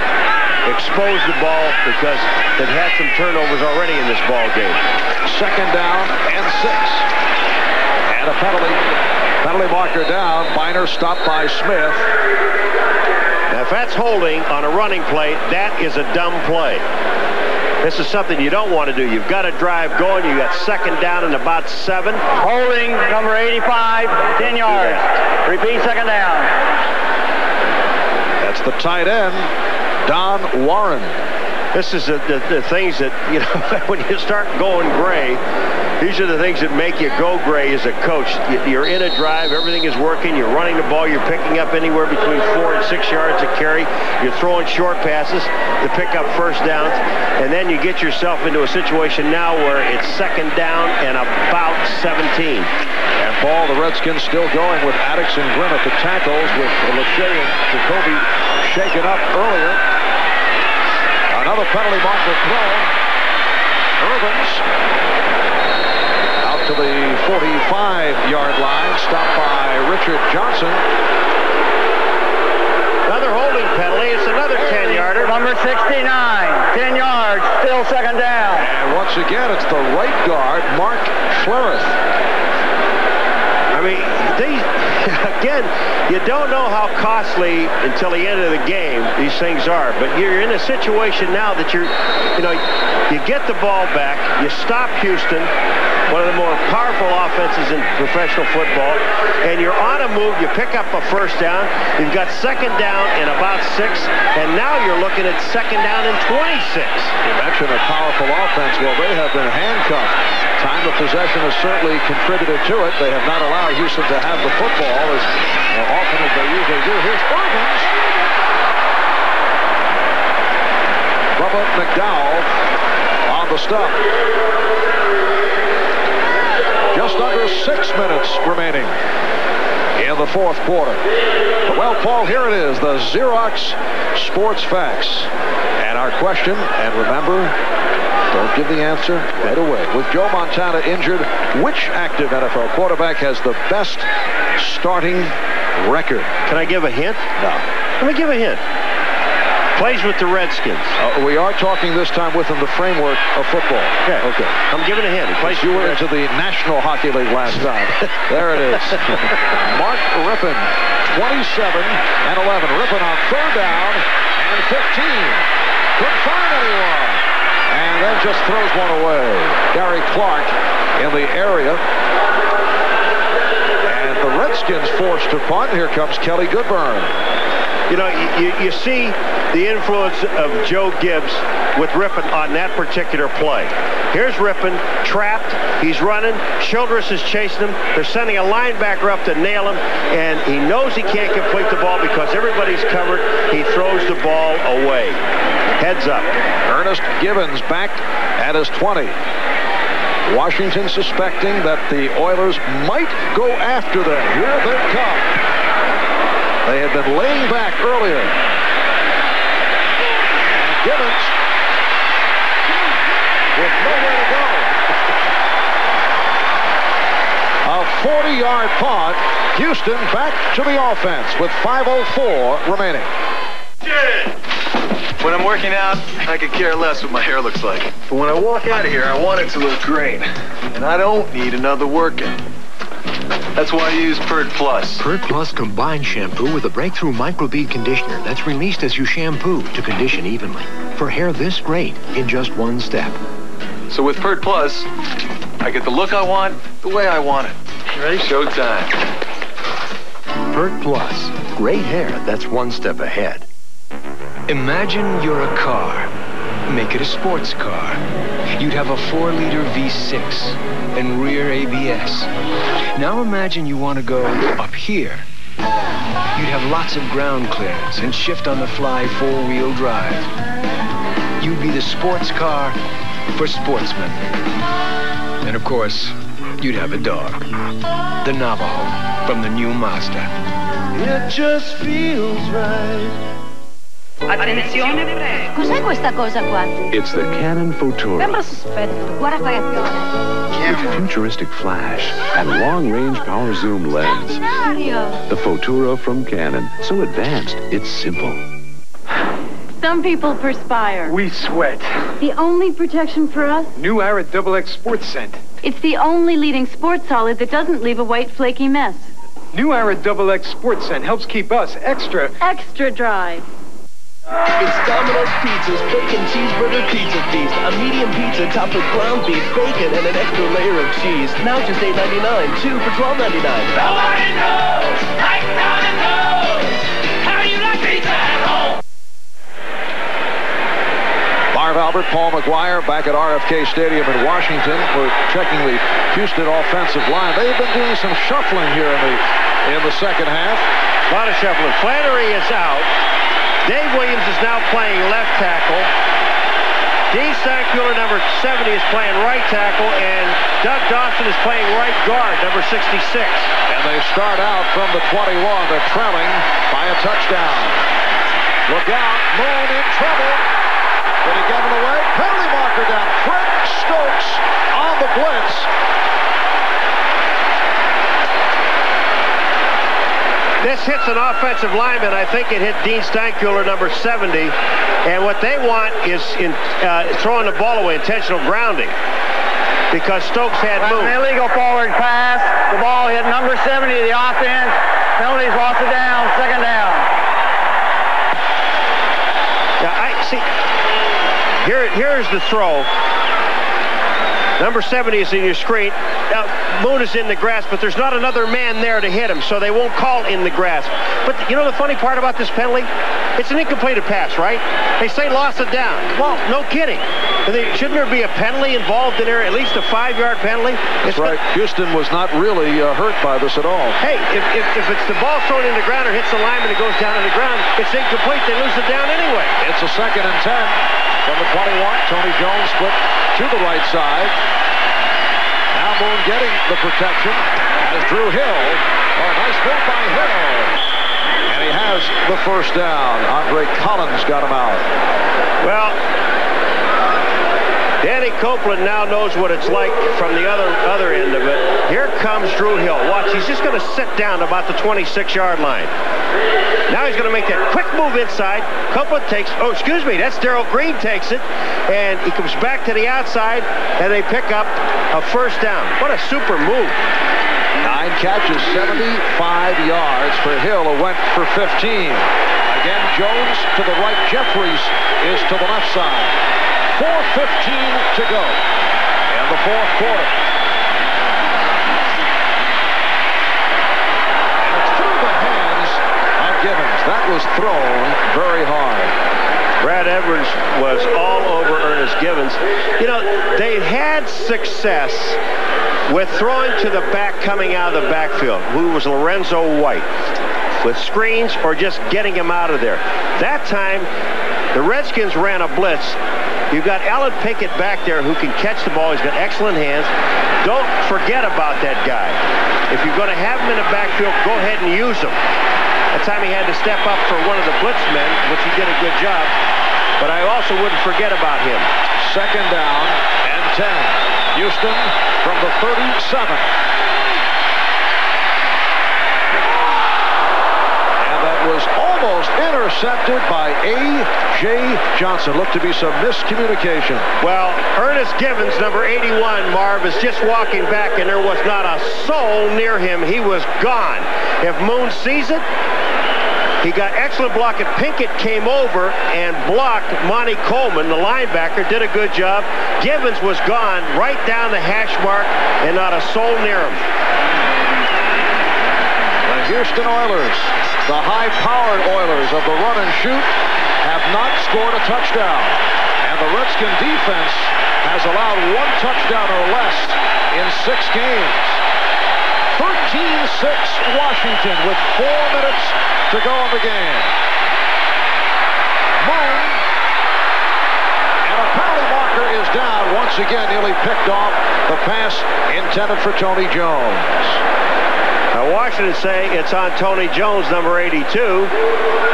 expose the ball because they've had some turnovers already in this ball game. Second down and six. And a penalty. Penalty marker down. Byner stopped by Smith. Now, if that's holding on a running play, that is a dumb play. This is something you don't want to do. You've got a drive going. You got second down and about seven. Holding number 85, 10 yards. Repeat second down. That's the tight end, Don Warren. This is the, the, the things that, you know, when you start going gray, these are the things that make you go gray as a coach. You're in a drive, everything is working, you're running the ball, you're picking up anywhere between four and six yards a carry, you're throwing short passes to pick up first downs, and then you get yourself into a situation now where it's second down and about 17. And ball, the Redskins still going with Adickes and Grimm at the tackles with Lachey and Jacoby shaken up earlier. Another penalty marker thrown. Ervins out to the 45-yard line, stopped by Richard Johnson. Another holding penalty. It's another 10-yarder. Number 69, 10 yards, still second down. And once again, it's the right guard, Mark Schlereth. I mean, these, again, you don't know how costly until the end of the game these things are. But you're in a situation now that you're, you know, you get the ball back, you stop Houston, one of the more powerful offenses in professional football, and you're on a move, you pick up a first down, you've got second down in about six, and now you're looking at second down in 26. You mentioned a powerful offense. Well, they have been handcuffed. Time of possession has certainly contributed to it. They have not allowed Houston to have the football as uh, often as they usually do. Here's Ervins. Bubba McDowell on the stop. Just under six minutes remaining in the fourth quarter. Well, Paul, here it is, the Xerox Sports Facts. And our question, and remember, don't give the answer right away. With Joe Montana injured, which active NFL quarterback has the best starting record? Can I give a hint? No. Let me give a hint. Plays with the Redskins. Uh, we are talking this time within the framework of football. Okay. Okay. I'm giving a hint. He plays You were into the National Hockey League last time. there it is. Mark Rypien, 27 and 11. Rypien on third down and 15. Couldn't find anyone. And then just throws one away. Gary Clark in the area. And the Redskins forced to punt. Here comes Kelly Goodburn. You know, you, you see the influence of Joe Gibbs with Rypien on that particular play. Here's Rypien, trapped. He's running. Childress is chasing him. They're sending a linebacker up to nail him, and he knows he can't complete the ball because everybody's covered. He throws the ball away. Heads up. Ernest Givens back at his 20. Washington suspecting that the Oilers might go after them. Here they come. They had been laying back earlier. Givens with nowhere to go. A 40-yard punt. Houston back to the offense with 5.04 remaining. When I'm working out, I could care less what my hair looks like. But when I walk out of here, I want it to look great. And I don't need another workout. That's why I use Pert Plus. Pert Plus combines shampoo with a breakthrough microbead conditioner that's released as you shampoo to condition evenly. For hair this great in just one step. So with Pert Plus, I get the look I want, the way I want it. Ready? Showtime. Pert Plus. Great hair that's one step ahead. Imagine you're a car. Make it a sports car. You'd have a 4-liter V6 and rear ABS. Now imagine you want to go up here. You'd have lots of ground clearance and shift-on-the-fly four-wheel drive. You'd be the sports car for sportsmen. And of course, you'd have a dog. The Navajo from the new Mazda. It just feels right. Attenzione, prego. Cos'è questa cosa qua? It's the Canon Futura. Sembra sospetto. Guarda qua With futuristic flash and long-range power zoom lens. The Futura from Canon. So advanced, it's simple. Some people perspire. We sweat. The only protection for us? New Arrid Double X Sports Scent. It's the only leading sports solid that doesn't leave a white flaky mess. New Arrid Double X Sports Scent helps keep us extra... Extra dry. It's Domino's Pizza's Bacon Cheeseburger Pizza Feast. A medium pizza topped with ground beef, bacon, and an extra layer of cheese. Now just $8.99. Two for $12.99. Nobody knows like Domino's. How you like pizza at home? Marv Albert, Paul Maguire back at RFK Stadium in Washington. We're checking the Houston offensive line. They've been doing some shuffling here in the in the second half. A lot of shuffling. Flannery is out. Dave Williams is now playing left tackle. Dean Steinkuhler, number 70, is playing right tackle, and Doug Dawson is playing right guard, number 66. And they start out from the 21. They're trailing by a touchdown. Look out. Moon in trouble. Did he get him away? Penalty marker down. Fred Stokes on the blitz. This hits an offensive lineman. I think it hit Dean Steinkuhler, number 70. And what they want is in, uh, throwing the ball away, intentional grounding. Because Stokes had moved. an illegal forward pass. The ball hit number 70 of the offense. Penalties lost it down. Second down. Now, I see. Here, here's the throw. Number 70 is in your screen. Now, Moon is in the grass, but there's not another man there to hit him, so they won't call in the grass. But you know the funny part about this penalty? It's an incomplete pass, right? They say lost it down. Well, no kidding. They- shouldn't there be a penalty involved in there, at least a five-yard penalty? That's right. Houston was not really uh, hurt by this at all. Hey, if, if, if it's the ball thrown in the ground or hits the lineman and it goes down on the ground, it's incomplete. They lose it down anyway. It's a second and 10 from the 21. Tony Jones split to the right side. Now Moon getting the protection as Drew Hill. Oh, nice move by Hill. And he has the first down. Andre Collins got him out. Well, Danny Copeland now knows what it's like from the other other end of it. Here comes Drew Hill. Watch, he's just going to sit down about the 26-yard line. Now he's going to make that quick move inside. Copeland takes, oh, excuse me, that's Darrell Green takes it. And he comes back to the outside, and they pick up a first down. What a super move. Nine catches, 75 yards for Hill, who went for 15. Again, Jones to the right. Jeffires is to the left side. 4.15 to go in the fourth quarter. It's through the hands of Givens. That was thrown very hard. Brad Edwards was all over Ernest Givens. You know, they had success with throwing to the back coming out of the backfield, who was Lorenzo White, with screens or just getting him out of there. That time, the Redskins ran a blitz. You've got Allen Pinkett back there who can catch the ball. He's got excellent hands. Don't forget about that guy. If you're going to have him in the backfield, go ahead and use him. That time he had to step up for one of the blitz men, which he did a good job. But I also wouldn't forget about him. Second down and 10. Houston from the 37. And that was almost intercepted by A.J. Johnson. Looked to be some miscommunication. Well, Ernest Givens, number 81, Marv, is just walking back, and there was not a soul near him. He was gone. If Moon sees it, he got excellent block, and Pinkett came over and blocked Monte Coleman, the linebacker, did a good job. Givens was gone right down the hash mark, and not a soul near him. The Houston Oilers, the high-powered Oilers of the run and shoot, have not scored a touchdown. And the Redskin defense has allowed one touchdown or less in six games. 13-6 Washington with four minutes to go in the game. Moon and a penalty marker is down once again. Nearly picked off the pass intended for Tony Jones. Washington say it's on Tony Jones, number 82,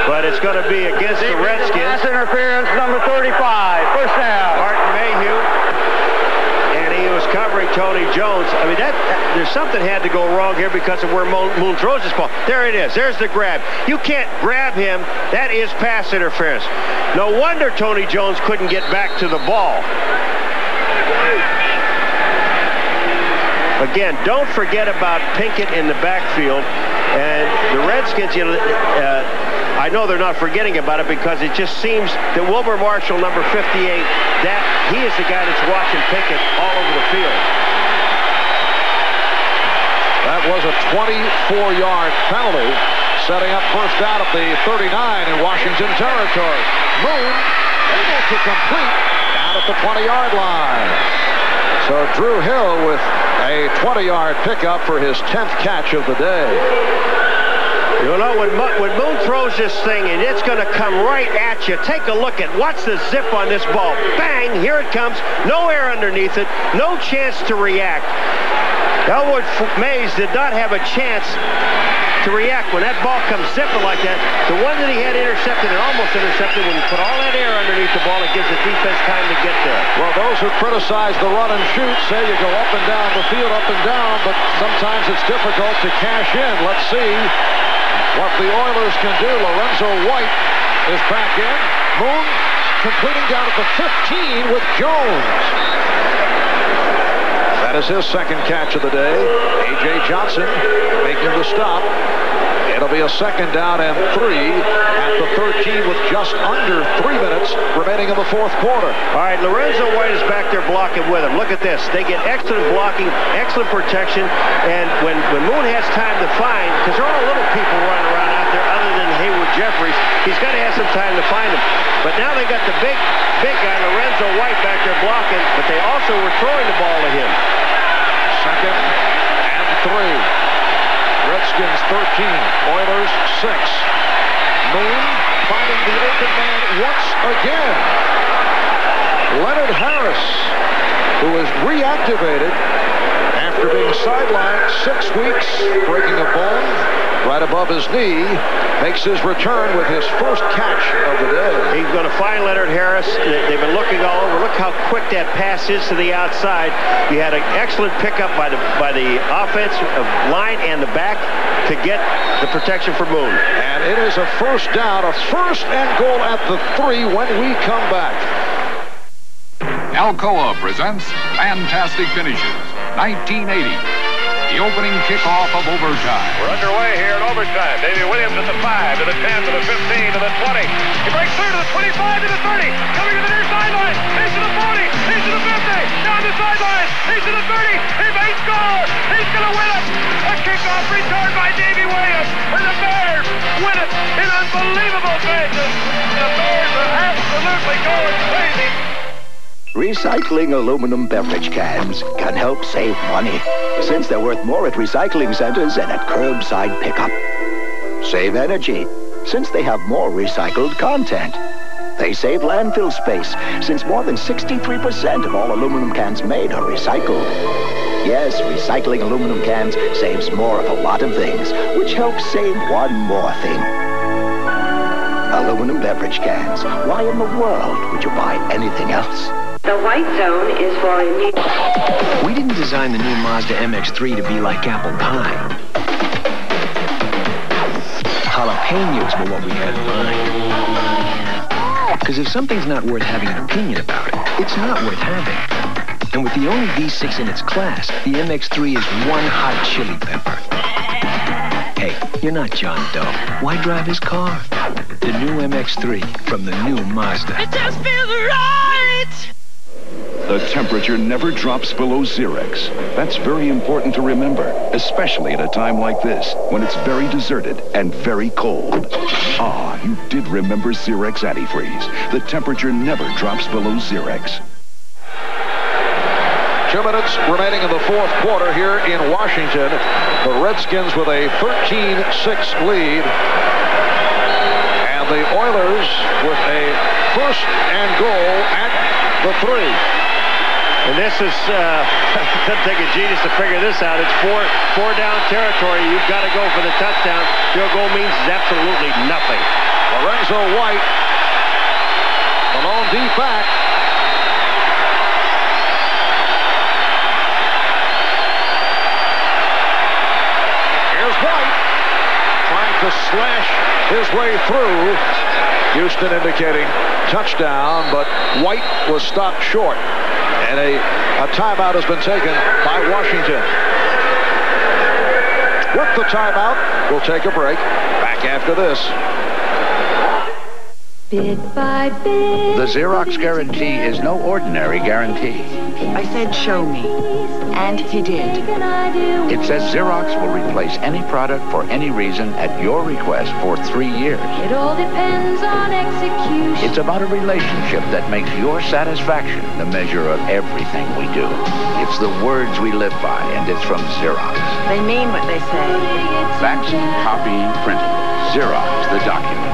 but it's going to be against the Redskins. Pass interference, number 35. First down. Martin Mayhew. And he was covering Tony Jones. I mean, that, that there's something had to go wrong here because of where Moon throws ball. There it is. There's the grab. You can't grab him. That is pass interference. No wonder Tony Jones couldn't get back to the ball. Again, don't forget about Pinkett in the backfield. And the Redskins, you know, uh, I know they're not forgetting about it because it just seems that Wilber Marshall, number 58, that he is the guy that's watching Pinkett all over the field. That was a 24-yard penalty, setting up first down at the 39 in Washington territory. Moon able to complete down at the 20-yard line. So Drew Hill with a 20-yard pickup for his 10th catch of the day. You know, when, Mo when Moon throws this thing and it's going to come right at you, take a look at what's the zip on this ball. Bang, here it comes. No air underneath it. No chance to react. Alvoid Mays did not have a chance to react when that ball comes zipping like that. The one that he had intercepted and almost intercepted, when you put all that air underneath the ball, it gives the defense time to get there. Well, those who criticize the run and shoot say you go up and down the field, up and down, but sometimes it's difficult to cash in. Let's see what the Oilers can do. Lorenzo White is back in. Moon completing down at the 15 with Jones. That is his second catch of the day. A.J. Johnson making the stop. It'll be a second down and three at the 13 with just under three minutes remaining in the fourth quarter. All right, Lorenzo White is back there blocking with him. Look at this. They get excellent blocking, excellent protection, and when, when Moon has time to find, because there are little people running around out there other than Haywood Jeffires, he's got to have some time to find them. But now they got the big, big guy, Lorenzo White, back there blocking, but they also were throwing the ball to him. Second and three. Redskins 13, Oilers 6. Moon finding the open man once again. Leonard Harris, who was reactivated after being sidelined six weeks, breaking a bone right above his knee, makes his return with his first catch of the day. He's going to find Leonard Harris. They've been looking all over. Look how quick that pass is to the outside. You had an excellent pickup by the by the offensive uh, line and the back to get the protection for Moon. And it is a first down, a first and goal at the three when we come back. Alcoa presents Fantastic Finishes, 1980. The opening kickoff of overtime. We're underway here in overtime. Davy Williams at the 5, to the 10, to the 15, to the 20. He breaks through to the 25, to the 30. Coming to the near sideline. He's to the 40. He's to the 50. Down the sideline. He's to the 30. He may score. He's going to win it. A kickoff return by Davy Williams. And the Bears win it in unbelievable fashion. The Bears are absolutely going crazy. Recycling aluminum beverage cans can help save money, since they're worth more at recycling centers and at curbside pickup. Save energy, since they have more recycled content. They save landfill space, since more than 63% of all aluminum cans made are recycled. Yes, recycling aluminum cans saves more of a lot of things, which helps save one more thing. Aluminum beverage cans. Why in the world would you buy anything else? The white zone is for new. We didn't design the new Mazda MX-3 to be like apple pie. Jalapenos were what we had in mind. Because if something's not worth having an opinion about it, it's not worth having. And with the only V6 in its class, the MX-3 is one hot chili pepper. Hey, you're not John Doe. Why drive his car? The new MX-3 from the new Mazda. It just feels right! The temperature never drops below Zerex. That's very important to remember, especially at a time like this, when it's very deserted and very cold. Ah, you did remember Zerex antifreeze. The temperature never drops below Zerex. Two minutes remaining in the fourth quarter here in Washington. The Redskins with a 13-6 lead. And the Oilers with a first and goal at the three. And this is, uh, doesn't take a genius to figure this out. It's four, four down territory. You've got to go for the touchdown. Field goal means absolutely nothing. Lorenzo White, the lone deep back. Here's White trying to slash his way through. Houston indicating touchdown, but White was stopped short. And a, a timeout has been taken by Washington. With the timeout, we'll take a break. Back after this. Bit by bit. The Xerox guarantee is no ordinary guarantee. I said show me. And he did. It says Xerox will replace any product for any reason at your request for three years. It all depends on execution. It's about a relationship that makes your satisfaction the measure of everything we do. It's the words we live by, and it's from Xerox. They mean what they say. Faxing, copying, printing. Xerox, the document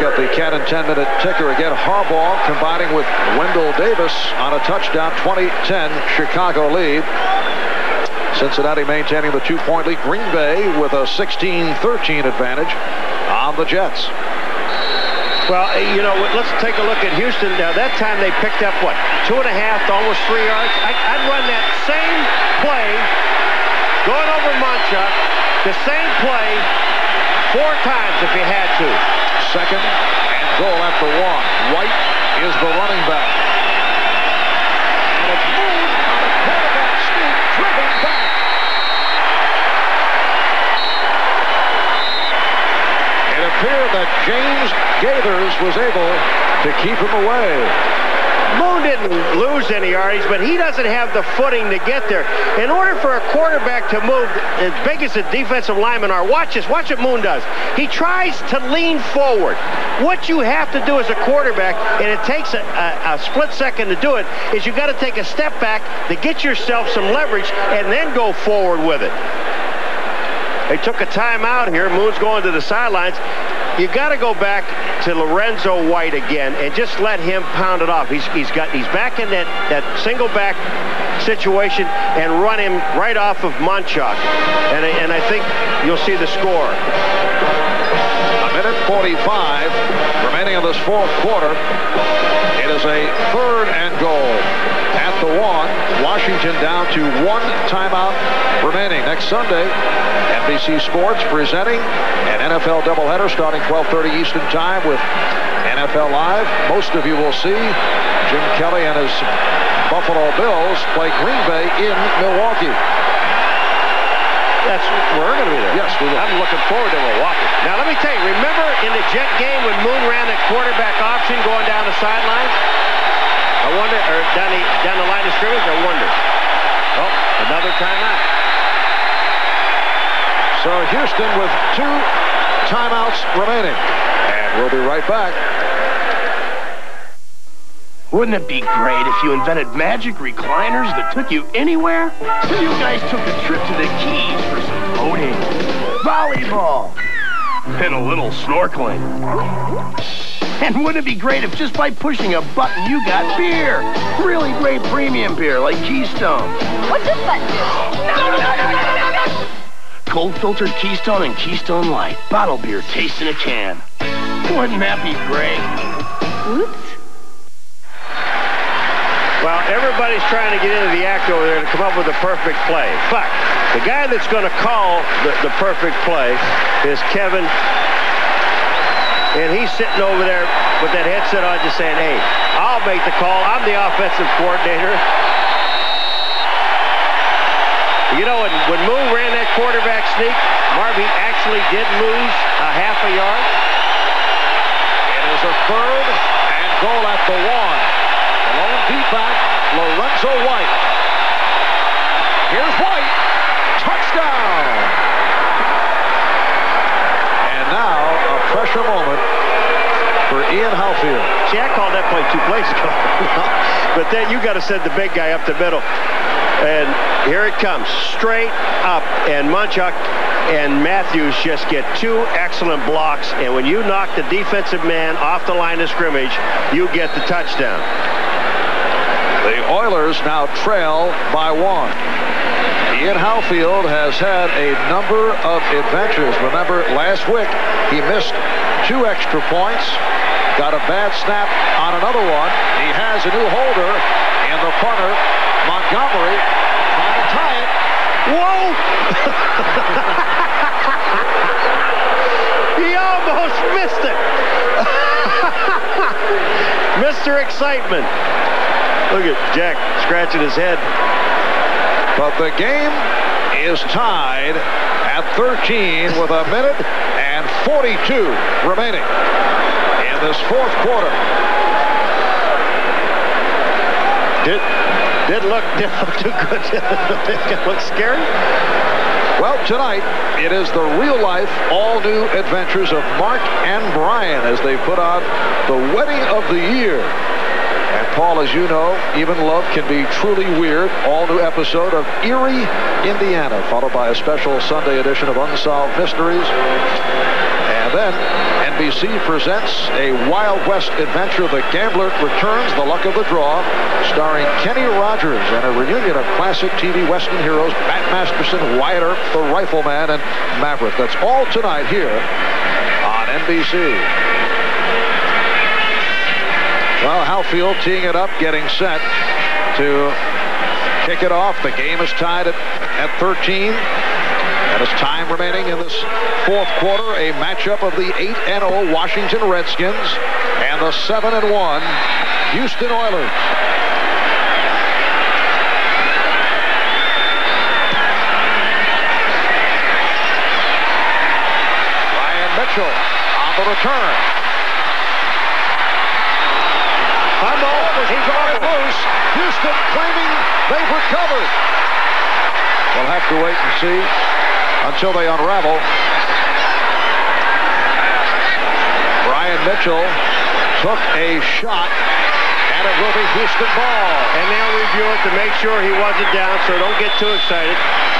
look at the Cat and 10 minute ticker again. Harbaugh combining with Wendell Davis on a touchdown 20-10 Chicago lead. Cincinnati maintaining the two-point lead. Green Bay with a 16-13 advantage on the Jets. Well, eh, you know, let's take a look at Houston. Now, that time they picked up, what, two and a half almost three yards? I, would run that same play, going over Munchak, the same play, four times if you had to. Second and goal the one. White is the running back. And it's moved driven back. It appeared that James Geathers was able to keep him away. Moon didn't lose any yardage, but he doesn't have the footing to get there. In order for a quarterback to move, as big as the defensive linemen are, watch this. Watch what Moon does. He tries to lean forward. What you have to do as a quarterback, and it takes a, a, a split second to do it, is you've got to take a step back to get yourself some leverage and then go forward with it. They took a timeout here. Moon's going to the sidelines. You got to go back to Lorenzo White again and just let him pound it off. He's, he's got he's back in that, that single back situation and run him right off of Munchak. And, and I think you'll see the score. A minute 45 remaining in this fourth quarter. It is a third and goal the one. Washington down to one timeout remaining. Next Sunday, NBC Sports presenting an NFL doubleheader starting 12:30 Eastern Time with NFL Live. Most of you will see Jim Kelly and his Buffalo Bills play Green Bay in Milwaukee. That's we're going to be there. Yes, we will. I'm looking forward to Milwaukee. Now let me tell you, remember in the Jet game when Moon ran that quarterback option going down the sideline? I wonder, or down the down the line of scrimmage. I wonder. Oh, another timeout. So Houston with two timeouts remaining. And we'll be right back. Wouldn't it be great if you invented magic recliners that took you anywhere? So you guys took a trip to the Keys for some boating, volleyball, and a little snorkeling. And wouldn't it be great if just by pushing a button you got beer? Really great premium beer like Keystone. What's this button do? No, no, no, no, no, no, no. Cold filtered Keystone and Keystone Light. Bottle beer tastes in a can. Wouldn't that be great? Oops. Well, everybody Everybody's trying to get into the act over there to come up with a perfect play. But the guy that's going to call the, the perfect play is Kevin. And he's sitting over there with that headset on just saying, hey, I'll make the call. I'm the offensive coordinator. You know, when, when Moo ran that quarterback sneak, Marvy actually did lose a half a yard. It is a third and goal at the one. The lone D-back, Lorenzo White. Here's White. Touchdown. And now a pressure moment for Ian Howfield. See, I called that play two plays ago. but then you got to send the big guy up the middle. And here it comes, straight up. And Munchak and Matthews just get two excellent blocks. And when you knock the defensive man off the line of scrimmage, you get the touchdown. The Oilers now trail by one. Ian Howfield has had a number of adventures. Remember, last week he missed two extra points, got a bad snap on another one. He has a new holder in the punter, Montgomery, trying to tie it. Whoa! he almost missed it. Mr. Excitement. Look at Jack scratching his head. But the game is tied at 13 with a minute and 42 remaining in this fourth quarter. Did did look too good. it look scary. Well, tonight it is the real-life, all-new adventures of Mark and Brian as they put on the wedding of the year. And Paul, as you know, even love can be truly weird. All new episode of Eerie, Indiana, followed by a special Sunday edition of Unsolved Mysteries. Then NBC presents a Wild West adventure. The Gambler returns, the luck of the draw, starring Kenny Rogers and a reunion of classic TV Western heroes Bat Masterson, Wyatt Earp, the Rifleman, and Maverick. That's all tonight here on NBC. Well, Howfield teeing it up, getting set to kick it off. The game is tied at, at 13. And it's time remaining in this fourth quarter, a matchup of the 8-0 Washington Redskins and the 7-1 Houston Oilers. Brian Mitchell on the return. Fumble. He's off loose. Houston claiming they've recovered. We'll have to wait and see until they unravel. Brian Mitchell took a shot, and it will be Houston ball. And they'll review it to make sure he wasn't down, so don't get too excited.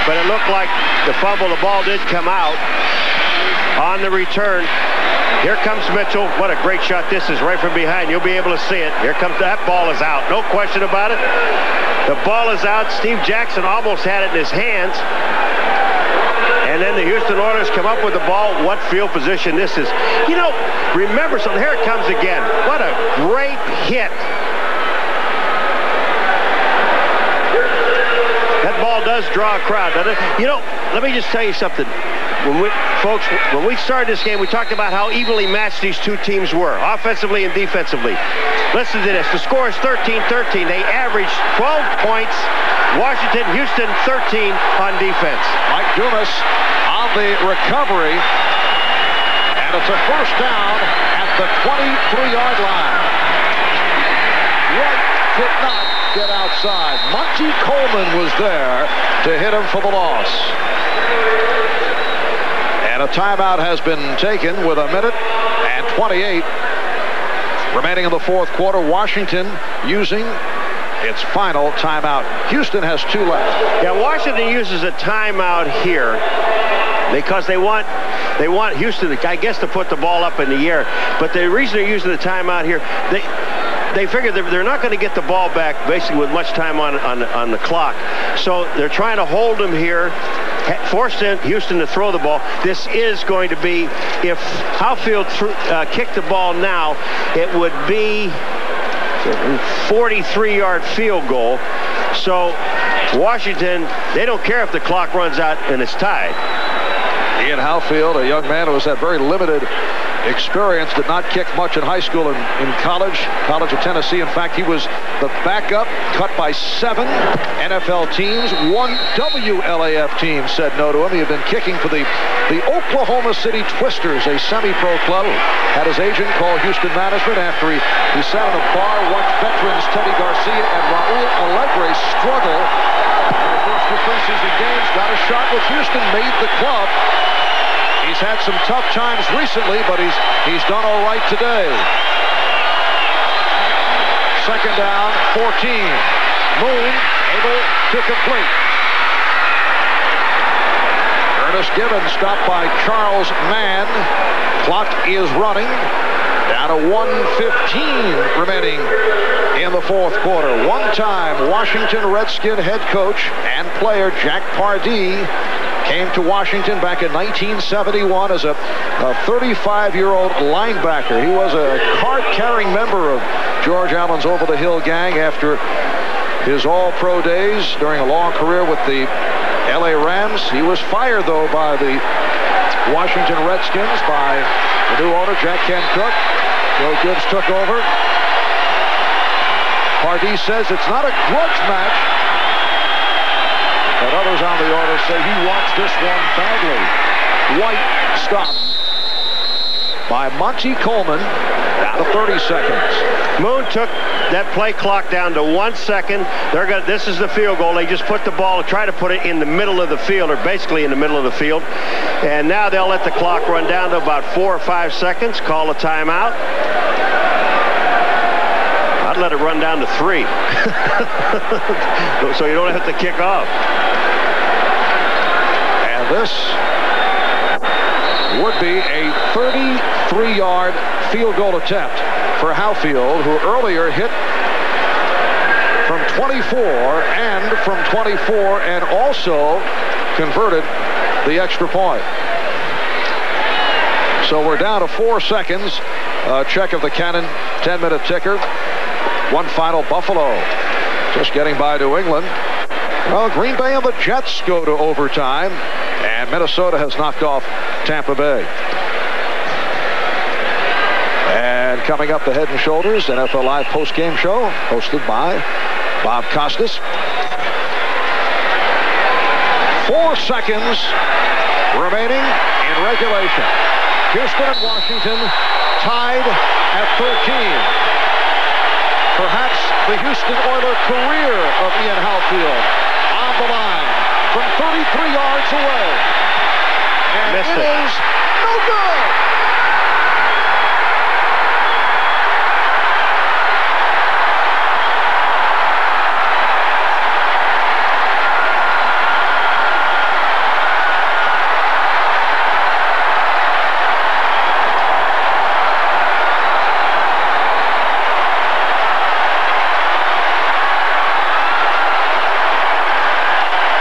But it looked like the fumble, the ball did come out on the return. Here comes Mitchell. What a great shot this is right from behind. You'll be able to see it. Here comes that ball is out. No question about it. The ball is out. Steve Jackson almost had it in his hands. And then the Houston Oilers come up with the ball. What field position this is. You know, remember something. Here it comes again. What a great hit. That ball does draw a crowd? You know, let me just tell you something. When we, folks, when we started this game, we talked about how evenly matched these two teams were, offensively and defensively. Listen to this. The score is 13-13. They averaged 12 points. Washington, Houston, 13 on defense. Mike Dumas on the recovery. And it's a first down at the 23-yard line. White could not get outside. Monte Coleman was there to hit him for the loss. And a timeout has been taken with a minute and 28 remaining in the fourth quarter. Washington using its final timeout. Houston has two left. Yeah, Washington uses a timeout here because they want they want Houston, I guess, to put the ball up in the air. But the reason they're using the timeout here, they they figure they're, not going to get the ball back basically with much time on, on, on the clock. So they're trying to hold them here, force Houston to throw the ball. This is going to be, if Howfield uh, kicked the ball now, it would be 43-yard field goal. So Washington, they don't care if the clock runs out and it's tied. Ian Howfield, a young man who has had very limited experience, did not kick much in high school and in college, College of Tennessee. In fact, he was the backup, cut by seven NFL teams. One WLAF team said no to him. He had been kicking for the, the Oklahoma City Twisters, a semi-pro club. Had his agent call Houston management after he, he sat in a bar, watched veterans Teddy Garcia and Raul Alegre struggle in the first two preseason games. Got a shot with Houston, made the club. He's had some tough times recently, but he's he's done all right today. Second down, 14. Moon able to complete. Ernest Givens stopped by Charles Mann. Clock is running. Down to 115 remaining in the fourth quarter. One-time Washington Redskin head coach and player Jack Pardee came to Washington back in 1971 as a 35-year-old linebacker. He was a card-carrying member of George Allen's over-the-hill gang after his all-pro days during a long career with the L.A. Rams. He was fired, though, by the Washington Redskins by the new owner, Jack Kent Cooke. Joe Gibbs took over. Pardee says it's not a grudge match, on the order say he wants this one badly. White stopped by Monte Coleman down to 30 seconds. Moon took that play clock down to one second. They're going this is the field goal. They just put the ball, try to put it in the middle of the field, or basically in the middle of the field. And now they'll let the clock run down to about four or five seconds, call a timeout. I'd let it run down to three. so you don't have to kick off. This would be a 33-yard field goal attempt for Howfield, who earlier hit from 24 and from 24 and also converted the extra point. So we're down to four seconds. Uh, check of the Canon 10-minute ticker. One final Buffalo. Just getting by New England. Well, Green Bay and the Jets go to overtime, and Minnesota has knocked off Tampa Bay. And coming up the Head and Shoulders NFL Live post-game show, hosted by Bob Costas. Four seconds remaining in regulation. Houston and Washington tied at 13. Perhaps the Houston Oiler career of Ian Howfield on the line from 33 yards away. And Missed it it. is no good.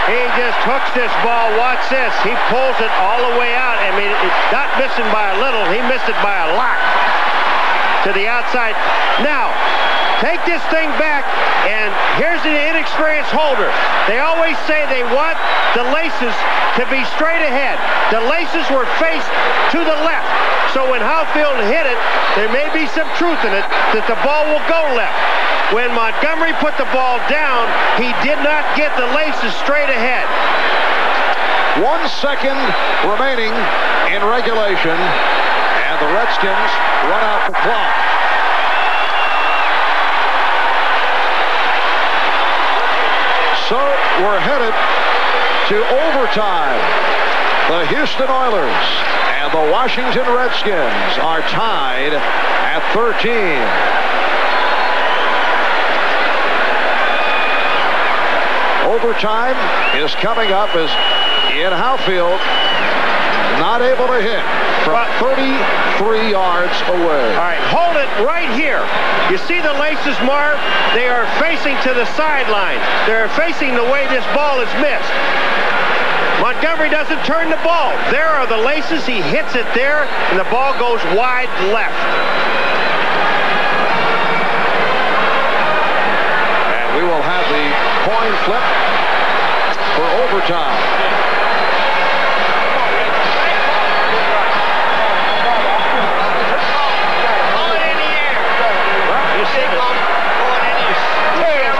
He just hooks this ball. Watch this. He pulls it all the way out. I mean, it's not missing by a little. He missed it by a lot to the outside. Now, take this thing back, and here's the inexperienced holder. They always say they want the laces to be straight ahead. The laces were faced to the left. So when Howfield hit it, there may be some truth in it that the ball will go left. When Montgomery put the ball down, he did not get the laces straight ahead. One second remaining in regulation, and the Redskins run out the clock. So we're headed to overtime. The Houston Oilers and the Washington Redskins are tied at 13. Overtime is coming up as Ian Howfield not able to hit from 33 yards away. All right, hold it right here. You see the laces, Marv? They are facing to the sideline. They're facing the way this ball is missed. Montgomery doesn't turn the ball. There are the laces. He hits it there, and the ball goes wide left. And we will have the coin flip for overtime.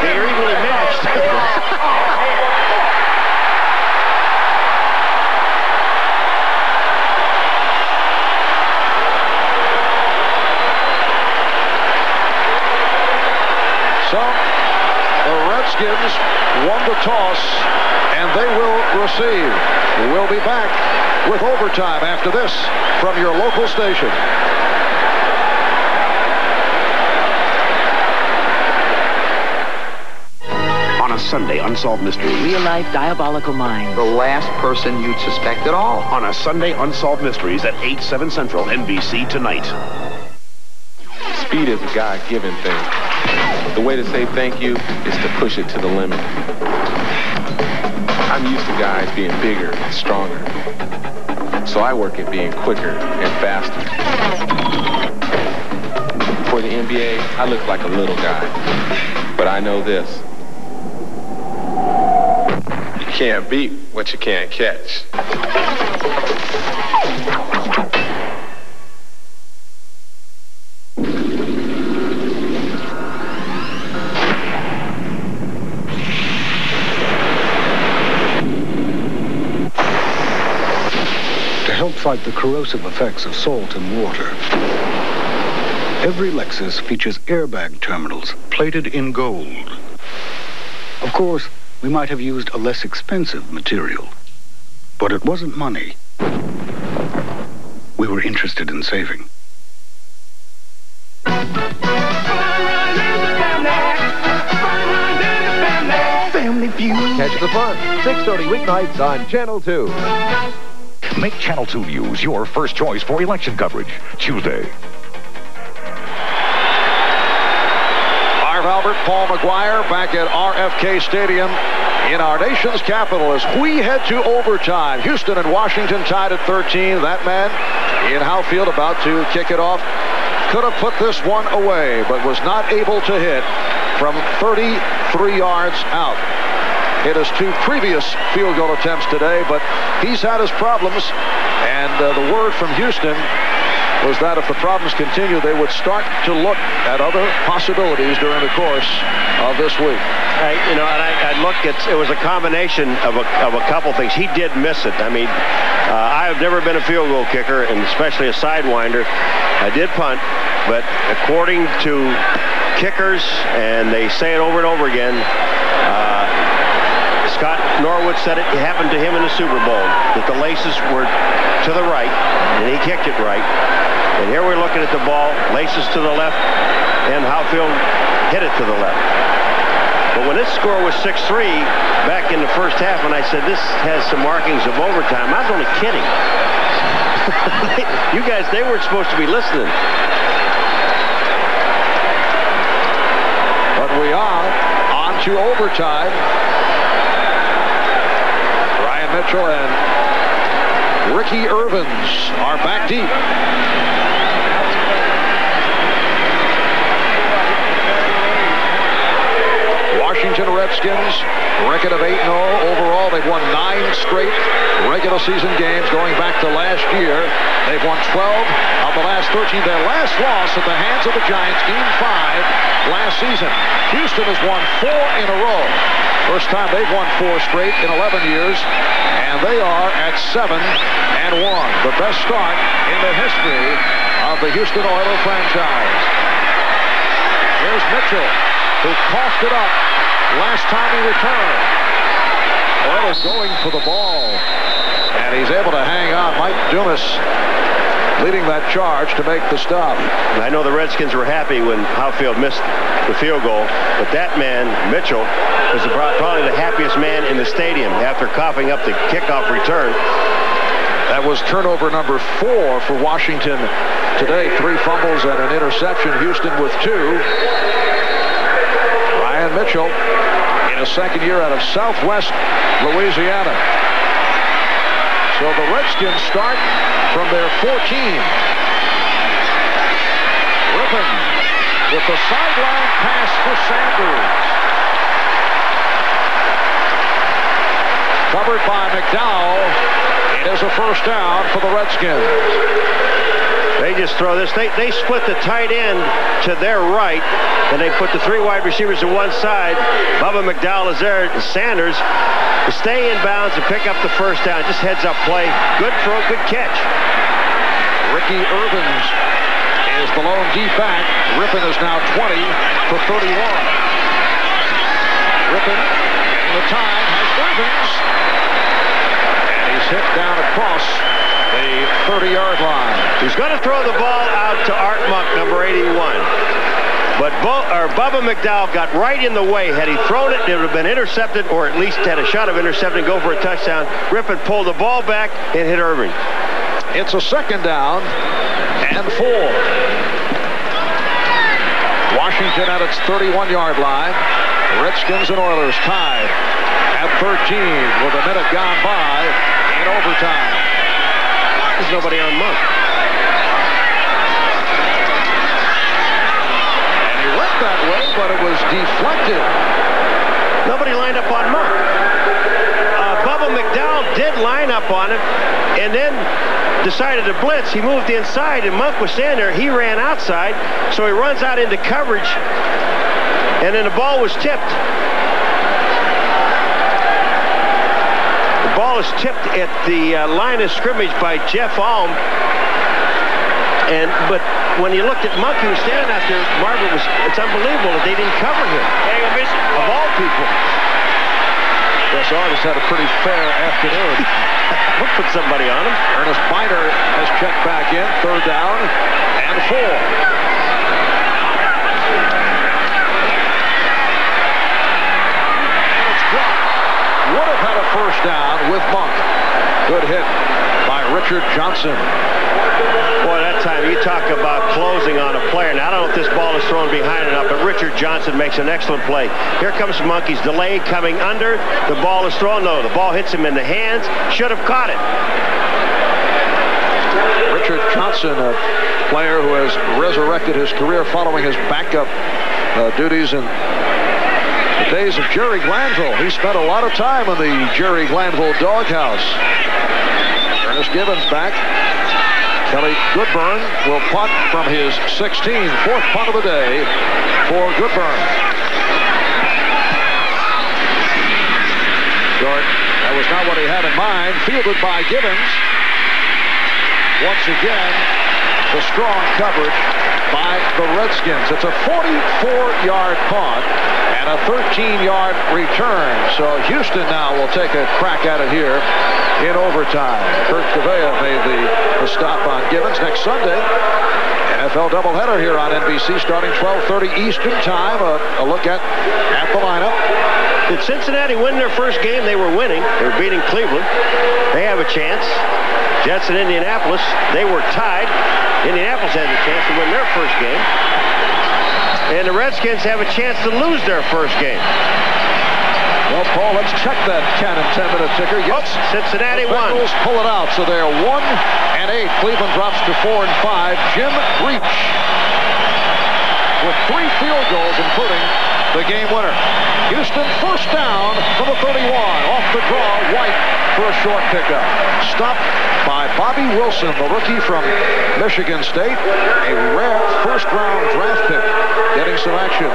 They're evenly matched. So the Redskins won the toss, and they will receive. We'll be back with overtime after this from your local station. On a Sunday Unsolved Mystery. Real life diabolical mind. The last person you'd suspect at all. On a Sunday Unsolved Mysteries at 8, 7 Central, NBC tonight. Speed is a God-given thing. The way to say thank you is to push it to the limit. I'm used to guys being bigger and stronger. So I work at being quicker and faster. For the NBA, I look like a little guy. But I know this. You can't beat what you can't catch. to help fight the corrosive effects of salt and water. Every Lexus features airbag terminals plated in gold. Of course, we might have used a less expensive material, but it wasn't money. We were interested in saving. Family Feud. Catch the fun. 6.30 weeknights on Channel 2. Make Channel 2 News your first choice for election coverage. Tuesday. Albert, Paul Maguire back at RFK Stadium in our nation's capital as we head to overtime. Houston and Washington tied at 13. That man, Ian Howfield, about to kick it off. Could have put this one away, but was not able to hit from 33 yards out. Hit his two previous field goal attempts today, but he's had his problems. And uh, the word from Houston was that if the problems continue, they would start to look at other possibilities during the course of this week. I, you know, and I, I look at it was a combination of a, of a couple things. He did miss it. I mean, uh, I have never been a field goal kicker, and especially a sidewinder. I did punt, but according to kickers, and they say it over and over again. Scott Norwood said it happened to him in the Super Bowl, that the laces were to the right, and he kicked it right. And here we're looking at the ball, laces to the left, and Howfield hit it to the left. But when this score was 6-3 back in the first half, and I said this has some markings of overtime, I was only kidding. you guys, they weren't supposed to be listening. But we are on to overtime. Mitchell and Ricky Ervins are back deep. Washington Redskins, record of 8-0 overall. They've won nine straight regular season games going back to last year. They've won 12 of the last 13. Their last loss at the hands of the Giants, game five last season. Houston has won four in a row. First time they've won four straight in 11 years, and they are at 7 and 1. The best start in the history of the Houston Oilers franchise. Here's Mitchell, who coughed it up last time he returned. Oilers going for the ball, and he's able to hang on. Mike Dumas leading that charge to make the stop. I know the Redskins were happy when Howfield missed the field goal, but that man, Mitchell, was probably the happiest man in the stadium after coughing up the kickoff return. That was turnover number four for Washington today. Three fumbles and an interception. Houston with two. Brian Mitchell in a second year out of Southwest Louisiana. So the Redskins start from their 14. Rypien with the sideline pass for Sanders. covered by McDowell. It is a first down for the Redskins. They just throw this. They, they split the tight end to their right, and they put the three wide receivers to one side. Bubba McDowell is there. Sanders to stay in bounds and pick up the first down. Just heads up play. Good throw, good catch. Ricky Ervins is the lone deep back. Rypien is now 20 for 31. Rypien, the time, has Ervins. And he's hit down across the 30-yard line. He's going to throw the ball out to Art Monk, number 81. But Bo, or Bubba McDowell got right in the way. Had he thrown it, it would have been intercepted, or at least had a shot of intercepting, go for a touchdown. Rypien pulled the ball back and hit Irving. It's a second down and four. Washington at its 31-yard line. Redskins and Oilers tied at 13 with a minute gone by in overtime. There's nobody on Monk. And he went that way, but it was deflected. Nobody lined up on Monk. Uh, Bubba McDowell did line up on him, and then decided to blitz. He moved inside, and Monk was standing there. He ran outside, so he runs out into coverage, and then the ball was tipped. Ball is tipped at the uh, line of scrimmage by Jeff Alm. And but when you looked at Monk, he was standing out there. Margaret was. It's unbelievable that they didn't cover him. Of all people. Yes, Artis had a pretty fair afternoon. we'll put somebody on him. Ernest Byner has checked back in. Third down and four. Would have had a first down with Monk. Good hit by Richard Johnson. Boy, that time you talk about closing on a player. Now, I don't know if this ball is thrown behind enough, but Richard Johnson makes an excellent play. Here comes Monkeys. Delayed coming under. The ball is thrown. No, the ball hits him in the hands. Should have caught it. Richard Johnson, a player who has resurrected his career following his backup uh, duties in the days of Jerry Glanville. He spent a lot of time in the Jerry Glanville doghouse. Ernest Givens back. Kelly Goodburn will punt from his 16, fourth punt of the day for Goodburn. Short. That was not what he had in mind. Fielded by Givens. Once again, the strong coverage by the Redskins. It's a 44-yard punt and a 13-yard return. So Houston now will take a crack at it here in overtime. Kurt Gouveia made the, the stop on Givens next Sunday. NFL doubleheader here on NBC starting 12.30 Eastern time. A, a look at, at the lineup. Did Cincinnati win their first game? They were winning. They were beating Cleveland. They have a chance. Jets and Indianapolis, they were tied. Indianapolis has a chance to win their first game. And the Redskins have a chance to lose their first game. Well, Paul, let's check that 10 and 10 minute ticker. Yes, oh, Cincinnati the won. Bengals pull it out, so they're 1 and 8. Cleveland drops to 4 and 5. Jim Breech with three field goals, including the game winner. Houston first down from the 31. Off the draw, White for a short pickup. Stopped by Bobby Wilson, the rookie from Michigan State. A rare first-round draft pick getting some action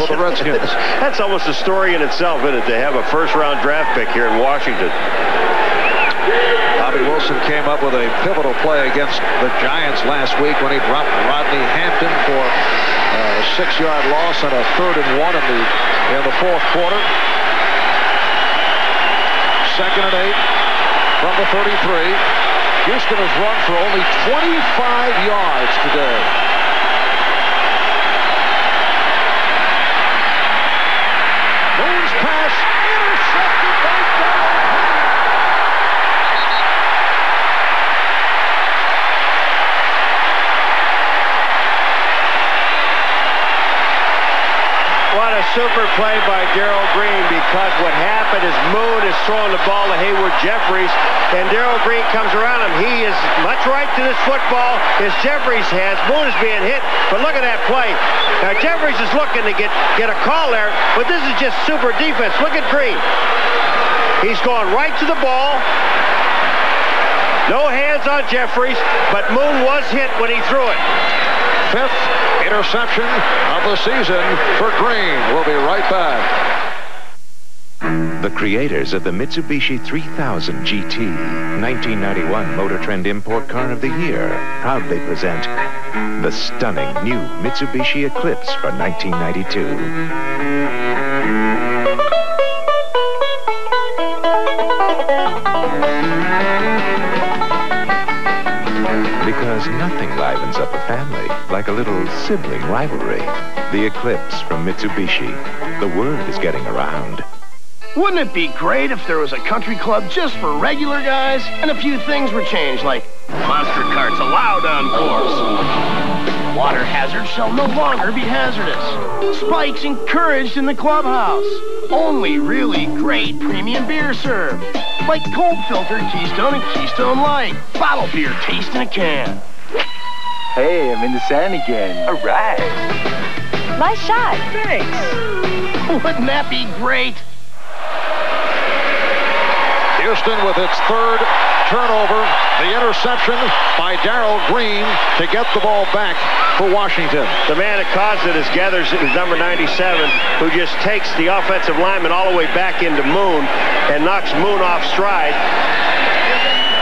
for the Redskins. That's almost a story in itself, isn't it, to have a first-round draft pick here in Washington. Bobby Wilson came up with a pivotal play against the Giants last week when he dropped Rodney Hampton for six-yard loss and a third and one in the in the fourth quarter. Second and eight from the 33. Houston has run for only 25 yards today. Moon's pass intercepted by Donald What a super play by Darrell Green because what happened is Moon is throwing the ball to Haywood Jeffires and Darrell Green comes around him. He is much right to this football as Jeffires has. Moon is being hit, but look at that play. Now Jeffires is looking to get, get a call there, but this is just super defense. Look at Green. He's gone right to the ball. No hands on Jeffires, but Moon was hit when he threw it. Fifth interception of the season for Green. We'll be right back. The creators of the Mitsubishi 3000 GT, 1991 Motor Trend Import Car of the Year, proudly present the stunning new Mitsubishi Eclipse for 1992. Family like a little sibling rivalry. The Eclipse from Mitsubishi. The word is getting around. Wouldn't it be great if there was a country club just for regular guys and a few things were changed, like monster carts allowed on course, water hazards shall no longer be hazardous, spikes encouraged in the clubhouse, only really great premium beer served, like cold filtered Keystone and Keystone Light, bottle beer taste in a can. Hey, I'm in the sand again. All right. Nice shot. Thanks. Wouldn't that be great? Houston with its third turnover. The interception by Darrell Green to get the ball back for Washington. The man that caused it is Geathers, is number 97, who just takes the offensive lineman all the way back into Moon and knocks Moon off stride.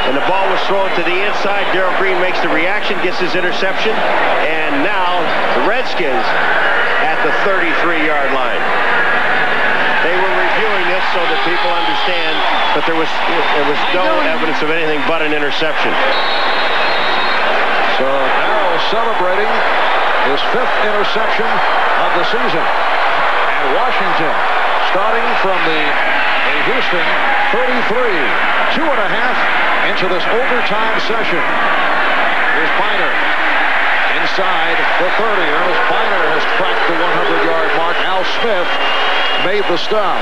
And the ball was thrown to the inside. Darrell Green makes the reaction, gets his interception, and now the Redskins at the 33-yard line. They were reviewing this so that people understand that there was there was no evidence of anything but an interception. So Darrell celebrating his fifth interception of the season. And Washington starting from the Houston 33, two and a half into this overtime session. Here's Byner inside the 30. Ernest Byner has cracked the 100-yard mark. Al Smith made the stop.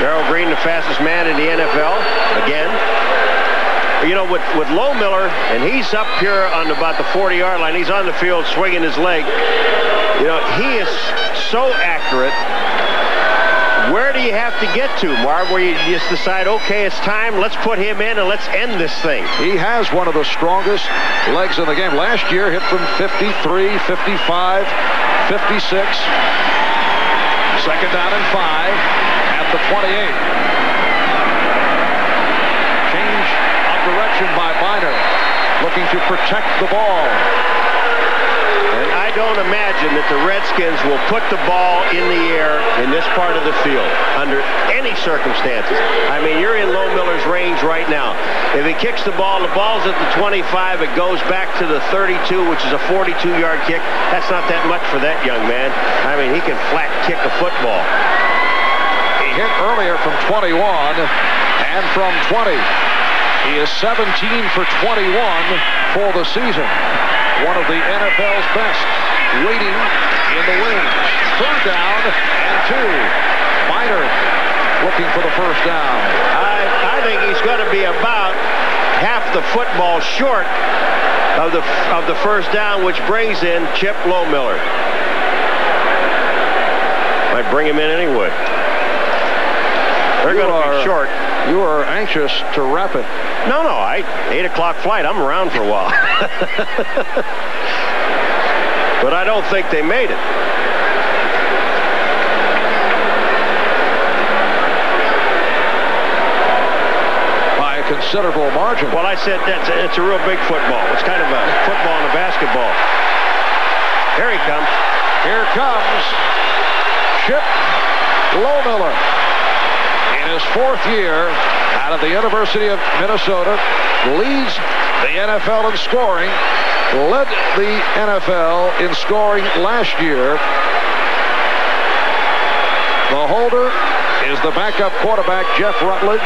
Darrell Green, the fastest man in the NFL, again. You know, with, with Lohmiller, and he's up here on about the 40-yard line. He's on the field swinging his leg. You know, he is so accurate. Where do you have to get to, Marv, where you just decide, okay, it's time, let's put him in and let's end this thing? He has one of the strongest legs in the game. Last year, hit from 53, 55, 56. Second down and five at the 28. Change of direction by Byner, looking to protect the ball. I don't imagine that the Redskins will put the ball in the air in this part of the field under any circumstances. I mean, you're in Lohmiller's range right now. If he kicks the ball, the ball's at the 25. It goes back to the 32, which is a 42-yard kick. That's not that much for that young man. I mean, he can flat kick a football. He hit earlier from 21 and from 20. He is 17 for 21 for the season. One of the NFL's best. Waiting in the wings. Third down and two. Byner looking for the first down. I, I think he's going to be about half the football short of the of the first down, which brings in Chip Lohmiller. Might bring him in anyway. They're going to be short. You are anxious to wrap it. No, no, I eight o'clock flight. I'm around for a while. but I don't think they made it. By a considerable margin. Well, I said that's a, it's a real big football. It's kind of a football and a basketball. Here he comes. Here comes Chip Lohmiller. Fourth year out of the University of Minnesota, leads the NFL in scoring, led the NFL in scoring last year. The holder is the backup quarterback, Jeff Rutledge.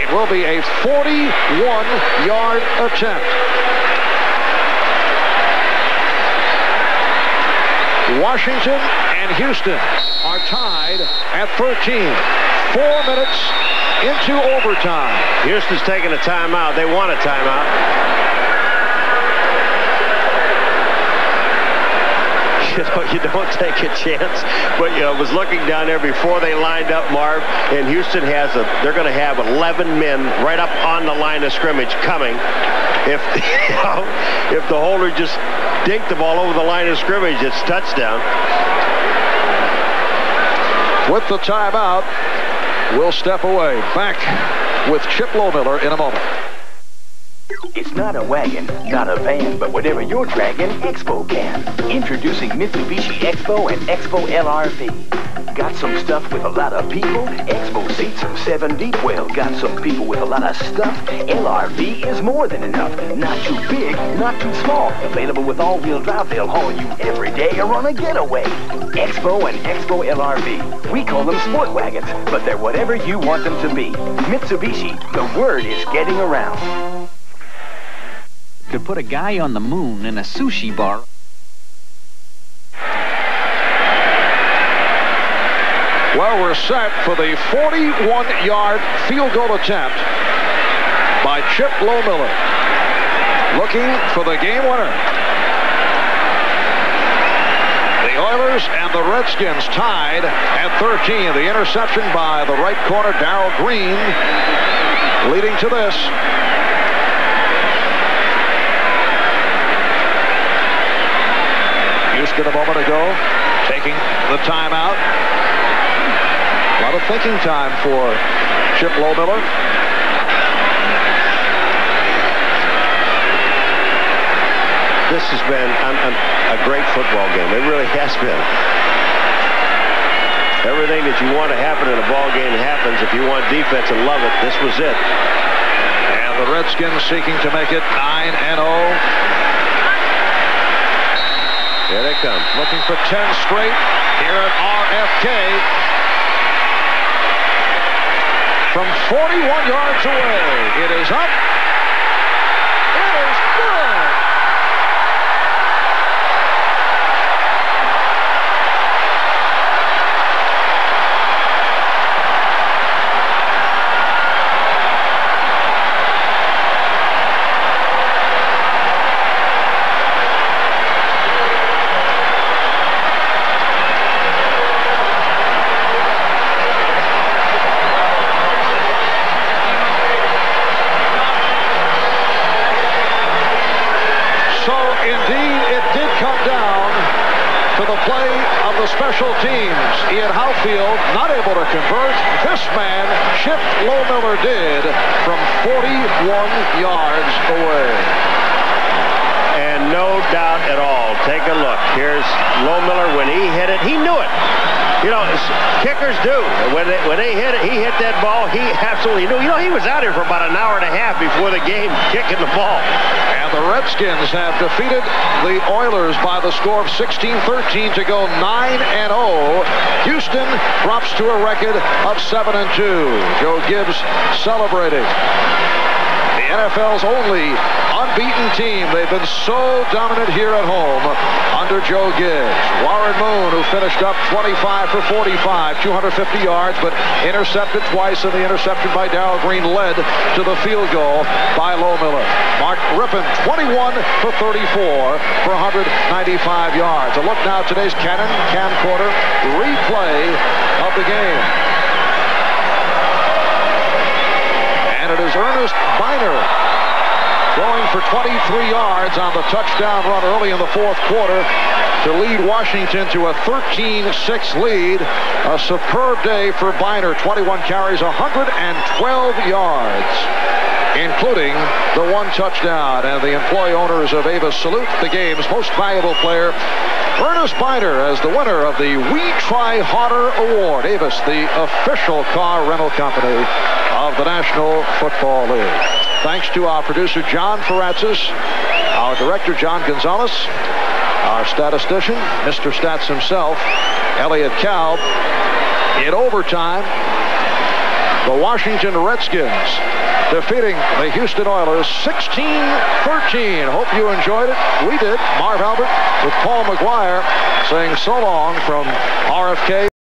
It will be a 41-yard attempt. Washington and Houston are tied at 13. Four minutes into overtime. Houston's taking a timeout. They want a timeout. you know, you don't take a chance. But you know, I was looking down there before they lined up, Marv, and Houston has a. They're going to have 11 men right up on the line of scrimmage coming. If you know, if the holder just dinked the ball over the line of scrimmage, it's touchdown. With the timeout, we'll step away. Back with Chip Lohmiller in a moment. It's not a wagon, not a van, but whatever you're dragging, Expo can. Introducing Mitsubishi Expo and Expo LRV. Got some stuff with a lot of people? Expo seats are seven deep. Well, got some people with a lot of stuff? LRV is more than enough. Not too big, not too small. Available with all-wheel drive, they'll haul you every day or on a getaway. Expo and Expo LRV. We call them sport wagons, but they're whatever you want them to be. Mitsubishi, the word is getting around could put a guy on the moon in a sushi bar. Well, we're set for the 41-yard field goal attempt by Chip Lohmiller. Looking for the game winner. The Oilers and the Redskins tied at 13. The interception by the right corner, Darrell Green, leading to this. A moment ago, taking the timeout. A lot of thinking time for Chip Lohmiller. This has been a, a, a great football game. It really has been. Everything that you want to happen in a ball game happens. If you want defense and love it, this was it. And the Redskins seeking to make it 9 and 0. Here they come. Looking for 10 straight here at RFK. From 41 yards away, it is up. It is good. special teams. Ian Howfield not able to convert. This man, Chip Lohmiller, did from 41 yards away. And no doubt at all. Take a look. Here's Lohmiller when he hit it. He knew it. You know, kickers do. When they, when they hit it, he hit that ball, he absolutely knew. You know, he was out here for about an hour and a half before the game kicking the ball. And the Redskins have defeated the Oilers by the score of 16-13 to go 9-0. Houston drops to a record of 7 and 2. Joe Gibbs celebrating. NFL's only unbeaten team. They've been so dominant here at home under Joe Gibbs. Warren Moon, who finished up 25 for 45, 250 yards, but intercepted twice, and the interception by Darrell Green led to the field goal by Lohmiller. Mark Rypien, 21 for 34 for 195 yards. A look now today's Canon camcorder replay of the game. And it is Ernest Byner going for 23 yards on the touchdown run early in the fourth quarter to lead Washington to a 13-6 lead. A superb day for Byner. 21 carries, 112 yards, including the one touchdown. And the employee owners of Avis salute the game's most valuable player, Ernest Byner, as the winner of the We Try Harder Award. Avis, the official car rental company of the National Football League. Thanks to our producer, John Faratzis, our director, John Gonzalez, our statistician, Mr. Stats himself, Elliot Kalb. In overtime, the Washington Redskins defeating the Houston Oilers 16-13. Hope you enjoyed it. We did. Marv Albert with Paul Maguire saying so long from RFK.